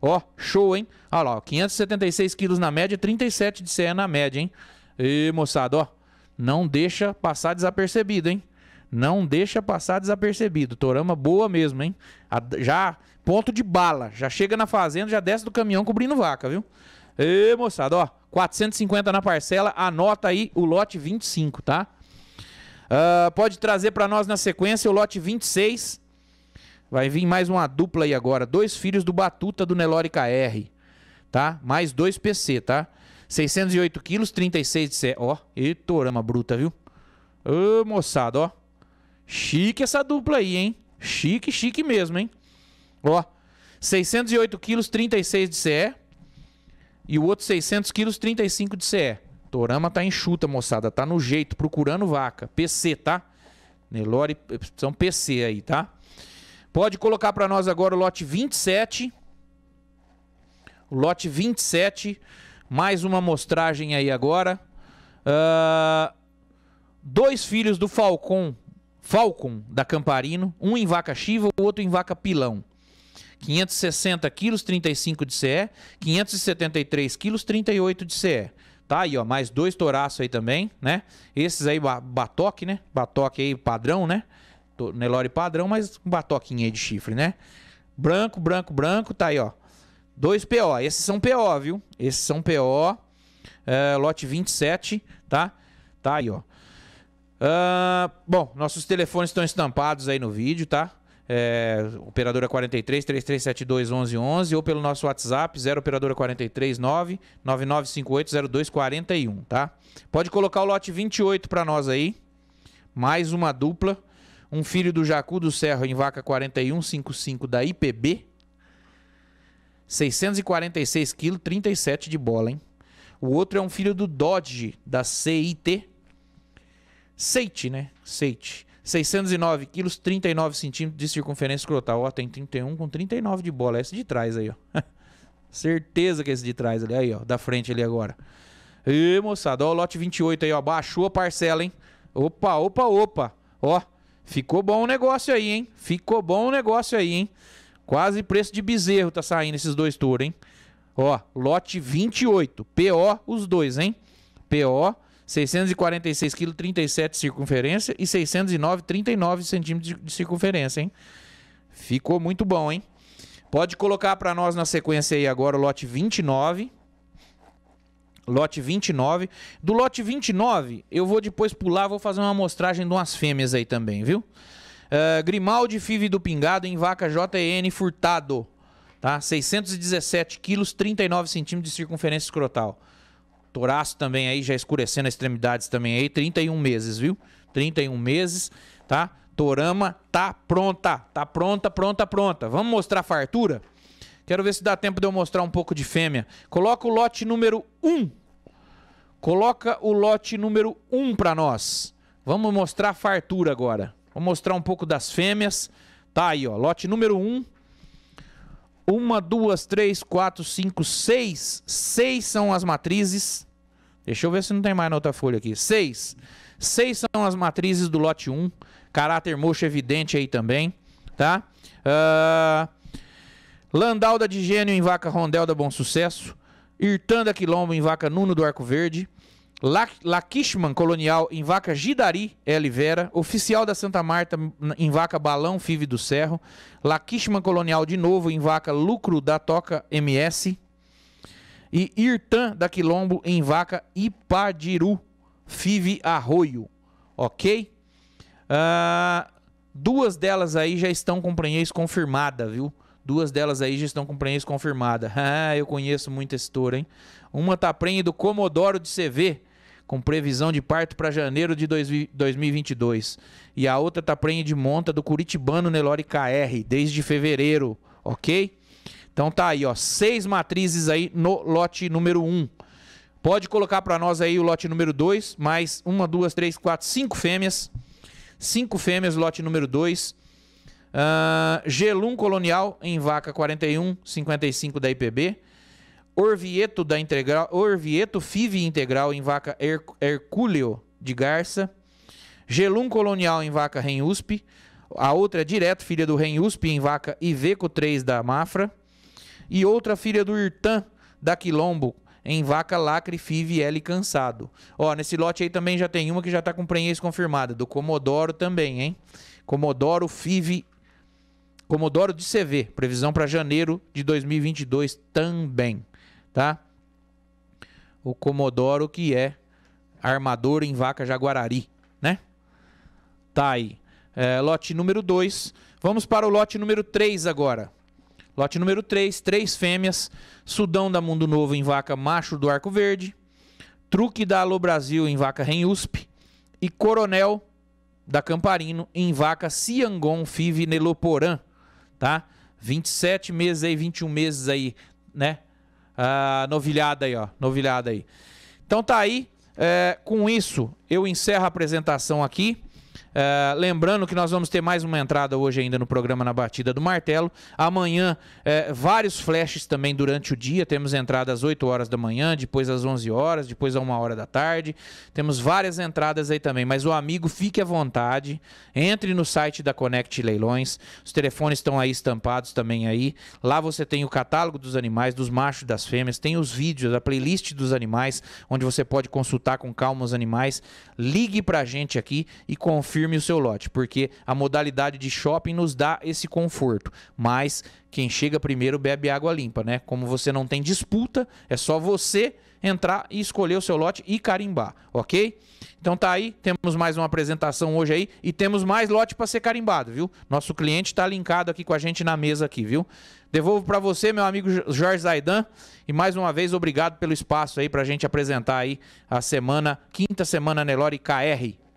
Ó, show, hein? Olha lá, ó, 576 quilos na média, 37 de CE na média, hein? E, moçada, ó, não deixa passar desapercebido, hein? Não deixa passar desapercebido. Torama boa mesmo, hein? Já, ponto de bala. Já chega na fazenda, já desce do caminhão cobrindo vaca, viu? E, moçada, ó, 450 na parcela. Anota aí o lote 25, tá? Uh, pode trazer para nós na sequência o lote 26. Vai vir mais uma dupla aí agora. Dois filhos do Batuta do Nelore KR. Tá? Mais dois PC, tá? 608 quilos, 36 de C. Ó, e torama bruta, viu? Ô, moçada, ó. Chique essa dupla aí, hein? Chique, chique mesmo, hein? Ó, 608 quilos, 36 de CE. E o outro 600 quilos, 35 de CE. Torama tá enxuta, moçada. Tá no jeito, procurando vaca. PC, tá? Nelore, são PC aí, tá? Pode colocar para nós agora o lote 27. O lote 27. Mais uma amostragem aí agora. Uh, dois filhos do Falcon. Falcon da Camparino. Um em vaca chiva, o outro em vaca pilão. 560 quilos, 35 de CE. 573 quilos, 38 de CE. Tá aí, ó, mais dois toraços aí também, né? Esses aí, batoque, né? Batoque aí padrão, né? Nelore padrão, mas um batoquinho aí de chifre, né? Branco, branco, branco, tá aí, ó. Dois PO. Esses são PO, viu? Esses são PO. É, lote 27, tá? Tá aí, ó. Uh, bom, nossos telefones estão estampados aí no vídeo, tá? é, operadora 43 3372 1111 ou pelo nosso WhatsApp 0 operadora 43 9 9958 0241, tá? Pode colocar o lote 28 para nós aí. Mais uma dupla. Um filho do Jacu do Serra em vaca 4155 da IPB. 646 kg, 37 de bola, hein? O outro é um filho do Dodge da CIT. Seite, né? Seite. 609 quilos, 39 centímetros de circunferência escrotal. Ó, tem 31 com 39 de bola. Esse de trás aí, ó. Certeza que esse de trás ali. Aí, ó. Da frente ali agora. E moçada, ó, o lote 28 aí, ó. Baixou a parcela, hein? Opa, opa, opa. Ó, ficou bom o negócio aí, hein? Ficou bom o negócio aí, hein? Quase preço de bezerro tá saindo esses dois touros, hein? Ó, lote 28. PO os dois, hein? PO 646 kg, 37 de circunferência e 609, 39 centímetros de circunferência, hein? Ficou muito bom, hein? Pode colocar para nós na sequência aí agora o lote 29. Lote 29. Do lote 29, eu vou depois pular, vou fazer uma amostragem de umas fêmeas aí também, viu? Uh, Grimaldi Five do Pingado em vaca JN Furtado, tá? 617 quilos, 39 centímetros de circunferência escrotal. Toraço também aí, já escurecendo as extremidades também aí. 31 meses, viu? 31 meses, tá? Torama tá pronta. Tá pronta, pronta, pronta. Vamos mostrar a fartura? Quero ver se dá tempo de eu mostrar um pouco de fêmea. Coloca o lote número 1. Coloca o lote número 1 para nós. Vamos mostrar a fartura agora. Vamos mostrar um pouco das fêmeas. Tá aí, ó. Lote número 1. Uma, duas, três, quatro, cinco, seis. Seis são as matrizes. Deixa eu ver se não tem mais na outra folha aqui. Seis. Seis são as matrizes do lote 1. Caráter mocho evidente aí também. Tá? Uh, Landalda de Gênio em vaca Rondel da Bom Sucesso. Irtanda Quilombo em vaca Nuno do Arco Verde. Lakishman Colonial em vaca Gidari L. Vera, Oficial da Santa Marta em vaca Balão Five do Cerro, Lakishman Colonial de novo em vaca Lucro da Toca MS e Irtan da Quilombo em vaca Ipadiru Five Arroio, ok? Uh, duas delas aí já estão com prenhez confirmada, viu? Duas delas aí já estão com prenhez confirmada. Ah, eu conheço muito esse touro, hein? Uma tá prenhe do Comodoro de CV, com previsão de parto para janeiro de 2022. E a outra tá prenhe de monta do Curitibano Nelore KR, desde fevereiro, ok? Então tá aí, ó, seis matrizes aí no lote número 1. Um. Pode colocar para nós aí o lote número 2, mais uma, duas, três, quatro, cinco fêmeas. Cinco fêmeas, lote número 2. Uh, ah, Gelum Colonial em vaca 41, 55 da IPB. Orvieto da Integral, Orvieto FIV Integral em vaca Her Hercúleo de Garça, Gelum Colonial em vaca Renusp, a outra é direto filha do Renusp em vaca Iveco 3 da Mafra, e outra filha do Irtan da Quilombo em vaca Lacre FIV L cansado. Ó, nesse lote aí também já tem uma que já tá com prenhez confirmada, do Comodoro também, hein? Comodoro FIV Comodoro de CV, previsão para janeiro de 2022 também tá? O Comodoro que é armador em vaca jaguarari, né? Tá aí. É, lote número 2. Vamos para o lote número 3 agora. Lote número 3, três fêmeas. Sudão da Mundo Novo em vaca macho do Arco Verde. Truque da Alô Brasil em vaca Renusp. E Coronel da Camparino em vaca Ciangon Five Neloporã, tá? 27 meses aí, 21 meses aí, né? A novilhada aí, ó. Novilhada aí. Então tá aí. É, com isso, eu encerro a apresentação aqui. É, lembrando que nós vamos ter mais uma entrada hoje ainda no programa Na Batida do Martelo. Amanhã, é, vários flashes também durante o dia. Temos entrada às 8 horas da manhã, depois às 11 horas, depois a 1 hora da tarde. Temos várias entradas aí também. Mas o amigo, fique à vontade. Entre no site da Connect Leilões. Os telefones estão aí estampados também aí. Lá você tem o catálogo dos animais, dos machos e das fêmeas. Tem os vídeos, a playlist dos animais, onde você pode consultar com calma os animais. Ligue pra gente aqui e confirme o seu lote, porque a modalidade de shopping nos dá esse conforto. Mas quem chega primeiro bebe água limpa, né? Como você não tem disputa, é só você entrar e escolher o seu lote e carimbar, ok? Então tá aí, temos mais uma apresentação hoje aí e temos mais lote para ser carimbado, viu? Nosso cliente está linkado aqui com a gente na mesa aqui, viu? Devolvo para você, meu amigo Jorge Zaidan, e mais uma vez obrigado pelo espaço aí para a gente apresentar aí a semana, quinta semana Nelore KR.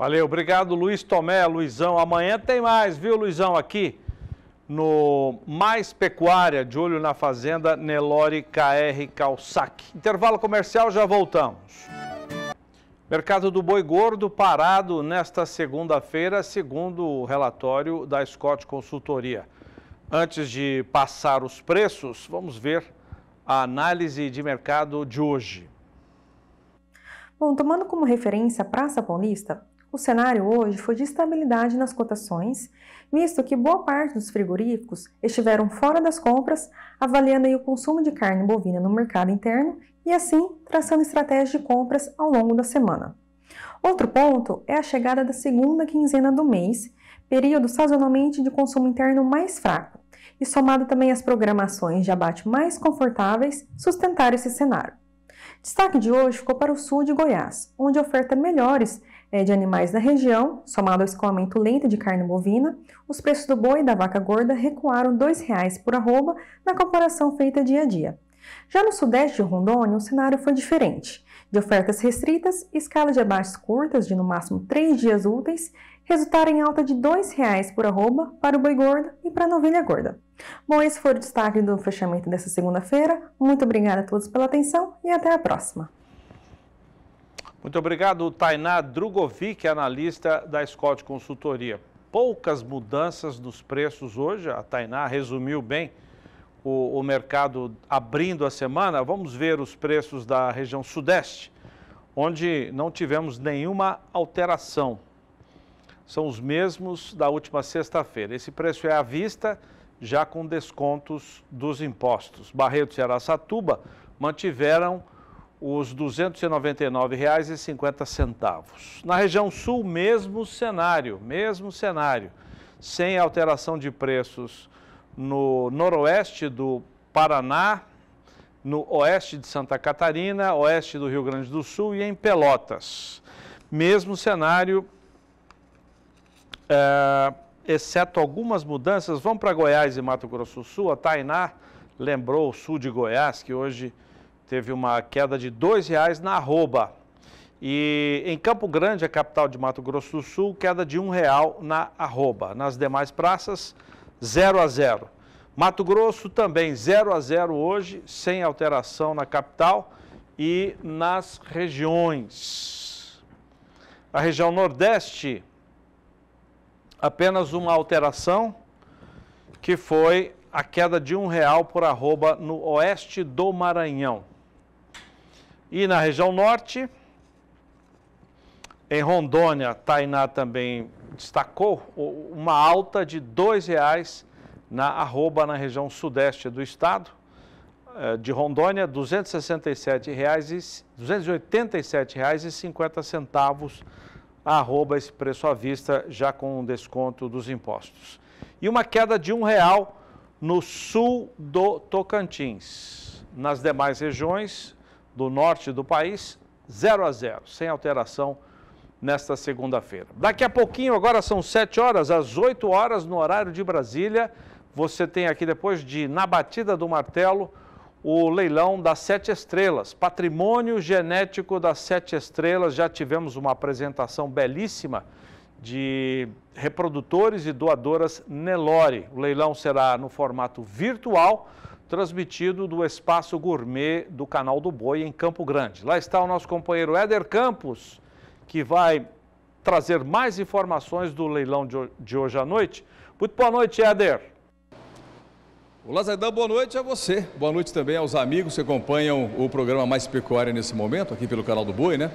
Valeu, obrigado Luiz Tomé, Luizão. Amanhã tem mais, viu, Luizão, aqui no Mais Pecuária, de olho na fazenda Nelore KR Calçac. Intervalo comercial, já voltamos. Mercado do boi gordo parado nesta segunda-feira, segundo o relatório da Scott Consultoria. Antes de passar os preços, vamos ver a análise de mercado de hoje. Bom, tomando como referência a Praça Paulista, o cenário hoje foi de estabilidade nas cotações, visto que boa parte dos frigoríficos estiveram fora das compras, avaliando o consumo de carne bovina no mercado interno e assim traçando estratégias de compras ao longo da semana. Outro ponto é a chegada da segunda quinzena do mês, período sazonalmente de consumo interno mais fraco, e somado também às programações de abate mais confortáveis, sustentar esse cenário. Destaque de hoje ficou para o sul de Goiás, onde oferta melhores de animais da região, somado ao escoamento lento de carne bovina, os preços do boi e da vaca gorda recuaram R$ 2,00 por arroba na comparação feita dia a dia. Já no sudeste de Rondônia, o cenário foi diferente. De ofertas restritas, escala de abates curtas de no máximo 3 dias úteis, resultaram em alta de R$ 2,00 por arroba para o boi gordo e para a novilha gorda. Bom, esse foi o destaque do fechamento dessa segunda-feira. Muito obrigada a todos pela atenção e até a próxima. Muito obrigado, Tainá Drugovic, analista da Scott Consultoria. Poucas mudanças nos preços hoje, a Tainá resumiu bem o, o, mercado abrindo a semana. Vamos ver os preços da região sudeste, onde não tivemos nenhuma alteração. São os mesmos da última sexta-feira. Esse preço é à vista, já com descontos dos impostos. Barreto e Araçatuba mantiveram os R$ 299,50. Na região sul, mesmo cenário, mesmo cenário, sem alteração de preços no noroeste do Paraná, no oeste de Santa Catarina, oeste do Rio Grande do Sul e em Pelotas. Mesmo cenário, é, exceto algumas mudanças. Vamos para Goiás e Mato Grosso do Sul. A Tainá lembrou o sul de Goiás, que hoje teve uma queda de R$ 2,00 na arroba. E em Campo Grande, a capital de Mato Grosso do Sul, queda de R$ 1,00 na arroba. Nas demais praças, 0 a 0. Mato Grosso também 0 a 0 hoje, sem alteração na capital e nas regiões. A região Nordeste, apenas uma alteração, que foi a queda de um real por arroba no oeste do Maranhão. E na região norte, em Rondônia, Tainá também destacou uma alta de R$ 2,00 na arroba na região sudeste do estado. Eh, de Rondônia, R$ 287,50 a arroba esse preço à vista já com desconto dos impostos. E uma queda de um real no sul do Tocantins. Nas demais regiões, do norte do país, 0 a 0, sem alteração nesta segunda-feira. Daqui a pouquinho, agora são 7 horas, às 8 horas no horário de Brasília, você tem aqui depois de Na Batida do Martelo, o leilão das sete estrelas, patrimônio genético das sete estrelas. Já tivemos uma apresentação belíssima de reprodutores e doadoras Nelore. O leilão será no formato virtual, transmitido do Espaço Gourmet do Canal do Boi, em Campo Grande. Lá está o nosso companheiro Éder Campos, que vai trazer mais informações do leilão de hoje à noite. Muito boa noite, Éder. Olá, Zaidan, boa noite a você. Boa noite também aos amigos que acompanham o programa Mais Pecuária nesse momento, aqui pelo canal do Boi, né?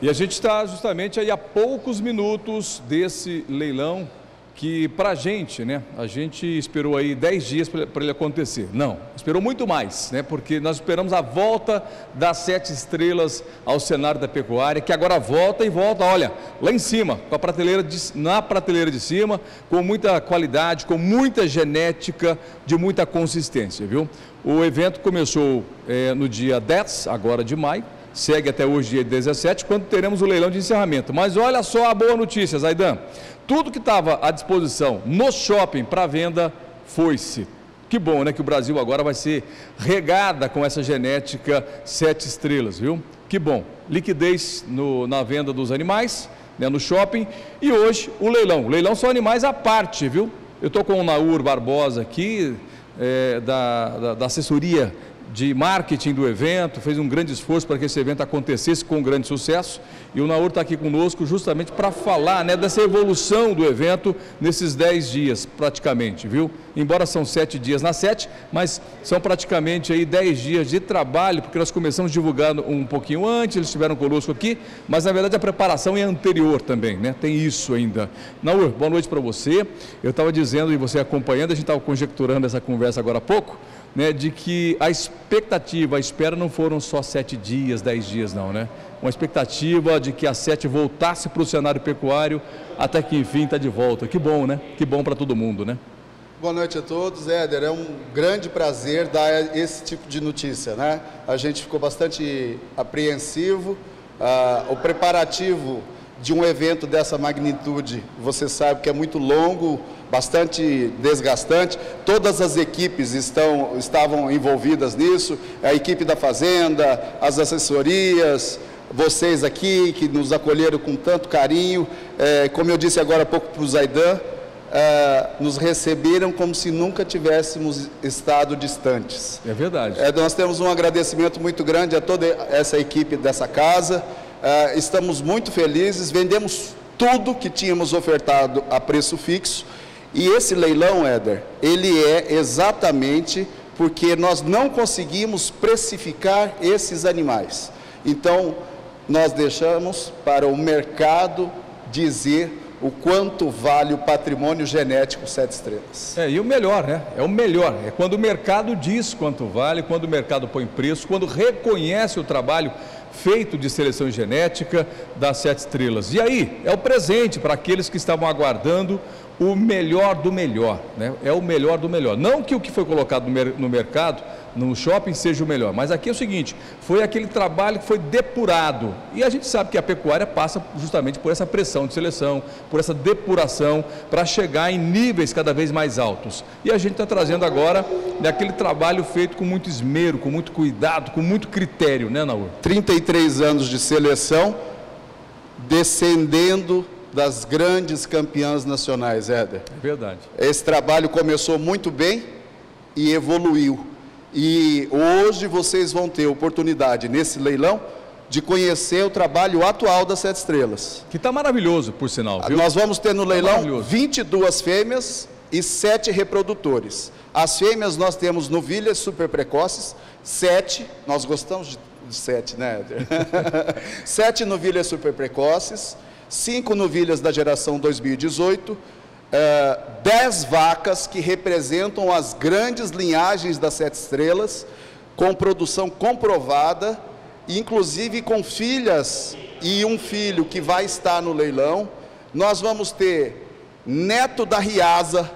E a gente está justamente aí a poucos minutos desse leilão que para a gente, né, a gente esperou aí 10 dias para ele acontecer. Não, esperou muito mais, né, porque nós esperamos a volta das sete estrelas ao cenário da pecuária, que agora volta e volta, olha, lá em cima, com a prateleira de, na prateleira de cima, com muita qualidade, com muita genética, de muita consistência, viu? O evento começou é, no dia 10, agora de maio, segue até hoje, dia 17, quando teremos o leilão de encerramento. Mas olha só a boa notícia, Zaidan. Tudo que estava à disposição no shopping para venda foi-se. Que bom, né? Que o Brasil agora vai ser regada com essa genética sete estrelas, viu? Que bom. Liquidez no, na venda dos animais, né, no shopping. E hoje o leilão. O leilão são animais à parte, viu? Eu estou com o Naur Barbosa aqui, é, da, da, da assessoria de marketing do evento, fez um grande esforço para que esse evento acontecesse com grande sucesso. E o Naur está aqui conosco justamente para falar né, dessa evolução do evento nesses 10 dias, praticamente, viu? Embora são sete dias na sete, mas são praticamente aí 10 dias de trabalho, porque nós começamos divulgando um pouquinho antes, eles estiveram conosco aqui, mas na verdade a preparação é anterior também, né? Tem isso ainda. Naur, boa noite para você. Eu estava dizendo e você acompanhando, a gente estava conjecturando essa conversa agora há pouco, né, de que a expectativa, a espera não foram só sete dias, dez dias, não, né? Uma expectativa de que a sete voltasse para o cenário pecuário, até que enfim está de volta. Que bom, né? Que bom para todo mundo, né? Boa noite a todos, Éder. É um grande prazer dar esse tipo de notícia, né? A gente ficou bastante apreensivo. Ah, o preparativo de um evento dessa magnitude, você sabe que é muito longo, bastante desgastante. Todas as equipes estão, estavam envolvidas nisso, a equipe da Fazenda, as assessorias, vocês aqui que nos acolheram com tanto carinho. É, como eu disse agora há pouco para o Zaidan, é, nos receberam como se nunca tivéssemos estado distantes. É verdade. É, nós temos um agradecimento muito grande a toda essa equipe dessa casa. Uh, estamos muito felizes, vendemos tudo que tínhamos ofertado a preço fixo. E esse leilão, Éder, ele é exatamente porque nós não conseguimos precificar esses animais. Então, nós deixamos para o mercado dizer o quanto vale o patrimônio genético sete estrelas. É, e o melhor, né? É o melhor. É quando o mercado diz quanto vale, quando o mercado põe preço, quando reconhece o trabalho feito de seleção genética das sete estrelas. E aí, é o presente para aqueles que estavam aguardando o melhor do melhor, né? É o melhor do melhor. Não que o que foi colocado no mercado no shopping seja o melhor. Mas aqui é o seguinte: foi aquele trabalho que foi depurado. E a gente sabe que a pecuária passa justamente por essa pressão de seleção, por essa depuração, para chegar em níveis cada vez mais altos. E a gente está trazendo agora né, aquele trabalho feito com muito esmero, com muito cuidado, com muito critério, né, Naur? 33 anos de seleção, descendendo das grandes campeãs nacionais, Éder. É verdade. Esse trabalho começou muito bem e evoluiu e hoje vocês vão ter oportunidade nesse leilão de conhecer o trabalho atual das Sete Estrelas. Que está maravilhoso, por sinal. Viu? Nós vamos ter no tá leilão 22 fêmeas e 7 reprodutores. As fêmeas nós temos novilhas super precoces, 7, nós gostamos de, de 7, né? 7 novilhas super precoces, 5 novilhas da geração 2018, é, dez vacas que representam as grandes linhagens das sete estrelas, com produção comprovada, inclusive com filhas e um filho que vai estar no leilão. Nós vamos ter neto da Riasa,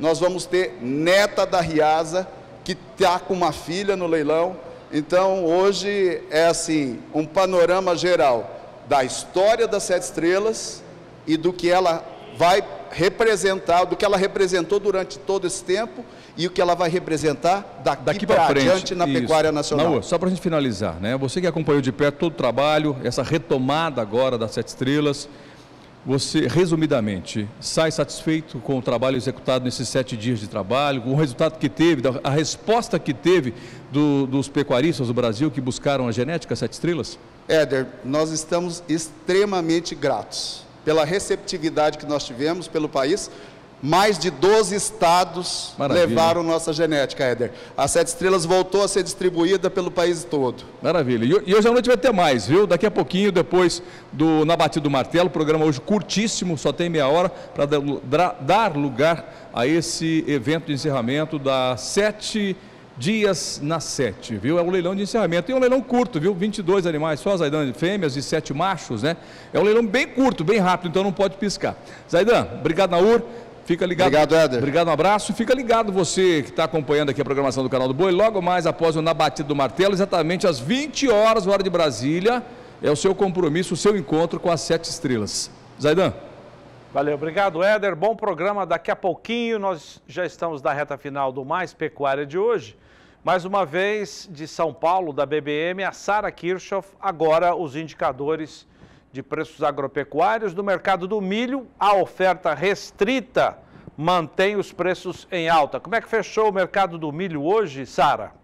nós vamos ter neta da Riasa, que está com uma filha no leilão. Então, hoje é assim, um panorama geral da história das sete estrelas e do que ela vai representar, do que ela representou durante todo esse tempo e o que ela vai representar daqui, daqui para frente na Isso. pecuária nacional. Não, só para a gente finalizar, né? Você que acompanhou de perto todo o trabalho, essa retomada agora das Sete Estrelas, você, resumidamente, sai satisfeito com o trabalho executado nesses sete dias de trabalho, com o resultado que teve, a resposta que teve do, dos pecuaristas do Brasil que buscaram a genética sete estrelas? Éder, nós estamos extremamente gratos pela receptividade que nós tivemos pelo país, mais de 12 estados Maravilha. levaram nossa genética, Éder. A Sete Estrelas voltou a ser distribuída pelo país todo. Maravilha. E, hoje à noite vai ter mais, viu? Daqui a pouquinho, depois do Na Batida do Martelo, o programa hoje curtíssimo, só tem meia hora, para dar lugar a esse evento de encerramento da Sete dias na sete, viu? É um leilão de encerramento. E um leilão curto, viu? 22 animais, só Zaidan fêmeas e sete machos, né? É um leilão bem curto, bem rápido, então não pode piscar. Zaidan, obrigado, Naur. Fica ligado. Obrigado, Éder. Obrigado, um abraço. Fica ligado você que está acompanhando aqui a programação do canal do Boi. Logo mais após o Na Batida do Martelo, exatamente às 20 horas, hora de Brasília, é o seu compromisso, o seu encontro com as sete estrelas. Zaidan. Valeu, obrigado, Éder. Bom programa. Daqui a pouquinho nós já estamos na reta final do Mais Pecuária de hoje. Mais uma vez, de São Paulo, da BBM, a Sara Kirchhoff. Agora, os indicadores de preços agropecuários do mercado do milho, a oferta restrita mantém os preços em alta. Como é que fechou o mercado do milho hoje, Sara?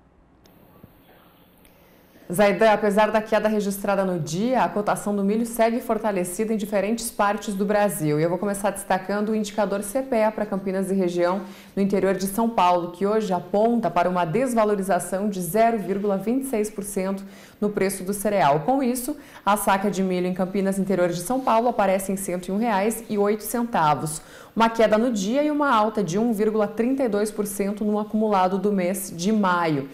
Zaidan, apesar da queda registrada no dia, a cotação do milho segue fortalecida em diferentes partes do Brasil. E eu vou começar destacando o indicador CPEA para Campinas e região no interior de São Paulo, que hoje aponta para uma desvalorização de 0,26% no preço do cereal. Com isso, a saca de milho em Campinas, interior de São Paulo, aparece em R$ 101,08, uma queda no dia e uma alta de 1,32% no acumulado do mês de maio.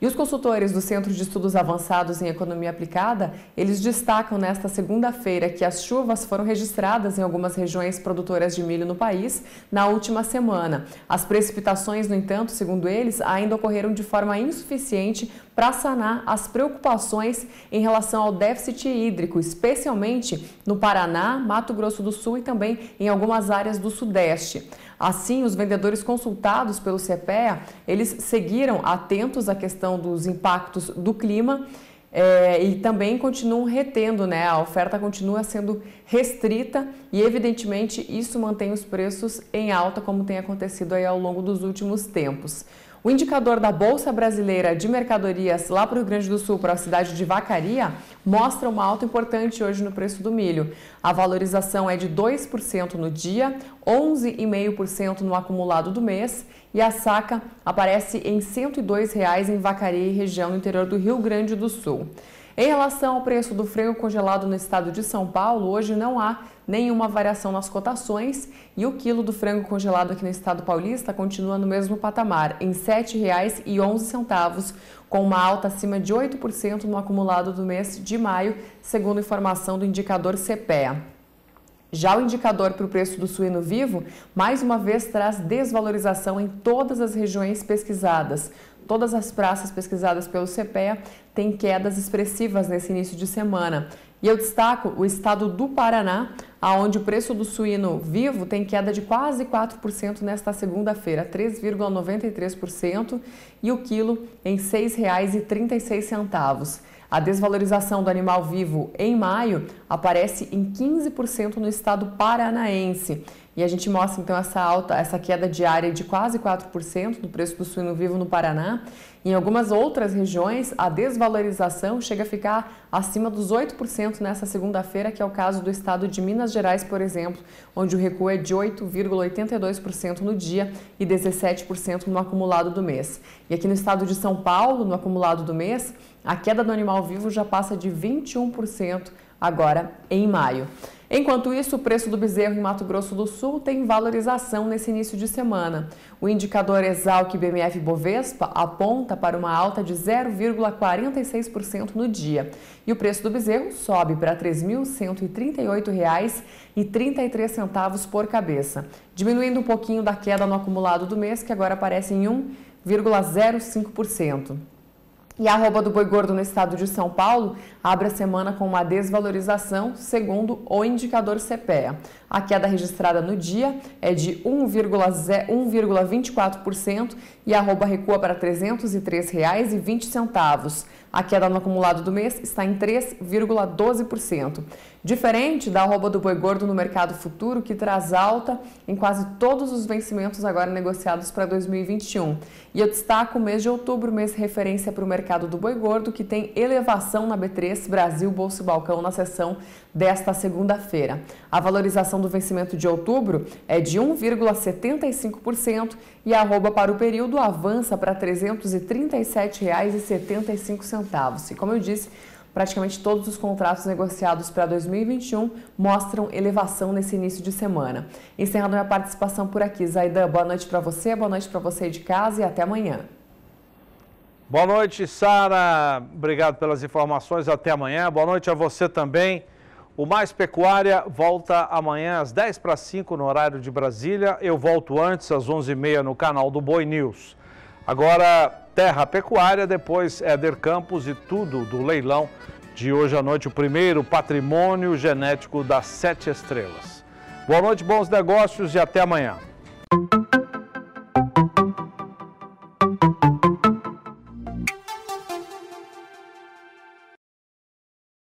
E os consultores do Centro de Estudos Avançados em Economia Aplicada, eles destacam nesta segunda-feira que as chuvas foram registradas em algumas regiões produtoras de milho no país na última semana. As precipitações, no entanto, segundo eles, ainda ocorreram de forma insuficiente para sanar as preocupações em relação ao déficit hídrico, especialmente no Paraná, Mato Grosso do Sul e também em algumas áreas do Sudeste. Assim, os vendedores consultados pelo CPEA, eles seguiram atentos à questão dos impactos do clima é, e também continuam retendo, né? A oferta continua sendo restrita e, evidentemente, isso mantém os preços em alta, como tem acontecido aí ao longo dos últimos tempos. O indicador da Bolsa Brasileira de Mercadorias lá para o Rio Grande do Sul, para a cidade de Vacaria, mostra uma alta importante hoje no preço do milho. A valorização é de 2% no dia, 11,5% no acumulado do mês e a saca aparece em R$ 102,00 em Vacaria e região no interior do Rio Grande do Sul. Em relação ao preço do frango congelado no estado de São Paulo, hoje não há nenhuma variação nas cotações e o quilo do frango congelado aqui no estado paulista continua no mesmo patamar, em R$ 7,11, com uma alta acima de 8% no acumulado do mês de maio, segundo informação do indicador CPEA. Já o indicador para o preço do suíno vivo, mais uma vez traz desvalorização em todas as regiões pesquisadas. Todas as praças pesquisadas pelo CPEA têm quedas expressivas nesse início de semana. E eu destaco o estado do Paraná, aonde o preço do suíno vivo tem queda de quase 4% nesta segunda-feira, 3,93%, e o quilo em R$ 6,36. A desvalorização do animal vivo em maio aparece em 15% no estado paranaense. E a gente mostra então essa alta, essa queda diária de quase 4% do preço do suíno vivo no Paraná. Em algumas outras regiões, a desvalorização chega a ficar acima dos 8% nessa segunda-feira, que é o caso do estado de Minas Gerais, por exemplo, onde o recuo é de 8,82% no dia e 17% no acumulado do mês. E aqui no estado de São Paulo, no acumulado do mês, a queda do animal vivo já passa de 21% agora em maio. Enquanto isso, o preço do bezerro em Mato Grosso do Sul tem valorização nesse início de semana. O indicador Exalc BMF Bovespa aponta para uma alta de 0,46% no dia. E o preço do bezerro sobe para R$ 3.138,33 por cabeça, diminuindo um pouquinho da queda no acumulado do mês, que agora aparece em 1,05%. E a arroba do boi gordo no estado de São Paulo abre a semana com uma desvalorização, segundo o indicador CPEA. A queda registrada no dia é de 1,24% e a arroba recua para R$ 303,20. A queda no acumulado do mês está em 3,12%. Diferente da arroba do boi gordo no mercado futuro, que traz alta em quase todos os vencimentos agora negociados para 2021. E eu destaco o mês de outubro, mês referência para o mercado do boi gordo, que tem elevação na B3 Brasil Bolso Balcão na sessão desta segunda-feira. A valorização do vencimento de outubro é de 1,75% e a arroba para o período avança para R$ 337,75. E como eu disse, praticamente todos os contratos negociados para 2021 mostram elevação nesse início de semana. Encerrando minha participação por aqui, Zaidan, boa noite para você, boa noite para você de casa e até amanhã. Boa noite, Sara. Obrigado pelas informações. Até amanhã. Boa noite a você também. O Mais Pecuária volta amanhã às 10 para 5 no horário de Brasília. Eu volto antes, às 11h30 no canal do Boi News. Agora, Terra Pecuária, depois Éder Campos e tudo do leilão de hoje à noite, o primeiro patrimônio genético das sete estrelas. Boa noite, bons negócios e até amanhã.